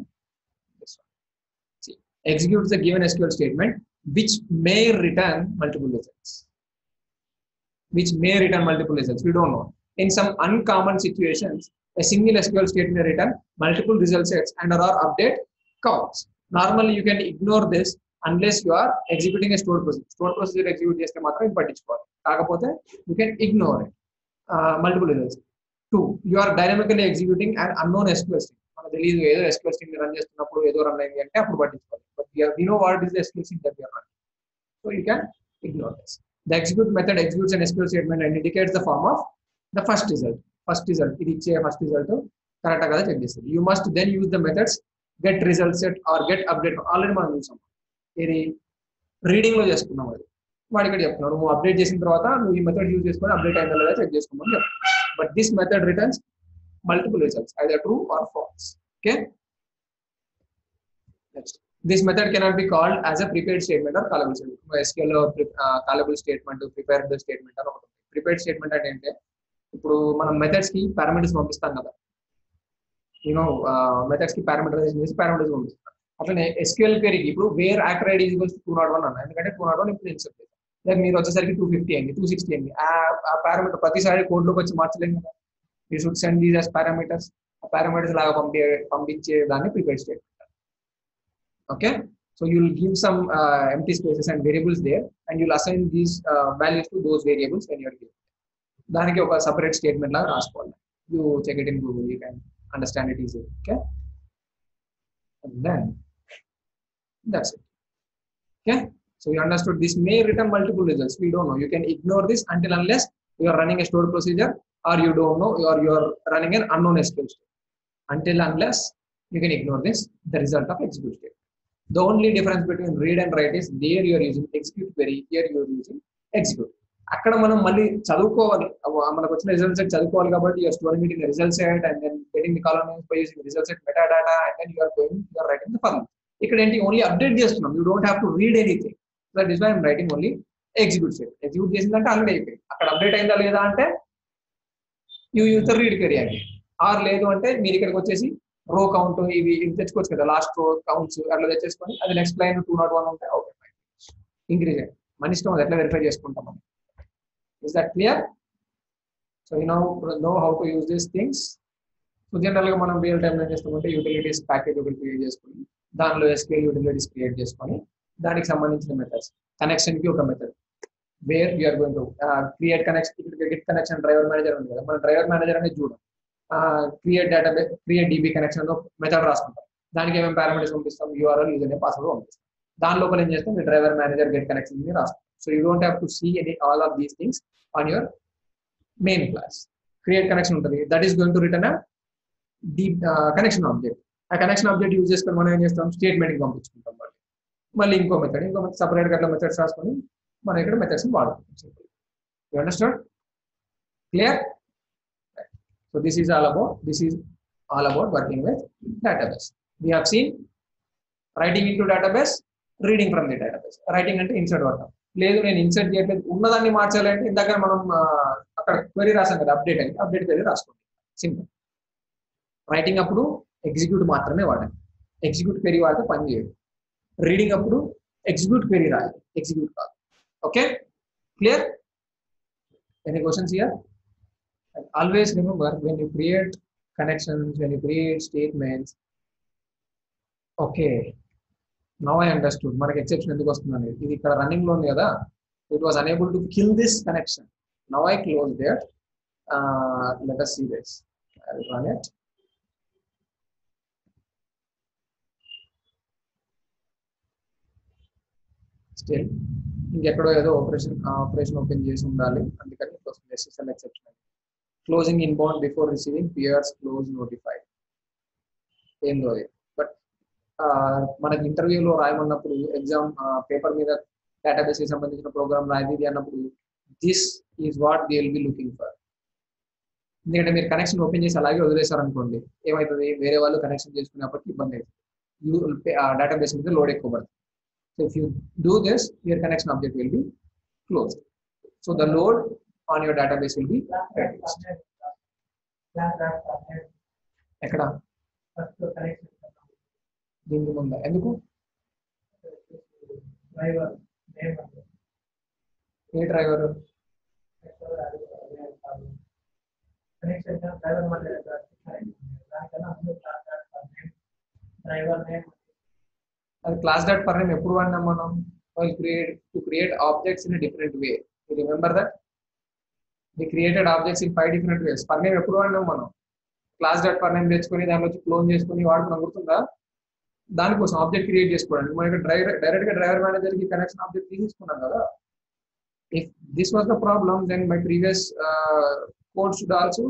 Execute the given SQL statement which may return multiple results which may return multiple results we don't know in some uncommon situations a single SQL statement may return multiple result sets and or update counts. Normally, you can ignore this unless you are executing a stored procedure. Stored procedure execute చేస్తే మాత్రం ఇది పట్టించుకోవాలి కాకపోతే you can ignore it. Uh, multiple results. Two, you are dynamically executing an unknown SQL string. మనకు తెలియదు ఏదో SQL string run చేస్తున్నప్పుడు ఏదో రన్ అయింది అంటే అప్పుడు పట్టించుకోవాలి but we know what is the SQL string that we are running. So you can ignore this. The execute method executes an SQL statement and indicates the form of the first result. First result. ఇది ఇచ్చే first result. Correct కదా check చేస్తుంది you must then use the methods get result set or get update already మనం చూసాం. ఇది రీడింగ్లో చేసుకున్నాం అది. వాడు ఇక్కడ చెప్తున్నాడు నువ్వు అప్డేట్ చేసిన తర్వాత నువ్వు ఈ మెథడ్ యూజ్ చేసుకొని అప్డేట్ అయిన లేదా చెక్ చేసుకోమని but this method returns multiple results either true or false okay next this method cannot be called as a prepared statement or callable statement SQL callable statement prepared statement అని ఒకటి prepared statement అంటే ఏంటంటే ఇప్పుడు మనం మెథడ్స్కి parameters పంపిస్తాం కదా. You know మెథడ్స్కి parameterization చేసి పారామీటర్స్ పంపిస్తాం. అట్లనే ఎస్క్యూఎల్ క్వరీకి ఇప్పుడు where actor is equals two nought one అన్న. ఎందుకంటే టూ నాట్ వన్ ఇప్పుడు నేను చేస్తాం లేదా మీరు వచ్చేసరికి టూ ఫిఫ్టీ అయింది టూ సిక్స్టీ అయింది. ఆ పారామీటర్ ప్రతిసారి కోడ్లోకి వచ్చి మార్చలేము కదా. You should send these as parameters ఆ పారామీటర్స్ లాగా పంపి పంపించే దాన్ని prepare statement okay so you will give some empty spaces and variables there and you'll assign these values to those variables when your give దానికి ఒక separate statement లాగా రాసుకోవాలి. You check it in Google you can understand it easy okay then that's it okay so you understood this may return multiple results we don't know you can ignore this until unless you are running a store procedure or you don't know you are you are running an unknown SQL state until unless you can ignore this the result of execute statement the only difference between read and write is there you are using execute query here you are using execute. అక్కడ మనం మళ్ళీ చదువుకోవాలి. మనకు వచ్చిన result set చదువుకోవాలి కాబట్టి you're storing it in result set and then getting the column by using result set meta data and then you're going you're writing the ఫలం ఇక్కడ ఏంటి? ఓన్లీ అప్డేట్ చేస్తున్నాం. You don't have to read anything that is why I'm writing only execute set execute చేసిందంటే ఆల్రెడీ అయిపోయింది. అక్కడ update అయిందా లేదా అంటే you use the read query అండి. ఆర్ లేదు అంటే మీరు ఇక్కడికి వచ్చేసి రో కౌంట్ ఇవి ఇవి తెచ్చుకోవచ్చు కదా. లాస్ట్ రో కౌంట్స్ అట్లా తెచ్చేసుకొని అది next line two nought one ఉంటే ఓకే ఇంక్రీజ్ మన ఇష్టం అది ఎట్లా వెరిఫై చేసుకుంటాం మనం? Is that clear so you no know how to use these things so జనరల్గా మనం రియల్ టైంలో ఏం చేస్తామంటే యూటిలిటీస్ ప్యాకేజ్ ఒకటి క్రియేట్ చేసుకొని దానిలో ఎస్కేల్ యూటిలిటీస్ క్రియేట్ చేసుకొని దానికి సంబంధించిన మెథడ్స్ కనెక్షన్కి ఒక method where you're going to create connection get connection driver manager ఉంది కదా మన డ్రైవర్ మేనేజర్ అనేది చూడం. Create database create DB connection method రాసుకుంటాం. దానికి ఏమేమి పారామీటర్స్ పంపిస్తాం? యూఆర్ఎల్ యూజర్ నేమ్ పాస్వర్డ్ పంపిస్తాం. దాని లోపల ఏం చేస్తాం? మీ డ్రైవర్ మేనేజర్ గెట్ కనెక్షన్ రాస్తాం రాస్తాం so you don't have to see any all of these things on your main class create connection ఉంటుంది that is going to return the connection object ఆ కనెక్షన్ ఆబ్జెక్ట్ యూజ్ చేసుకొని మనం ఏం చేస్తాం statement పంపించుకుంటాం మళ్ళీ మళ్ళీ ఇంకో మెథడ్ ఇంకో సపరేట్గా అట్లా మెథడ్స్ రాసుకొని మనం ఇక్కడ మెథడ్స్ వాడుకుంటాం simple you understand clear So this is all about this is all about working with database. We have seen writing into database, reading from the database. Writing అంటే ఇన్సర్ట్ వర్క్ లేదు నేను insert చేయట్లేదు. ఉన్నదాన్ని మార్చాలంటే ఇందాక మనం అక్కడ క్వరీ రాసాం కదా అప్డేట్ అని. అప్డేట్ క్వరీ రాసుకోండి. సింపుల్ రైటింగ్ అప్పుడు ఎగ్జిక్యూట్ మాత్రమే వాడండి. ఎగ్జిక్యూట్ క్వరీ వాడితే పని చేయదు రీడింగ్ అప్పుడు ఎగ్జిక్యూట్ క్వరీ రాయాలి. ఎగ్జిక్యూట్ కాదు. Okay clear any questions here And always remember when you create connections, when you create statements, okay now I understood మనకి ఎక్సెప్షన్ ఎందుకు వస్తుంది అనేది ఇది ఇక్కడ రన్నింగ్లో ఉంది కదా it was unable to kill this connection now I close that let us see this run it still ఇంకెక్కడో ఏదో ఆపరేషన్ ఆపరేషన్ ఓపెన్ చేసి ఉండాలి. అందుకని వస్తుంది SSL exception closing inbound before receiving peers close notified ఏందో అది మనకి ఇంటర్వ్యూలో రాయమన్నప్పుడు ఎగ్జామ్ పేపర్ మీద డేటాబేస్కి సంబంధించిన ప్రోగ్రామ్ రాయది అన్నప్పుడు this is what they will be looking for ఎందుకంటే మీరు కనెక్షన్ ఓపెన్ చేసి అలాగే వదిలేశారు అనుకోండి ఏమవుతుంది వేరే వాళ్ళు కనెక్షన్ చేసుకునేప్పటికి ఇబ్బంది అవుతుంది డేటాబేస్ మీద లోడ్ ఎక్కువ పడుతుంది so if you do this your connection object will be close so the load on your database will be ఎక్కడ దీనికి ముందా ఎందుకు ఏ డ్రైవర్? అది క్లాస్ డాట్ పర్ నేమ్ ఎప్పుడు వాడినాం మనం? వాళ్ళు create to create objects in different way you remember that the created objects in five different ways for name ఎప్పుడు వాడినాం మనం? క్లాస్ డాట్ పర్ నేమ్ తెచ్చుకొని దాని వచ్చి క్లోన్ చేసుకొని వాడుకున్నాం. గుర్తుందా? దానికోసం ఆబ్జెక్ట్ క్రియేట్ చేసుకోవడానికి. మనం ఇక్కడ డ్రైవర్ డైరెక్ట్గా డ్రైవర్ మేనేజర్కి కనెక్షన్ ఆబ్జెక్ట్ తీసుకున్నాం కదా if this was the problem then my previous code should also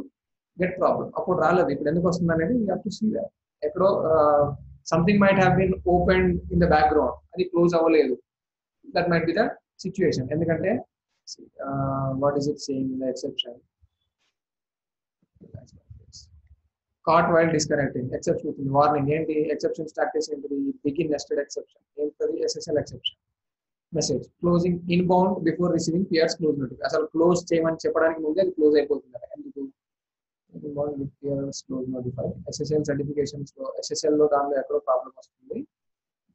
get problem అప్పుడు రాలేదు. ఇప్పుడు ఎందుకు వస్తుంది అనేది యూ టు సీ దాట్ ఎక్కడో something might have been open in the background అది క్లోజ్ అవ్వలేదు. That might be the situation ఎందుకంటే what is it same in the exception caught while disconnecting exception అవుతుంది వార్నింగ్ ఏంటి? ఎక్సెప్షన్ స్టార్ట్ చేసి ఏంటిది? Begin nested exception ఏంటది? SSL exception message closing inbound before receiving peers close notification అసలు close చేయమని చెప్పడానికి ముందే అది క్లోజ్ అయిపోతుంది ఎందుకు? Involve with peers close notify SSL సర్టిఫికేషన్స్లో ఎస్ఎస్ఎల్లో దానిలో ఎక్కడో ప్రాబ్లం వస్తుంది.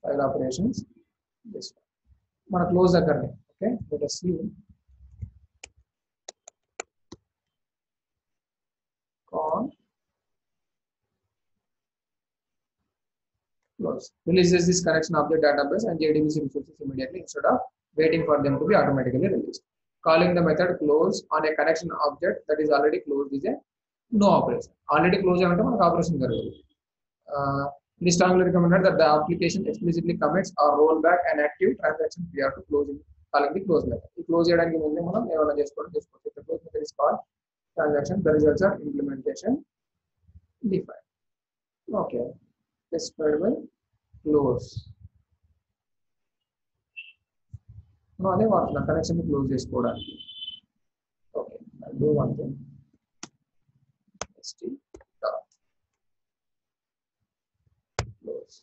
ఫైల్ ఆపరేషన్స్ మన క్లోజ్ అక్కడనే okay let us close releases this connection of the database and JDBC resources immediately instead of waiting for them to be automatically released. Calling the method close on a connection object that is already closed is a no operation. Already close అంటే మనకు operation జరగదు It is strongly recommended that the application explicitly commits or roll back an active transaction prior to closing calling the close method. ఈ close చేయడానికి ముందే మనం ఏమైనా చేసుకోవడం చేసుకోవచ్చు. The close method is called transaction. The results are implementation defined. Okay. Specified by close. మనం అదే వాడుతున్నాం. కనెక్షన్ క్లోజ్ చేసుకోవడానికి. Okay do one thing close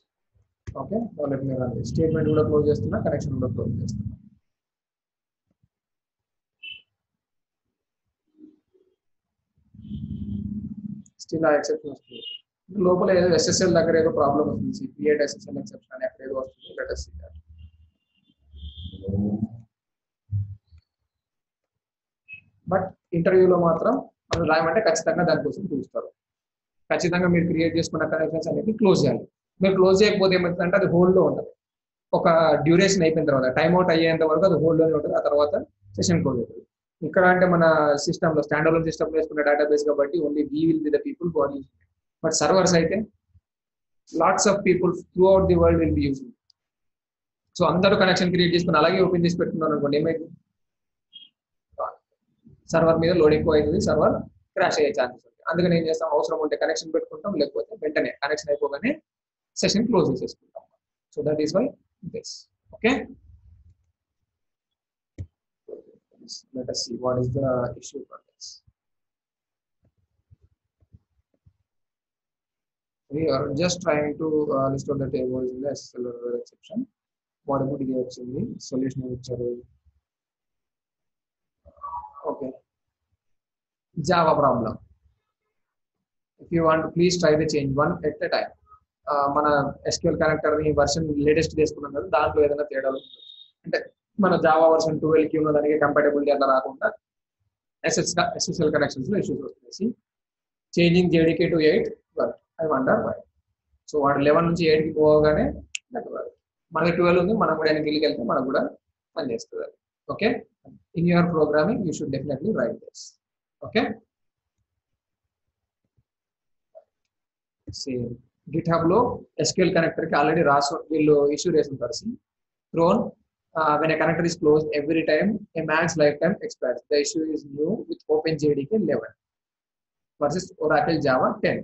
okay let me run statement కూడా క్లోజ్ చేస్తున్నా కనెక్షన్ కూడా క్లోజ్ చేస్తున్నా. స్టిల్ ఆ exception వస్తుంది లోపల ఏదో ఎస్ఎస్ఎల్ దగ్గర ఏదో ప్రాబ్లం వస్తుంది. క్రియేట్ ఎస్ఎస్ఎల్ ఎక్సెప్షన్ అని అక్కడ ఏదో వస్తుంది. లెట్ us see బట్ ఇంటర్వ్యూలో మాత్రం మనం రాయమంటే ఖచ్చితంగా దానికోసం చూస్తారు ఖచ్చితంగా మీరు క్రియేట్ చేసుకున్న కనెక్షన్స్ అనేది క్లోజ్ చేయాలి. మీరు క్లోజ్ చేయకపోతే ఏమవుతుందంటే అది హోల్డ్లో ఉంటుంది. ఒక డ్యూరేషన్ అయిపోయిన తర్వాత టైమ్అవుట్ అవుట్ అయ్యేంత వరకు అది హోల్డ్లోనే ఉంటుంది. ఆ తర్వాత సెషన్ క్లోజ్ అవుతుంది. ఇక్కడ అంటే మన సిస్టంలో స్టాండ్ అలోన్ సిస్టమ్ వేసుకున్న డేటాబేస్ కాబట్టి only we will be the people who are using but servers అయితే lots of people throughout the world will be using so అందరూ కనెక్షన్ క్రియేట్ చేసుకుని అలాగే ఓపెన్ చేసి పెట్టుకున్నారు అనుకోండి ఏమైంది? సర్వర్ మీద లోడ్ ఎక్కువ అవుతుంది సర్వర్ క్రాష్ అయ్యే ఛాన్సెస్ ఉంది అందుకని ఏం చేస్తాం? అవసరం ఉంటే కనెక్షన్ పెట్టుకుంటాం లేకపోతే వెంటనే కనెక్షన్ అయిపోగానే session close చేసేసుకుంటాం. So that is why this okay let us see what is the issue for this we are just trying to uh, list out the tables in the SSL exception what about the actually solution which are okay? Java problem. If you want, please try the change one at a time. Uh, మన SQL కనెక్టర్ని version latest చేసుకున్నాం కదా దాంట్లో ఏదైనా తేడాలు అంటే మన Java version ట్వెల్వ్కి ఉన్న దానికి కంపాటబిలిటీ అట్లా రాకుండా ఎస్ఎస్ ఎస్ఎస్ఎల్ కనెక్షన్స్లో ఇష్యూస్ వస్తున్నాయి. Changing JDK to eight work I wonder why so వాడు లెవెన్ నుంచి ఎయిట్కి పోగానే మనకి ట్వెల్వ్ ఉంది మనం కూడా వెనక్కి వెళ్తే మనకు కూడా పనిచేస్తుంది okay? In your programming you should definitely write this okay? Same Git హబ్లో ఎస్క్యూఎల్ కనెక్టర్కి ఆల్రెడీ రాసు వీళ్ళు ఇష్యూ చేస్తుంటారు thrown when a connector is close every time a max life time expires the issue is new with open JDK eleven versus Oracle Java ten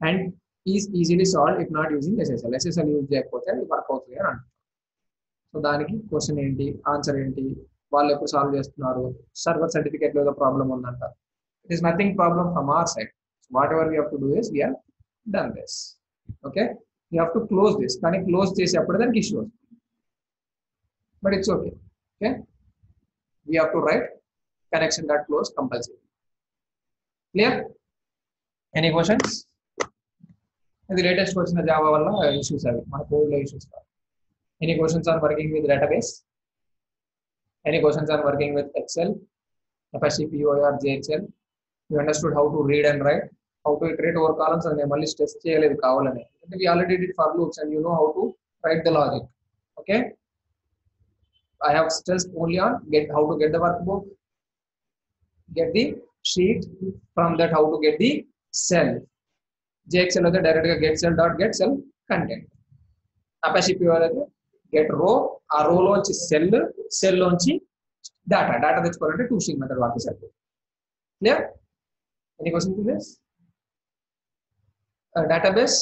and is easily solve if not using SSL SSL use చేయకపోతే అది work అవుతుంది అని అంటారు. So దానికి question ఏంటి? Answer ఏంటి? వాళ్ళు ఎప్పుడు సాల్వ్ చేస్తున్నారు? సర్వర్ సర్టిఫికేట్లో ఏదో ప్రాబ్లం ఉందంట. It is nothing problem from our side whatever we have to do is we are done this okay you have to close this కానీ క్లోజ్ చేసేప్పుడు దానికి ఇష్యూ వస్తుంది. But it's okay okay we have to write connection dot close compulsory clear any questions ఇది latest వచ్చిన Java వల్ల issues అవి. మన కోడ్లో ఇష్యూస్ కాదు. Any questions on working with database any questions on working with excel FSC POR JHL you understood how to read and write how to iterate over columns అని నేను మళ్ళీ stress చేయలేదు కావాలని. అంటే we already did for loops and you know how to write the logic okay I have stressed only on get how to get the workbook, get the sheet, from that how to get the cell. JXL అయితే డైరెక్ట్గా get cell dot get cell content Apache pure అయితే get row ఆ row లోంచి cell cell లోంచి data data తెచ్చుకోవాలంటే to sheet method వాడితే సరిపోతుంది. Clear any question please database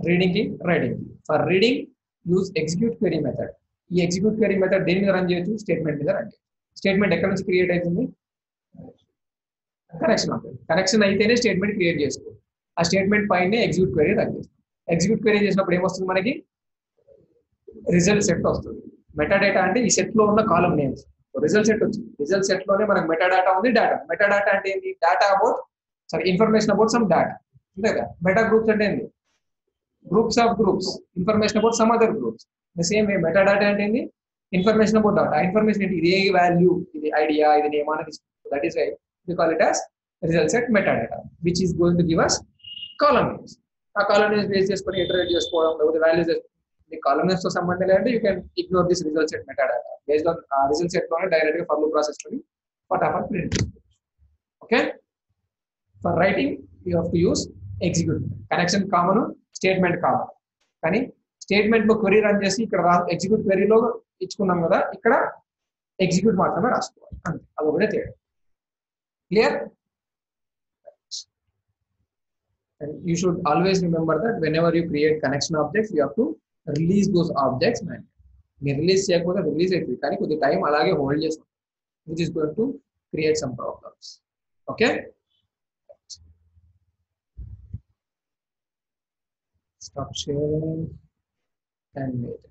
రీడింగ్కి riding for reading use execute query method ఈ ఎగ్జిక్యూట్ క్వెరీ మెథడ్ దేని మీద రన్ చేయొచ్చు? స్టేట్మెంట్ మీద రన్ చేయొచ్చు. స్టేట్మెంట్ ఎక్కడ నుంచి క్రియేట్ అవుతుంది? కనెక్షన్ అవుతుంది. కనెక్షన్ అయితేనే స్టేట్మెంట్ క్రియేట్ చేసుకోవచ్చు. ఆ స్టేట్మెంట్ పైన ఎగ్జిక్యూట్ క్వెరీ రన్ చేస్తాం ఎగ్జిక్యూట్ క్వెరీ చేసినప్పుడు ఏమొస్తుంది మనకి? రిజల్ట్ సెట్ వస్తుంది. మెటా డేటా అంటే ఈ సెట్లో ఉన్న కాలం నేమ్స్ రిజల్ట్ సెట్ వచ్చింది రిజల్ట్ సెట్లోనే మనకి మెటా డేటా ఉంది డేటా మెటాడాటా అంటే ఏంటి? Data about sorry information about some data అంతే కదా? మెటా గ్రూప్స్ అంటే ఏంటి? Groups of groups information about some other groups same way metadata అంటే ఏంటి? ఇన్ఫర్మేషన్ అబౌట్ డేటా ఇన్ఫర్మేషన్ ఏంటి ఇది ఏ వాల్యూ ఇది ఐడియా ఇది నేమ్ అనేది. That is why we call it as result set meta data which is going to give us columns ఆ columns base చేసుకొని ఇంటరేట్ చేసుకోవడం లేకపోతే వాల్యూస్ మీ కాలమ్స్తో సంబంధం లేదంటే you can ignore this result set meta based on ఆ result సెట్లోనే డైరెక్ట్గా ఫర్లో ప్రాసెస్లోని ఫటాఫట్ print okay for writing you have to use execute connection common statement common కానీ స్టేట్మెంట్లో క్వరీ రన్ చేసి ఇక్కడ రా ఎగ్జిక్యూట్ క్వెరీలో ఇచ్చుకున్నాం కదా ఇక్కడ ఎగ్జిక్యూట్ మాత్రమే రాసుకోవాలి. అంతే. అది ఒకటే తేడా clear and you should always remember that whenever you create connection objects you have to release those objects manually మీరు రిలీజ్ చేయకపోతే రిలీజ్ అవుతుంది కానీ కొద్ది టైం అలాగే హోల్డ్ చేస్తుంది which is going to create some problems okay stop sharing and wait